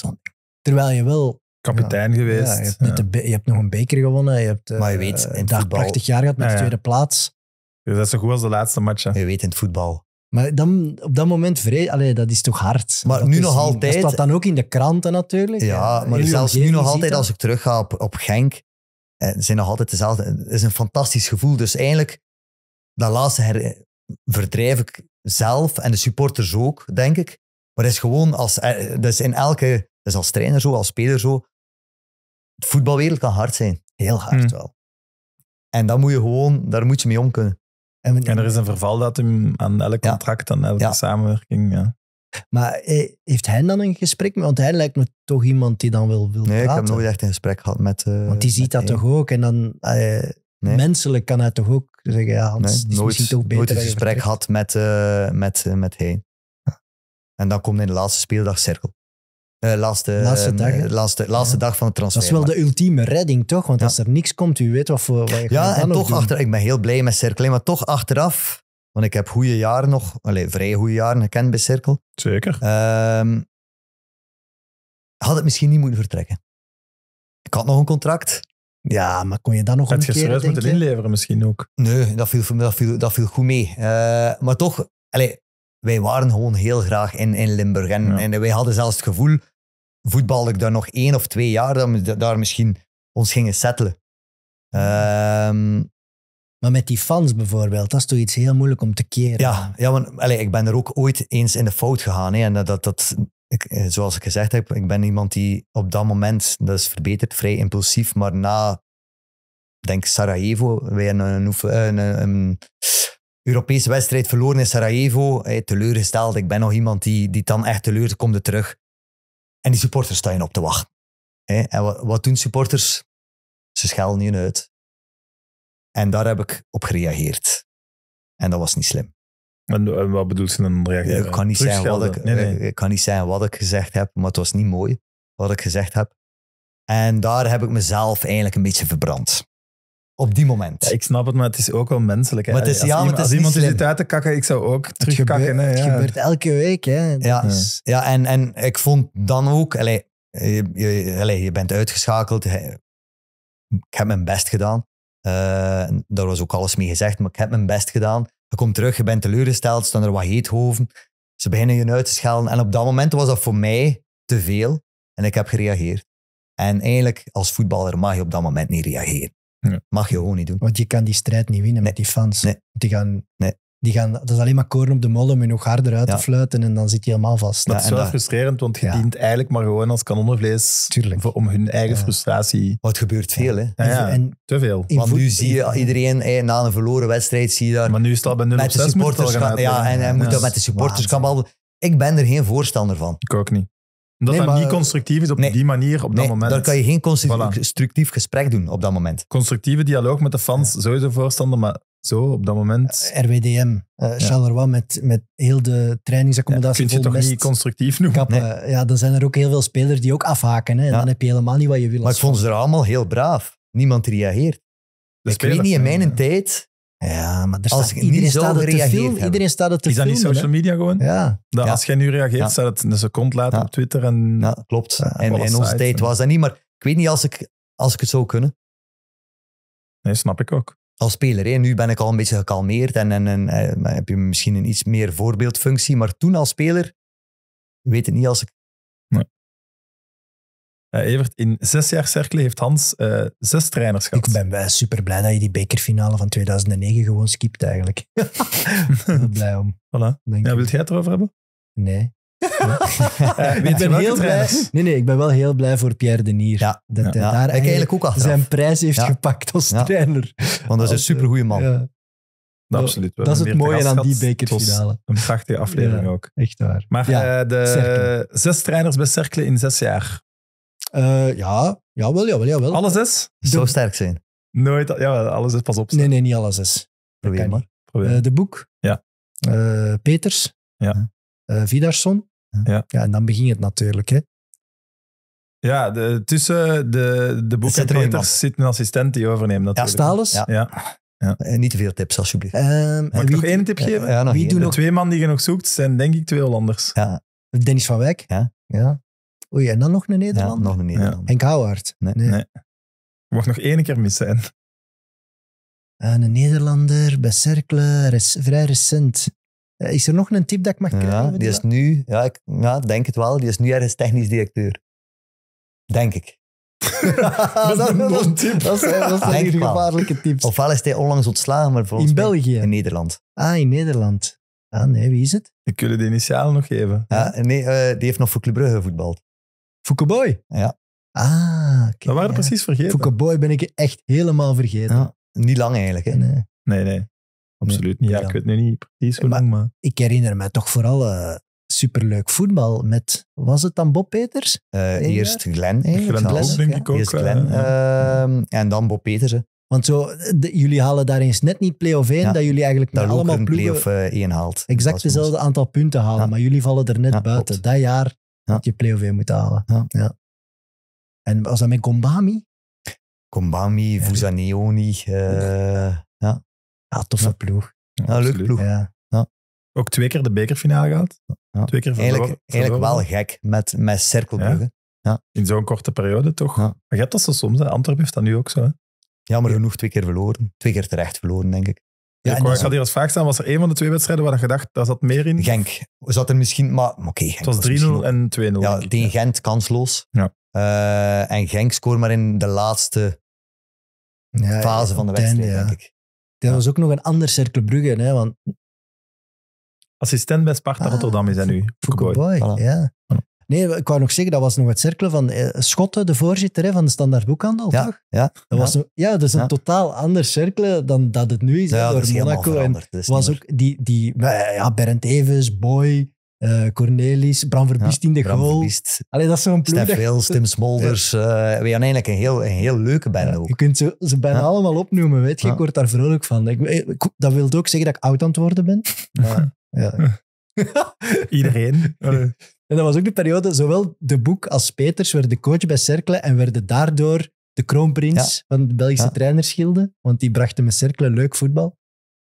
Terwijl je wel... Kapitein geweest. Ja, je, hebt Ja. net de be- je hebt nog een beker gewonnen. Je hebt eh, Maar je weet, in een dag voetbal- prachtig jaar gehad met Ja, de tweede plaats. Dus dat is zo goed als de laatste match. hè. Je weet in het voetbal. Maar dan, op dat moment, vrij, allee, dat is toch hard. Maar dat nu nog altijd- Dat staat dan ook in de kranten natuurlijk. Ja, maar zelfs nu nog altijd, als ik terug ga op, op Genk, eh, zijn nog altijd dezelfde. Het is een fantastisch gevoel. Dus eigenlijk, dat laatste her, verdrijf ik zelf en de supporters ook, denk ik. Maar het is gewoon, als, eh, dat is in elke, dat is als trainer zo, als speler zo. De voetbalwereld kan hard zijn. Heel hard Hmm. wel. En dan moet je gewoon, daar moet je mee om kunnen. En, En er is een vervaldatum aan elk Ja. contract, aan elke Ja. samenwerking. Ja. Maar eh, heeft hij dan een gesprek met? Want hij lijkt me toch iemand die dan wil, wil Nee, ik praten. heb nooit echt een gesprek gehad met... eh, Want die ziet dat hij. toch ook. En dan eh, Nee. menselijk kan hij toch ook zeggen, ja, Hans, Nee, nooit, misschien toch beter nooit gesprek gehad met, eh, met, eh, met hij. En dan komt in de laatste speeldag cirkel. Eh, laatste, Laatste eh, dag, laatste, laatste Ja. dag van het transfer. Dat is wel de ultieme redding, toch? Want Ja. als er niks komt, u weet wat voor wat je Ja, en toch doen. achter, ik ben heel blij met Cirkel, maar toch achteraf, want ik heb goede jaren nog, allee, vrij goede jaren gekend bij Cirkel, Zeker. ehm, had het misschien niet moeten vertrekken. Ik had nog een contract. Ja, maar kon je dan nog Had je omkeren, serieus denk moeten je? inleveren misschien ook. Nee, dat viel, dat viel, dat viel goed mee. Eh, maar toch, allee, wij waren gewoon heel graag in, in Limburg. En, Ja. en wij hadden zelfs het gevoel, voetbalde ik daar nog één of twee jaar, dat we daar misschien ons gingen settelen. Ehm, Maar met die fans bijvoorbeeld, dat is toch iets heel moeilijk om te keren. ja, ja want, allee, ik ben er ook ooit eens in de fout gegaan. Hè, en dat, dat, dat, ik, eh, zoals ik gezegd heb, ik ben iemand die op dat moment, dat is verbeterd, vrij impulsief, maar na, denk Sarajevo, wij hebben een, een, Europese wedstrijd verloren in Sarajevo, eh, teleurgesteld. Ik ben nog iemand die, die dan echt teleur komt er terug. En die supporters staan op te wachten. En wat, wat doen supporters? Ze schelden je uit. En daar heb ik op gereageerd. En dat was niet slim. En, en wat bedoelt ze dan? Ik kan, niet zeggen wat ik? Nee, nee. ik kan niet zeggen wat ik gezegd heb, maar het was niet mooi wat ik gezegd heb. En daar heb ik mezelf eigenlijk een beetje verbrand. Op die moment. Ja, ik snap het, maar het is ook wel menselijk. Hè. Maar het is- als ja, iemand, het is als iemand uit te kakken, ik zou ook Het, terugkakken. gebeurt, hè, het gebeurt elke week. Hè. Ja. is- Ja, en, en ik vond dan ook, allee, je, je, bent uitgeschakeld. Ik heb mijn best gedaan. Eh, daar was ook alles mee gezegd, maar ik heb mijn best gedaan. Je komt terug, je bent teleurgesteld, staan er wat heethoven. Ze beginnen je uit te schelden. En op dat moment was dat voor mij te veel. En ik heb gereageerd. En eigenlijk, als voetballer mag je op dat moment niet reageren. Ja. Mag je gewoon niet doen. Want je kan die strijd niet winnen met die fans. Nee. Die gaan, Nee. Die gaan, dat is alleen maar koren op de molen om je nog harder uit Ja. te fluiten en dan zit je helemaal vast. Dat Ja, is wel dat- frustrerend, want je Ja. dient eigenlijk maar gewoon als kanonnenvlees Tuurlijk. voor, om hun eigen Ja. frustratie... Wat gebeurt veel, hè? Ja, ja, En te veel. Want voet- nu zie je iedereen, na een verloren wedstrijd, zie je daar Maar nu is het al bij 0 op met de 6 moet het al supporters gaan gaan. Ja, en hij moet dat met de supporters babbelen. Ik ben er geen voorstander van. Ik ook niet. Omdat Nee, dat maar- niet constructief is op Nee. die manier, op Nee, dat moment. daar kan je geen Voilà. constructief gesprek doen op dat moment. Constructieve dialoog met de fans, sowieso voorstander, maar zo, op dat moment... RWDM, eh Charleroi, met, met heel de Ja, trainingsaccommodatie vind je toch mest, niet constructief noemen? kappen. Ja, dan zijn er ook heel veel spelers die ook afhaken. Hè, en Ja. dan heb je helemaal niet wat je wil. Maar ik vond ze er allemaal heel braaf. Niemand reageert. De ik spelers weet niet, in mijn ja. tijd... Ja, maar er Als staat, iedereen, staat het te heb. iedereen staat het te Is dat niet social media gewoon? Ja, Dat Ja. Als jij nu reageert, Ja. staat het een seconde later Ja. op Twitter en... Ja, klopt. Ja, en in onze tijd en- was dat niet. Maar ik weet niet als ik, als ik het zou kunnen. Nee, snap ik ook. Als speler, hè. nu ben ik al een beetje gekalmeerd en, en, en eh, heb je misschien een iets meer voorbeeldfunctie. Maar toen als speler, weet ik niet als ik... Eh, Evert, in zes jaar cirkelen heeft Hans eh, zes trainers gehad. ik ben wel super blij dat je die bekerfinale van 2009 gewoon skipt eigenlijk. Heel blij om. Voilà. Denk Ja, ik. wilt jij het erover hebben? Nee. Eh, ik ben heel blij. Nee, nee, ik ben wel heel blij voor Pierre Denier. Ja, dat hij Ja, daar ik eigenlijk ook achteraf. zijn prijs heeft Ja. gepakt als Ja. trainer. Want dat is een supergoeie man. Ja, Absoluut. We dat is het mooie aan die bekerfinale. Een prachtige aflevering Ja. ook. Echt waar. Maar Ja, eh, de Cercle. zes trainers bij Cercle in zes jaar. Eh, ja, jawel, jawel, jawel. Alle zes? Het zou sterk zijn. Nooit, ja, alles is pas op. Nee, nee, niet alles is. Probeer maar. Probeer. Eh, de Boek. Ja. Eh, Peters. Ja. Eh, Vidarsson. Ja. ja. En dan begint het natuurlijk. Hè. Ja, de, tussen de, de boek en er. Peters zit een assistent die overneemt natuurlijk. Stales. Ja. Ja. Eh, niet te veel tips, alsjeblieft. Ehm, en Mag ik wie- nog één tip geven? Ja, nog wie één. doet De nog- twee man die je nog zoekt zijn denk ik twee Hollanders. Ja, Dennis van Wijk. Ja. ja. Oei, en dan nog een ja, Nederlander? nog een Nederlander. Henk Houwaard. Nee. Mag nog één keer mis zijn. En een Nederlander bij Cercle, res- vrij recent. Eh, Is er nog een tip dat ik mag krijgen? Ja, die is nu, ja, ik ja, denk het wel, die is nu ergens technisch directeur. Denk ik. dat, Nog een tip. dat zijn, dat zijn gevaarlijke tips. Ofwel is hij onlangs ontslagen, maar volgens in België? in Nederland. Ah, in Nederland. Ah, nee, wie is het? Ik wil je de initialen nog geven. Ja, nee, eh, die heeft nog voor Club Brugge gevoetbald. Foukeboy? Ja. Ah, oké. Dat waren we precies vergeten. Foukeboy ben ik echt helemaal vergeten. Ja, niet lang eigenlijk. Hè. Nee. Nee, nee. Absoluut niet. Ja, ik weet nu niet precies hoe Maar- lang, maar... Ik herinner me toch vooral eh, superleuk voetbal met... Was het dan Bob Peters? Eh, eerst Glenn eigenlijk. Glenn denk ik ook. Eerst eh, Glenn. ehm, en dan Bob Petersen. Want zo, de- jullie halen daar eens net niet play-off 1, Ja. dat jullie eigenlijk met Dat allemaal ploegen play-off eh, 1 haalt. exact dezelfde aantal punten halen, Ja. maar jullie vallen er net Ja, buiten. klopt. Dat jaar Ja. dat je play-off 1 moet halen. Ja. En was dat met Gombami? Kombami, Ja. Fusaneoni. eh ja, Ja, toffe Ja. ploeg. ja, leuk ploeg. Ja. Ook twee keer de bekerfinale gehad. Ja. Twee keer verloren. Eigenlijk, eigenlijk wel gek met, met Cerkelbrugge. In zo'n korte periode, toch? Ja. Maar je hebt dat zo soms. Hè. Antwerpen heeft dat nu ook zo. Hè. Jammer genoeg twee keer verloren. Twee keer terecht verloren, denk ik. Ja, ik, had hier als vraag staan, was er een van de twee wedstrijden waar je dacht, daar zat meer in? Genk zat er misschien, maar oké. Genk Het was 3-0 misschien ook- en 2-0. Ja, tegen. Gent kansloos. Ja. Eh, en Genk scoort maar in de laatste Ja, fase van de wedstrijd, ja. denk ik. Dat was ook nog een ander Cercle Brugge, hè, want Assistent bij Sparta Ah, Rotterdam is hij nu. Voilà. ja. Nee, ik wou nog zeggen, dat was nog het cirkelen van eh, Schotten, de voorzitter hè, van de Standaard Boekhandel, Ja, toch? ja. Dat was nog, ja, dat is een Ja. totaal ander cirkelen dan dat het nu is, Ja, dat door is Monaco. En is was ook die, die eh, ja, Berend Evens, Boy, eh, Cornelis, Bram Verbiest in de Bram goal. Verbiest, Allee, dat is zo'n ploeg. Stef Wils, Tim Smolders. eh, we hadden eigenlijk een heel, een heel leuke band Ja, ook. je kunt ze, ze bijna Ja. allemaal opnoemen, weet je. Ja. Ik word daar vrolijk van. Ik, ik- dat wil ook zeggen dat ik oud aan het worden ben. Maar, ja. Iedereen. En dat was ook de periode, zowel de Boek als Peters werden coach bij Cercle en werden daardoor de kroonprins van de Belgische Ja. trainersgilde. Want die brachten met Cercle leuk voetbal.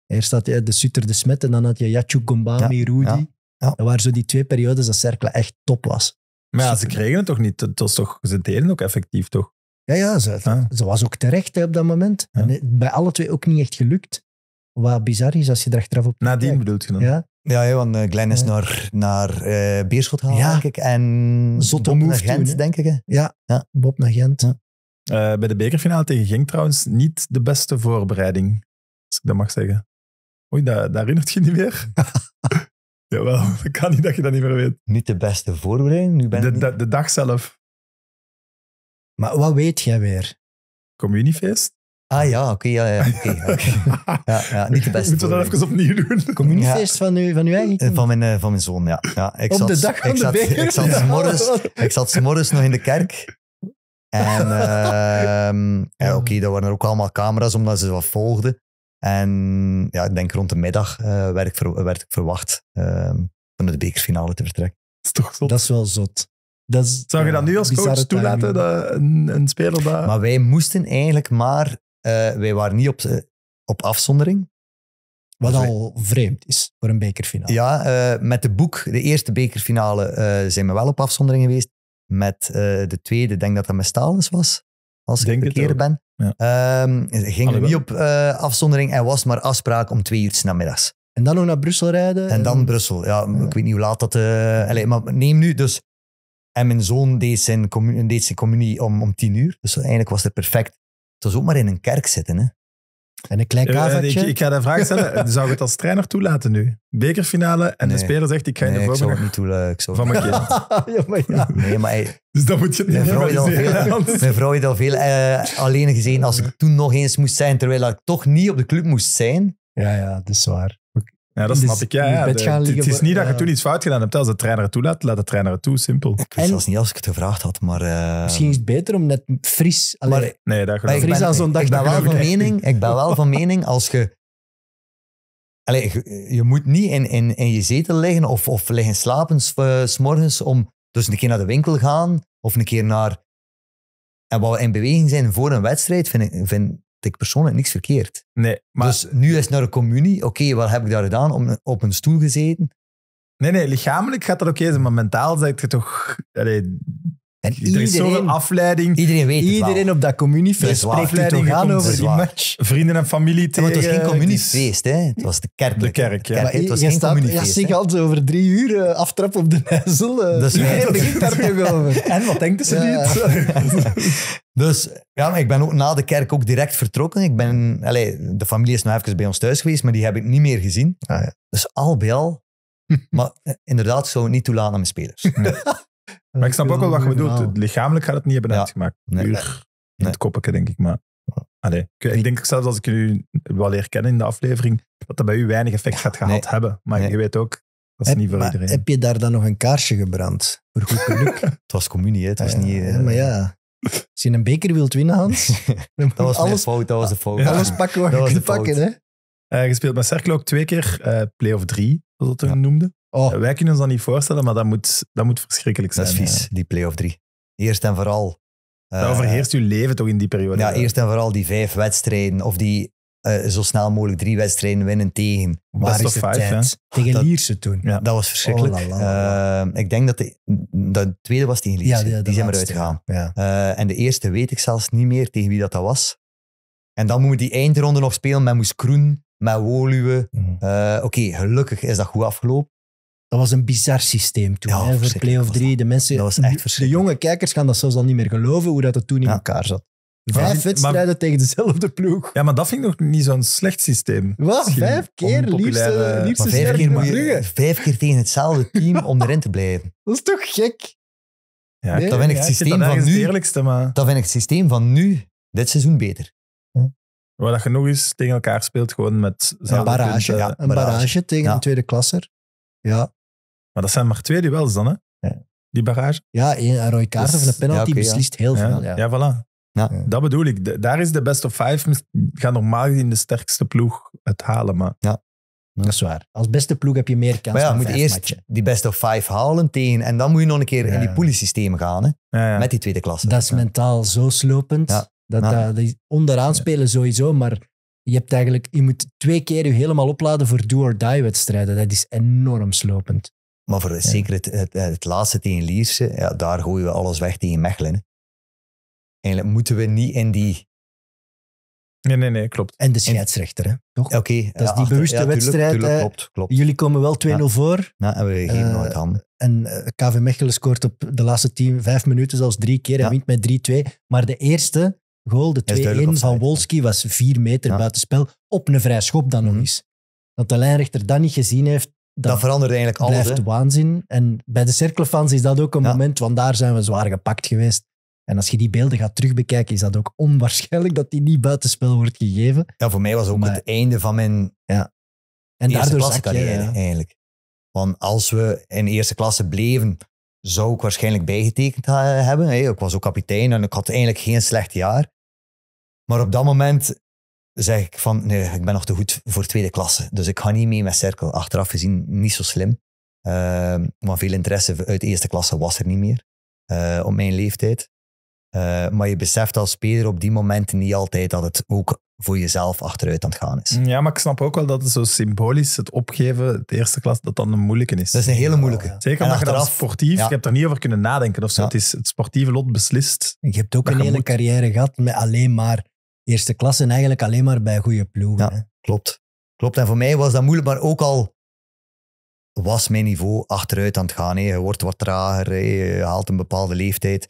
Eerst had je de Sutter de Smet en dan had je Yachuk Gombami, Ja, Rudy. Dat waren zo die twee periodes dat Cercle echt top was. maar ja, ze Super. kregen het toch niet. Het was toch, ze deden ook effectief, toch? Ja, ja, ze, ze was ook terecht hè, op dat moment. En eh, bij alle twee ook niet echt gelukt. Wat bizar is als je er achteraf op Nadien kijkt. bedoelt je dan? Ja, Ja, ja, want eh, Glenn is Ja. naar, naar eh, Beerschot gegaan, Ja. denk ik. En Zotte Bob naar Gent, denk ik. hè. ja, Ja. Bob naar Gent. Ja. Eh, bij de bekerfinale tegen Genk trouwens niet de beste voorbereiding, als ik dat mag zeggen. Oei, dat, dat herinnert je niet meer? Jawel, dat kan niet dat je dat niet meer weet. Niet de beste voorbereiding. Nu ben De, niet- de, de dag zelf, Maar wat weet jij weer? communiefeest. Ah ja, oké. ja, ja, ja, ja, niet de beste Moeten we dat even opnieuw doen? Communiefeest van, uw, van uw eigen Eh, kind? Van mijn, eh, van mijn zoon, ja. ja ik Op zat, de dag van ik de zat, beker? Ik zat s'morgens ik zat 's morgens nog in de kerk. En ehm, ja, oké, daar waren er ook allemaal camera's omdat ze wat volgden. En ja, ik denk rond de middag eh, werd, ik ver- werd ik verwacht ehm om naar de bekerfinale te vertrekken. Dat is toch zo. Dat is wel zot. Dat is, Zou je dat nu als coach toelaten, dat een, een speler dat... Maar wij moesten eigenlijk maar... eh, wij waren niet op, op afzondering. Wat al vreemd is voor een bekerfinale. Ja, eh, met de boek, de eerste bekerfinale, eh, zijn we wel op afzondering geweest. Met eh, de tweede, ik denk dat dat met Stalens was, als ik Denk het verkeerd ook. ben. Ja. Ehm, gingen we niet op eh, afzondering en was maar afspraak om twee uur 's namiddags. En dan nog naar Brussel rijden. En dan Brussel. Ja, ik weet niet hoe laat dat... eh allee, maar neem nu dus... En mijn zoon deed zijn, commu- deed zijn communie om, om tien uur. Dus eigenlijk was het perfect. Het was ook maar in een kerk zitten. Hè. En een klein ik, kavatje. ik ga de vraag stellen, zou je het als trainer toelaten nu? Bekerfinale en de Nee. speler zegt, ik ga in Nee, de ik zou het voorbereiding niet toelaten. Ik van mijn kind. ja, maar ja. Nee, maar Dus dan moet je Mijn niet vrouw heeft al veel, mijn vrouw heeft al veel eh, alleen gezien als ik toen nog eens moest zijn, terwijl ik toch niet op de club moest zijn. ja, ja, dat is waar. Ja, dat de- snap ik. Ja, De- het, is voor- niet dat je toen iets fout gedaan hebt. Als de trainer het toelaat, laat de trainer het toe. Simpel. Ik wist zelfs niet als ik het gevraagd had, maar... eh, Misschien is het beter om net fris... allee, maar, Nee, dat maar ik Fris aan zo'n dag ik ben wel van mening, ik ben wel van mening als je... Allee, je, je moet niet in, in, in je zetel liggen of, of liggen slapen s- eh, s morgens om dus een keer naar de winkel gaan of een keer naar... En wat we in beweging zijn voor een wedstrijd, vind ik, vind ik persoonlijk niks verkeerd. Nee, maar dus nu is het naar de communie. Oké, wat heb ik daar gedaan? Om, op een stoel gezeten? nee, nee, lichamelijk gaat dat oké zijn, maar mentaal zeg je toch... Allee, En er is zoveel iedereen, afleiding. Iedereen weet het wel. iedereen op dat communiefeest spreekt het toch aan over die match. Vrienden en familie Ja, tegen... maar het was geen communiefeest, hè? Het was de kerk. De kerk, ja. Maar het was je geen staat- Ja, communiefeest. zeg zo over drie uur eh, aftrap op de Nijzel. eh, Dat is iedereen begint daar toch over. En wat denkt ze Ja. niet? Dus ja, maar ik ben ook na de kerk ook direct vertrokken. Ik ben, allee, de familie is nog even bij ons thuis geweest, maar die heb ik niet meer gezien. Ah, ja. Dus al bij al. maar eh, inderdaad, ik zou het niet toelaten aan mijn spelers. Maar ik snap ook wel wat je bedoelt. Lichamelijk gaat het niet hebben Ja. uitgemaakt. Nee. Puur in Nee. het koppetje, denk ik. Maar allee, ik, denk zelfs als ik u wel leer kennen in de aflevering, dat dat bij u weinig effect gaat gehad Nee. hebben. Maar Nee. je weet ook, dat is Heb, niet voor maar iedereen. heb je daar dan nog een kaarsje gebrand? Voor goed geluk. Het was communie, hè. het was Ja, niet... eh, ja, maar ja. Als je een beker wilt winnen, Hans, dan moet Dat was mijn alles, fout, dat was de fout. Ja. alles pakken wat Dat je was kunt de fout. pakken. Hè? Eh, je speelt met Cercle ook twee keer eh play of drie, zoals dat toen Ja. noemde. Oh, Eh, wij kunnen ons dat niet voorstellen, maar dat moet, dat moet verschrikkelijk zijn. Dat is vies, die play-off drie. Eerst en vooral... eh, Dat overheerst uw leven toch in die periode. Ja, eerst en vooral die vijf wedstrijden, of die eh, zo snel mogelijk drie wedstrijden winnen tegen. waar Best is of de five, tijd? Tegen Dat- Lierse toen. Ja. Dat was verschrikkelijk. Oh, la, la, Eh, ik denk dat de, de tweede was tegen Lierse. de- de die zijn eruit gegaan. Ja. Eh, en de eerste weet ik zelfs niet meer tegen wie dat, dat was. En dan moeten we die eindronde nog spelen met Moes Kroen, met Woluwe. Mhm. Eh, Oké, gelukkig is dat goed afgelopen. Dat was een bizar systeem toen, Ja, hè, voor play-off was 3. dat. De, mensen, Dat was echt de jonge kijkers gaan dat zelfs al niet meer geloven hoe dat het toen in elkaar zat. Vijf wedstrijden tegen dezelfde ploeg. Ja, maar dat vind ik nog niet zo'n slecht systeem. Wat? Vijf keer? Lierse Maar vijf keer, moet je, vijf keer tegen hetzelfde team om erin te blijven. Dat is toch gek? Ja, Nee, dat vind ik het systeem van nu. het eerlijkste, maar Dat vind ik het systeem van nu, dit seizoen, beter. waar dat je nog eens tegen elkaar speelt, gewoon met Een barrage, punten. ja. een barrage. barrage tegen een tweede klasser. Ja, Maar dat zijn maar twee duels dan, hè? Ja. Die barrage. ja een rode kaart Dus- of een penalty ja, ja. beslist heel Ja, veel. ja. Ja. voilà. Ja. Dat bedoel ik. De- daar is de best of five. Gaat normaal gezien de sterkste ploeg het halen. Maar Dat is waar. Als beste ploeg heb je meer kans Maar ja, je dan moet eerst matchen. die best of five halen tegen. En dan moet je nog een keer in die Ja. poolsystemen gaan, hè, ja, ja. met die tweede klasse. Dat is mentaal zo slopend. Ja. Dat, Ja. dat, onderaan spelen sowieso, maar je, hebt eigenlijk, je moet twee keer je helemaal opladen voor do-or-die wedstrijden. Dat is enorm slopend. Maar voor zeker het, het, het laatste tegen Lierse, ja, daar gooien we alles weg tegen Mechelen. hè. Eigenlijk moeten we niet in die... Nee, nee, nee, klopt. En de scheidsrechter, hè? toch? Oké, die ja, achter- bewuste ja, wedstrijd, tuurlijk, hè. klopt, klopt. Jullie komen wel 2-0 voor. Ja, en we geven Eh, nooit handen. En eh, KV Mechelen scoort op de laatste 10, vijf minuten zelfs drie keer en Ja. wint met 3-2. Maar de eerste goal, de 2-1 duidelijk van. Wolski, was vier meter Ja. buitenspel. Op een vrij schop dan nog Mhm. eens. Dat de lijnrechter dat niet gezien heeft, Dat dat verandert eigenlijk alles. blijft hè. waanzin. En bij de cirkelfans is dat ook een Ja. moment, want daar zijn we zwaar gepakt geweest. En als je die beelden gaat terugbekijken, is dat ook onwaarschijnlijk dat die niet buitenspel wordt gegeven. Ja, voor mij was ook Maar- het einde van mijn En eerste daardoor klasse carrière ja. eigenlijk. Want als we in eerste klasse bleven, zou ik waarschijnlijk bijgetekend hebben. Ik was ook kapitein en ik had eigenlijk geen slecht jaar. Maar op dat moment zeg ik van, nee, ik ben nog te goed voor tweede klasse. Dus ik ga niet mee met cirkel. Achteraf gezien niet zo slim. Ehm, maar veel interesse uit de eerste klasse was er niet meer. eh, op mijn leeftijd. Eh, maar je beseft als speler op die momenten niet altijd dat het ook voor jezelf achteruit aan het gaan is. Ja, maar ik snap ook wel dat het zo symbolisch, het opgeven, de eerste klas, dat dan een moeilijke is. Dat is een hele moeilijke. Ja. Zeker omdat je dan sportief, ja. je hebt er niet over kunnen nadenken of zo. Ja. Het is het sportieve lot beslist. Je hebt ook een hele moet. carrière gehad met alleen maar eerste klasse en eigenlijk alleen maar bij goede ploegen. Ja. hè. Klopt. Klopt. En voor mij was dat moeilijk, maar ook al was mijn niveau achteruit aan het gaan. hè. Je wordt wat trager, hè. je haalt een bepaalde leeftijd.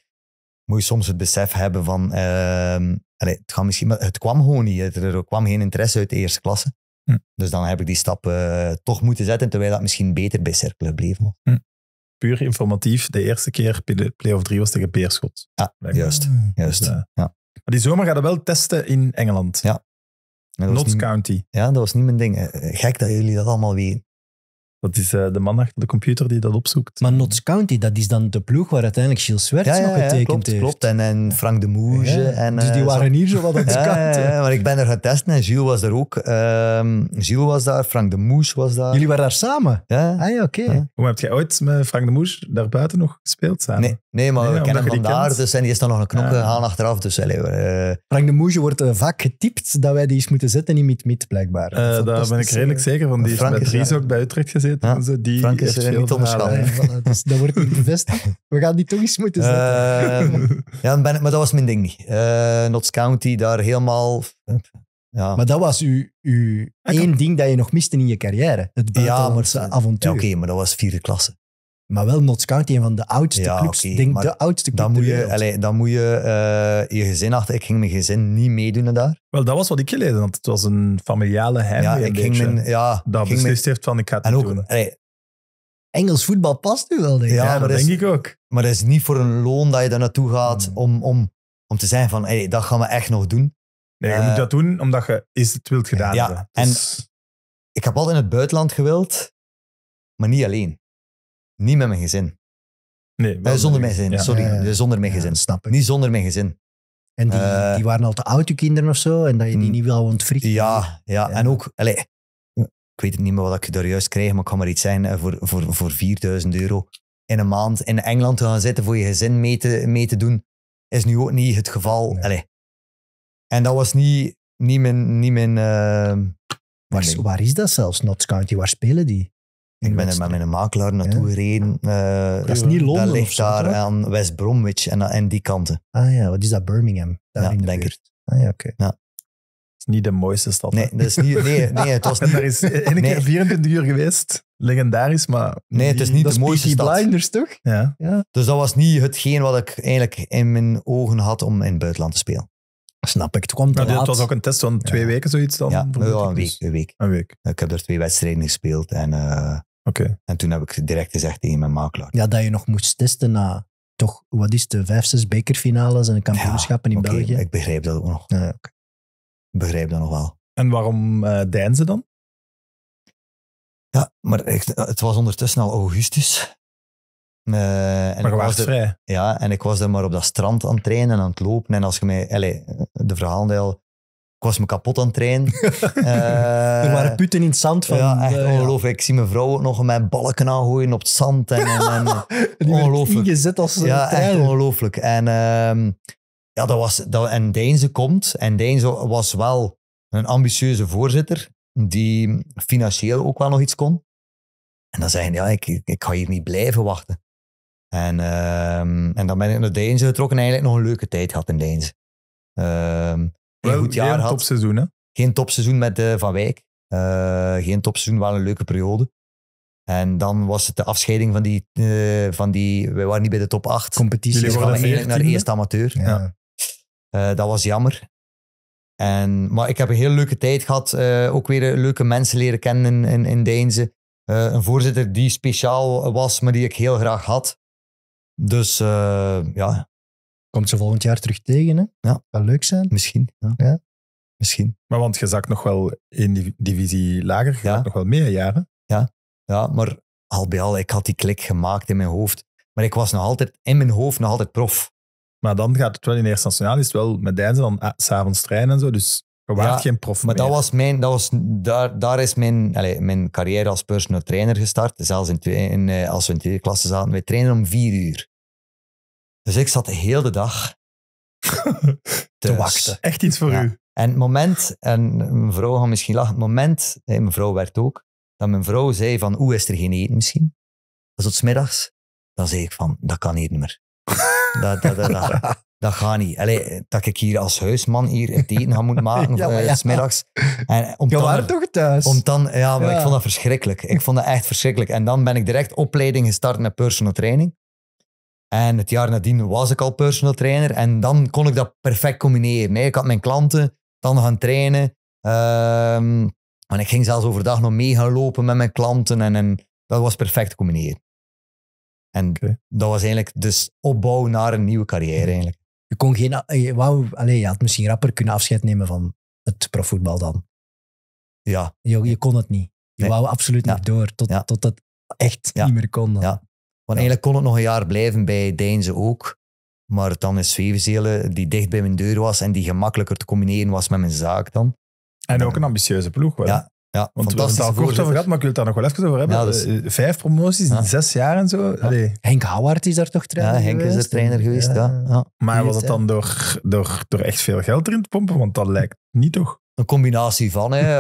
Moet je soms het besef hebben van... ehm, allee, het, gaat misschien, maar het kwam gewoon niet. Er kwam geen interesse uit de eerste klasse. Hm. Dus dan heb ik die stap eh, toch moeten zetten, terwijl dat misschien beter bij Cercle gebleven was. Puur informatief. De eerste keer play- play-off 3 was tegen Beerschot. Ja, juist. juist. Dus, eh, ja. Die zomer gaat er wel testen in Engeland. Ja. Dat Notts niet- County. Ja, dat was niet mijn ding. Eh, Gek dat jullie dat allemaal weten. Dat is eh, de man achter de computer die dat opzoekt. Maar Notts County, dat is dan de ploeg waar uiteindelijk Gilles Swerts Ja, nog ja, ja, getekend klopt, heeft. klopt. En, en Frank de Moege. Ja, en, dus die eh, waren hier zo wat aan de Ja, kant. ja, maar ik ben er gaan testen en Gilles was er ook. Ehm Gilles was daar, Frank de Moes was daar. Jullie waren daar samen? Ja. Ah ja, oké. Ja. Hoe heb jij ooit met Frank de Moes daarbuiten nog gespeeld samen? Nee, nee, maar Nee, we kennen hem kent. dus en die is dan nog een knok Ja. gegaan achteraf. Dus allee, eh, Frank de Moege wordt eh, vaak getipt dat wij die eens moeten zetten in Meet blijkbaar. Eh, daar ben ik redelijk zeker van. Die is, Dries ja. ook bij Utrecht gezeten. Ja, en zo. Die Frank is, heeft veel niet voilà, dus dat wordt niet bevestigd. We gaan die toch eens moeten zetten. ehm, ja, dan ben ik, maar dat was mijn ding niet. Eh Notts County, daar helemaal... Ja, Maar dat was uw, uw kan- één ding dat je nog miste in je carrière. Het ja, maar, buitenlandse ja, avontuur. oké, maar dat was vierde klasse. Maar wel Notts County, een van de oudste Ja, clubs. denk de oudste club Dan moet je, allee, dan moet je eh, je gezin achter. Ik ging mijn gezin niet meedoen daar. Wel, dat was wat ik gelezen had. Het was een familiale heimwee. Ja, ik ging mijn... Ja, dat ik ging beslist heeft van, ik ga het en ook, doen. allee, Engels voetbal past u wel, denk ik. Ja, dat dat is- denk ik ook. Maar dat is niet voor een loon dat je daar naartoe gaat Hmm. om, om, om te zeggen van, hey, dat gaan we echt nog doen. Nee, je Eh, moet dat doen omdat je is het wilt gedaan ja, hebben. en- Dus- Ik heb altijd in het buitenland gewild, maar niet alleen. Niet met mijn gezin. nee, Eh, zonder mijn gezin, Ja. sorry. Ja. Zonder mijn Ja, gezin. snap ik. Niet zonder mijn gezin. En die, Eh, die waren al te oud, uw kinderen of zo, en dat je die Mm. niet wil ontwrichten. Ja, ja, Ja. en ook, allee, ik weet het niet meer wat ik daar juist krijg, maar ik ga maar iets zijn voor, voor, voor 4000 euro in een maand in Engeland te gaan zitten voor je gezin mee te, mee te doen, is nu ook niet het geval. Nee. Allee. En dat was niet, niet mijn... Niet mijn eh, waar is dat zelfs, Notts County? Waar spelen die? Ik ben er met mijn makelaar naartoe Ja. gereden. eh, Dat is niet Londen Dat of ligt zo, daar toch? aan West Bromwich en, en die kanten. Ah ja, wat is dat? Birmingham? Daar Ja, in de denk buurt. Ah ja, oké. Het is niet de mooiste stad. Nee, dat is niet, nee, nee, het was En daar niet, is één Nee. keer 24 uur geweest. Legendarisch, maar... Nee, het is niet Dat de is mooiste stad. Blinders, toch? Ja. Dus dat was niet hetgeen wat ik eigenlijk in mijn ogen had om in het buitenland te spelen. Snap ik. Het kwam te laat. was ook een test van twee Ja. weken, zoiets dan? Ja, ja, ik, een dus. week, een week. Een week, Ik heb er twee wedstrijden gespeeld en, eh, oké. en toen heb ik direct gezegd tegen mijn makelaar. Ja, dat je nog moest testen na toch, wat is de vijf, zes bekerfinales en de kampioenschappen in Oké, België. Ik begrijp dat ook nog. Ja, oké. Ik begrijp dat nog wel. En waarom eh deinzen dan? Ja, maar ik- het was ondertussen al augustus. Eh, en Maar ik je was er- vrij. Ja, en ik was daar maar op dat strand aan het trainen en aan het lopen. En als je mij... Allee, de verhalen al... Ik was me kapot aan het trainen. Eh, er waren putten in het zand van... ja, echt eh, ja. ongelooflijk. Ik zie mijn vrouw ook nog met balken aangooien op het zand. En, en, en, Ongelooflijk. ingezet als eh, ja, echt ongelooflijk. En, ehm, ja, dat was, dat, en Deinze komt. En Deinze was wel een ambitieuze voorzitter die financieel ook wel nog iets kon. En dan zei hij, ja, ik, ik, ga hier niet blijven wachten. En, ehm, en dan ben ik naar Deinze getrokken en eigenlijk nog een leuke tijd gehad in Deinze. Ehm Wel, goed jaar geen gehad. topseizoen, hè? Geen topseizoen met eh, Van Wijk. Eh, geen topseizoen, wel een leuke periode. En dan was het de afscheiding van die... eh, van die wij waren niet bij de top 8. Competitie. Dus we gaan eigenlijk naar de 14e? eerste amateur. Ja. Dat was jammer. En, maar ik heb een hele leuke tijd gehad. eh, ook weer leuke mensen leren kennen in, in, Deinze. Een voorzitter die speciaal was, maar die ik heel graag had. Dus ja, Komt ze volgend jaar terug tegen, hè? Ja. Kan leuk zijn. misschien. Ja. Ja. Misschien. Maar want je zakt nog wel in die divisie lager. Je Ja. zakt nog wel meer jaren. Ja, maar al bij al, ik had die klik gemaakt in mijn hoofd. Maar ik was nog altijd in mijn hoofd nog altijd prof. Maar dan gaat het wel in eerste nationaal. Is het wel met Deinzen dan ah, s'avonds trainen en zo. Dus je waart Ja, geen prof Maar meer. dat was mijn, dat was, daar, daar is mijn, allez, mijn carrière als personal trainer gestart. Zelfs in, twee- in, eh, als we in tweede klasse zaten. Wij trainen om vier uur. Dus ik zat de hele dag Te wachten. Echt iets voor Ja. u. En het moment, en mijn vrouw gaat misschien lachen, het moment, mijn vrouw werd ook, dat mijn vrouw zei van, hoe is er geen eten misschien? Dat is tot middags. Dan zei ik van, dat kan hier niet meer. dat, dat, dat, dat, dat gaat niet. Allee, dat ik hier als huisman hier het eten ga moeten maken, Ja, eh, ja. 's middags. En om Je dan- waren toch thuis? om dan, ja, maar Ja. ik vond dat verschrikkelijk. Ik vond dat echt verschrikkelijk. En dan ben ik direct opleiding gestart met personal training. En het jaar nadien was ik al personal trainer. En dan kon ik dat perfect combineren. hè. Ik had mijn klanten dan gaan trainen. Ehm, en ik ging zelfs overdag nog mee gaan lopen met mijn klanten. En, en dat was perfect te combineren. En dat was eigenlijk dus opbouw naar een nieuwe carrière eigenlijk. Je kon geen... Je, wou, allee, je had misschien rapper kunnen afscheid nemen van het profvoetbal dan. Ja, Je, je kon het niet. Je Nee. wou absoluut Ja. niet door, tot, Ja. tot het echt Ja. niet meer kon. dan. Ja. Want eigenlijk kon het nog een jaar blijven bij Deinze ook. Maar dan is Zwevenzelen, die dicht bij mijn deur was en die gemakkelijker te combineren was met mijn zaak dan. En ook een ambitieuze ploeg. Wel. Ja, Ja, Want we hebben het al kort over gehad, maar ik wil het daar nog wel even over hebben. Ja, dus- Vijf promoties in Ja. zes jaar en zo. Allee. Henk Houwaard is daar toch Ja, trainer Henk is geweest? er trainer geweest, ja. ja. Maar was is, het dan door, door, door echt veel geld erin te pompen? Want dat lijkt niet toch? Een combinatie van. Hè.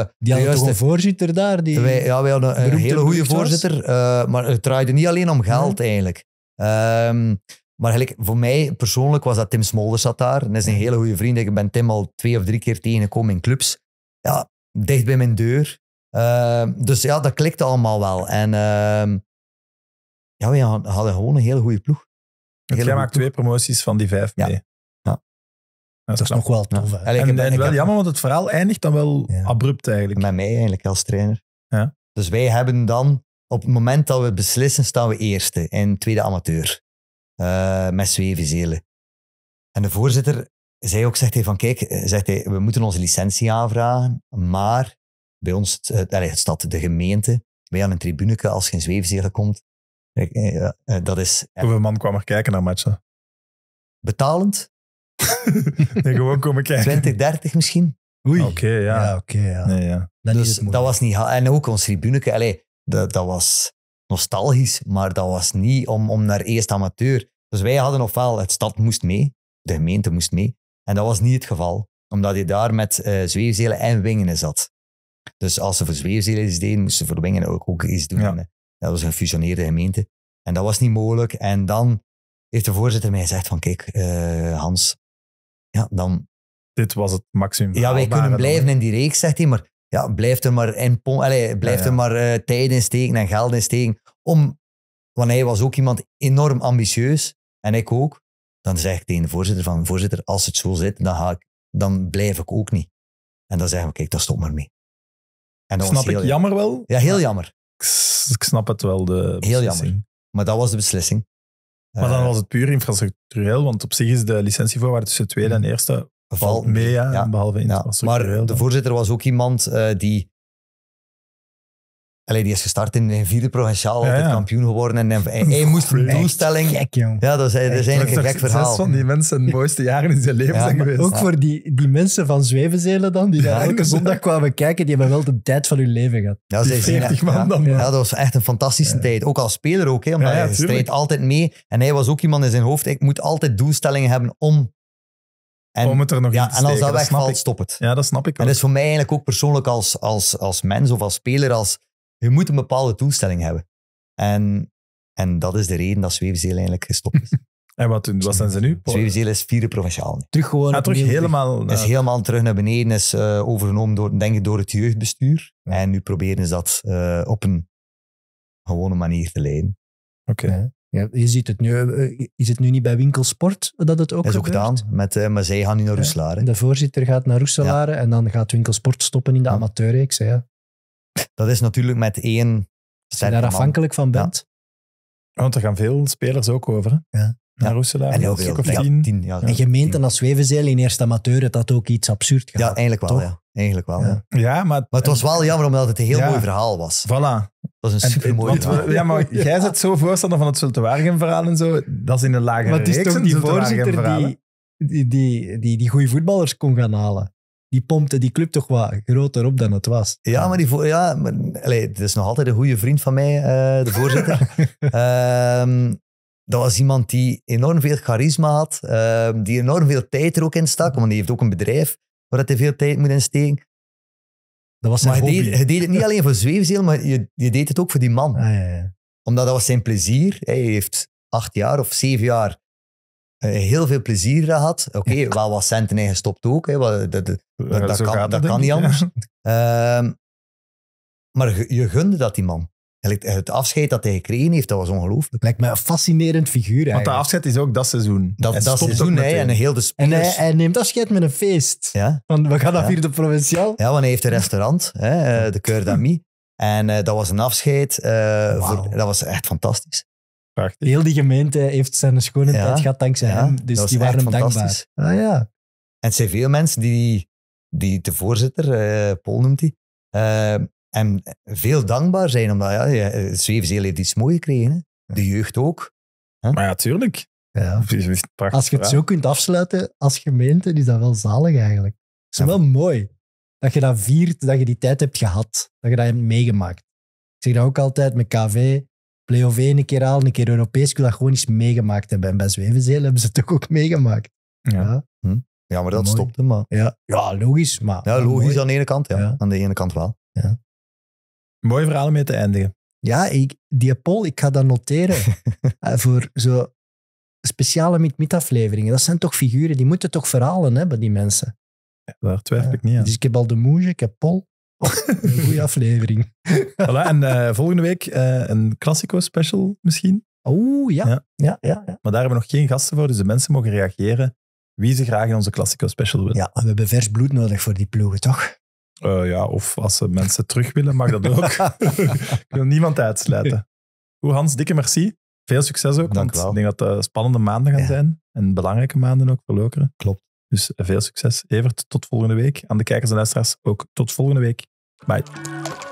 eh, Die hadden de toch een juiste- voorzitter daar? Die... wij, ja, wij hadden een hele goede voorzitter, eh, maar het draaide niet alleen om geld eigenlijk. Ehm, maar eigenlijk, voor mij persoonlijk was dat Tim Smolders zat daar. En dat is een hele goede vriend. Ik ben Tim al twee of drie keer tegengekomen in clubs. Ja, dicht bij mijn deur. Ehm, dus ja, dat klikte allemaal wel. En ehm, ja, we hadden gewoon een hele goede ploeg. Hele jij maakt twee promoties van die vijf Ja. mee. Ja. Dat Dat is nog wel tof. Ja. En, en wel jammer, want het verhaal eindigt dan wel Ja. abrupt eigenlijk. Met mij eigenlijk als trainer. Ja. Dus wij hebben dan, op het moment dat we beslissen, staan we eerste in tweede amateur. Eh, met Zwevenzelen. En de voorzitter zei ook, zegt hij van kijk, eh, zegt hij, we moeten onze licentie aanvragen, maar bij ons, het, het, stad, de gemeente, wij aan een tribuneke als geen Zwevenzelen komt, eh, dat is Hoeveel man kwam er kijken naar matchen? betalend, Nee, gewoon komen kijken. 20, 30 misschien. Oei. Oké, ja. Ja, oké. ja. Nee, ja. Dan is Dus het dat was niet... En ook ons tribuneke, allee, dat, dat was nostalgisch, maar dat was niet om, om naar eerst amateur. Dus wij hadden ofwel, het stad moest mee, de gemeente moest mee, en dat was niet het geval, omdat je daar met eh Zweefzelen en Wingenen zat. Dus als ze voor Zweefzelen iets deden, moesten ze voor Wingenen ook, ook iets doen. Ja. En, eh, Dat was een gefusioneerde gemeente. En dat was niet mogelijk. En dan heeft de voorzitter mij gezegd van, kijk, eh, Hans, ja, dan Dit was het maximum. ja, wij kunnen blijven in die reeks, zegt hij, maar ja, blijf er maar in Allee, blijf Ja, ja. er maar eh, tijd in steken en geld in steken. Om, want hij was ook iemand enorm ambitieus, en ik ook. Dan zeg ik tegen de voorzitter van, voorzitter, als het zo zit, dan, ga ik, dan blijf ik ook niet. En dan zeggen we, kijk, dan stop maar mee. En dat Snap ik jammer wel. Ja, heel jammer. Ik snap het wel, de Heel jammer. Maar dat was de beslissing. Maar dan Eh, was het puur infrastructureel, want op zich is de licentievoorwaarde tussen tweede en eerste valt mee, ja, behalve infrastructureel. maar de voorzitter was ook iemand eh, die. Allee, die is gestart in een vierde provinciaal, Ja, kampioen geworden. En, en hij moest een doelstelling. Gek, jong. Ja, dat is, dat is Dat eigenlijk een gek verhaal. Zes van die mensen de mooiste jaren in zijn leven Ja, zijn geweest. Ook voor die, die mensen van Zwevenzelen dan, die daar Ja, elke zondag kwamen kijken, die hebben wel de tijd van hun leven gehad. Ja, Die zij zijn- 40 man ja, dan. Ja, dat was echt een fantastische tijd. Ook als speler ook, hè, omdat Ja, ja, hij strijdt altijd mee. En hij was ook iemand in zijn hoofd, ik moet altijd doelstellingen hebben om... En, Om het er nog in ja, te en als steken, dat wegvalt, stop het. Ja, dat snap ik En ook. dat is voor mij eigenlijk ook persoonlijk als, als, als mens of als speler, als, je moet een bepaalde doelstelling hebben. En, en dat is de reden dat Zwevenzeel eigenlijk gestopt is. En wat, doen- wat zijn ze nu? Zwevenzeel is vierde provinciaal. Terug gewoon Ja, terug opnieuw. helemaal... Is helemaal terug naar beneden, is eh, overgenomen door, denk ik, door het jeugdbestuur. Ja. En nu proberen ze dat eh, op een gewone manier te leiden. Oké. Ja. Ja, je ziet het nu, eh, is het nu niet bij Winkelsport dat het ook Dat is ook gedaan, met, eh, maar zij gaan nu naar hè. De voorzitter gaat naar Roeselare en dan gaat Winkelsport stoppen in de Ja. amateurreeks. hè, Ja. Dat is natuurlijk met één Als je daar afhankelijk van bent. Want er gaan veel spelers ook over, hè? Ja. Naar Ja. Roeselaar. En heel veel. of Ja, tien. tien, ja, En gemeenten als Zwevenzeel in eerste amateur dat ook iets absurd Ja, gehad. eigenlijk wel. Toch? Ja. Eigenlijk wel Ja. ja. Ja, maar... Maar het was wel jammer omdat het een heel Ja. mooi verhaal was. Voilà. Dat is een En- super mooi verhaal. Ja, maar jij zit zo voorstander van het Zultewaargen-verhaal en zo. Dat is in een lagere Maar het is reeks toch een die voorzitter die, die, die, die goede voetballers kon gaan halen. Die pompte die club toch wat groter op dan het was. Ja, maar, die, ja, maar allee, het is nog altijd een goede vriend van mij, eh, de voorzitter. Ehm, dat was iemand die enorm veel charisma had, ehm, die enorm veel tijd er ook in stak, want die heeft ook een bedrijf waar hij veel tijd moet insteken. Dat was zijn Maar hobby. deed, hij deed het niet alleen voor Zweefzeel, maar je, je deed het ook voor die man. Ah, ja, ja. Omdat dat was zijn plezier. Hij heeft acht jaar of zeven jaar eh, heel veel plezier gehad. Oké, wel wat centen in gestopt ook. Hè, dat, dat, dat kan- dat kan niet ik, anders. Ehm, maar je, gunde dat die man. Eigenlijk, Het afscheid dat hij gekregen heeft, dat was ongelooflijk. Lijkt mij een fascinerend figuur Want de eigenlijk. afzet is ook dat seizoen. Dat, Hij dat seizoen, meteen. en heel de En spelers... hij, hij neemt afscheid met een feest. ja, Want we gaan naar Ja. vierde provinciaal. ja, want hij heeft een restaurant, hè, eh, de Coeur d'Ami. En eh, dat was een afscheid. eh, voor, dat was echt fantastisch. Prachtig. Heel die gemeente heeft zijn schone Ja. tijd gehad dankzij Ja, hem. dat Dus die waren hem dankbaar. fantastisch. Ah ja. En het zijn veel mensen die die de voorzitter, eh, Paul noemt hij. Eh, en veel dankbaar zijn, omdat ja, ja, Zwevenzeel heeft iets moois gekregen. hè. De jeugd ook. Maar ja, tuurlijk. Ja. Prachtig Als je het zo kunt afsluiten als gemeente, is dat wel zalig eigenlijk. Het is wel mooi dat je dat viert, dat je die tijd hebt gehad. Dat je dat hebt meegemaakt. Ik zeg dat ook altijd met KV. Play-off 1 een keer halen, een keer Europees. Ik wil dat gewoon eens meegemaakt hebben. En bij Zwevenzeel hebben ze het toch ook meegemaakt. Ja. Ja, Ja, maar dat Mooi. stopte. Maar, ja. ja logisch. Maar ja, logisch mooi. aan de ene kant. Ja. Ja. Aan de ene kant wel. Mooie verhalen mee te eindigen. Ja, ik, die poll, ik ga dat noteren. Eh, voor zo speciale Meet afleveringen. Dat zijn toch figuren, die moeten toch verhalen hebben, die mensen. Daar twijfel ik niet aan. Dus ik heb al de Moege, ik heb Paul. Oh, een goede aflevering. Voilà, en eh, volgende week eh, een Classico special misschien. Oeh, ja. Ja. Ja. Ja, ja, Maar daar hebben we nog geen gasten voor, dus de mensen mogen reageren wie ze graag in onze Classico special willen. ja. We hebben vers bloed nodig voor die ploegen, toch? Eh, ja, of als ze mensen terug willen, mag dat ook. ik wil niemand uitsluiten. Goed, Hans, dikke merci. Veel succes ook, Dank want wel. ik denk dat het spannende maanden gaan Ja. zijn. En belangrijke maanden ook voor Lokeren. Klopt. Dus eh, veel succes. Evert, tot volgende week. Aan de kijkers en luisteraars ook tot volgende week. Bye.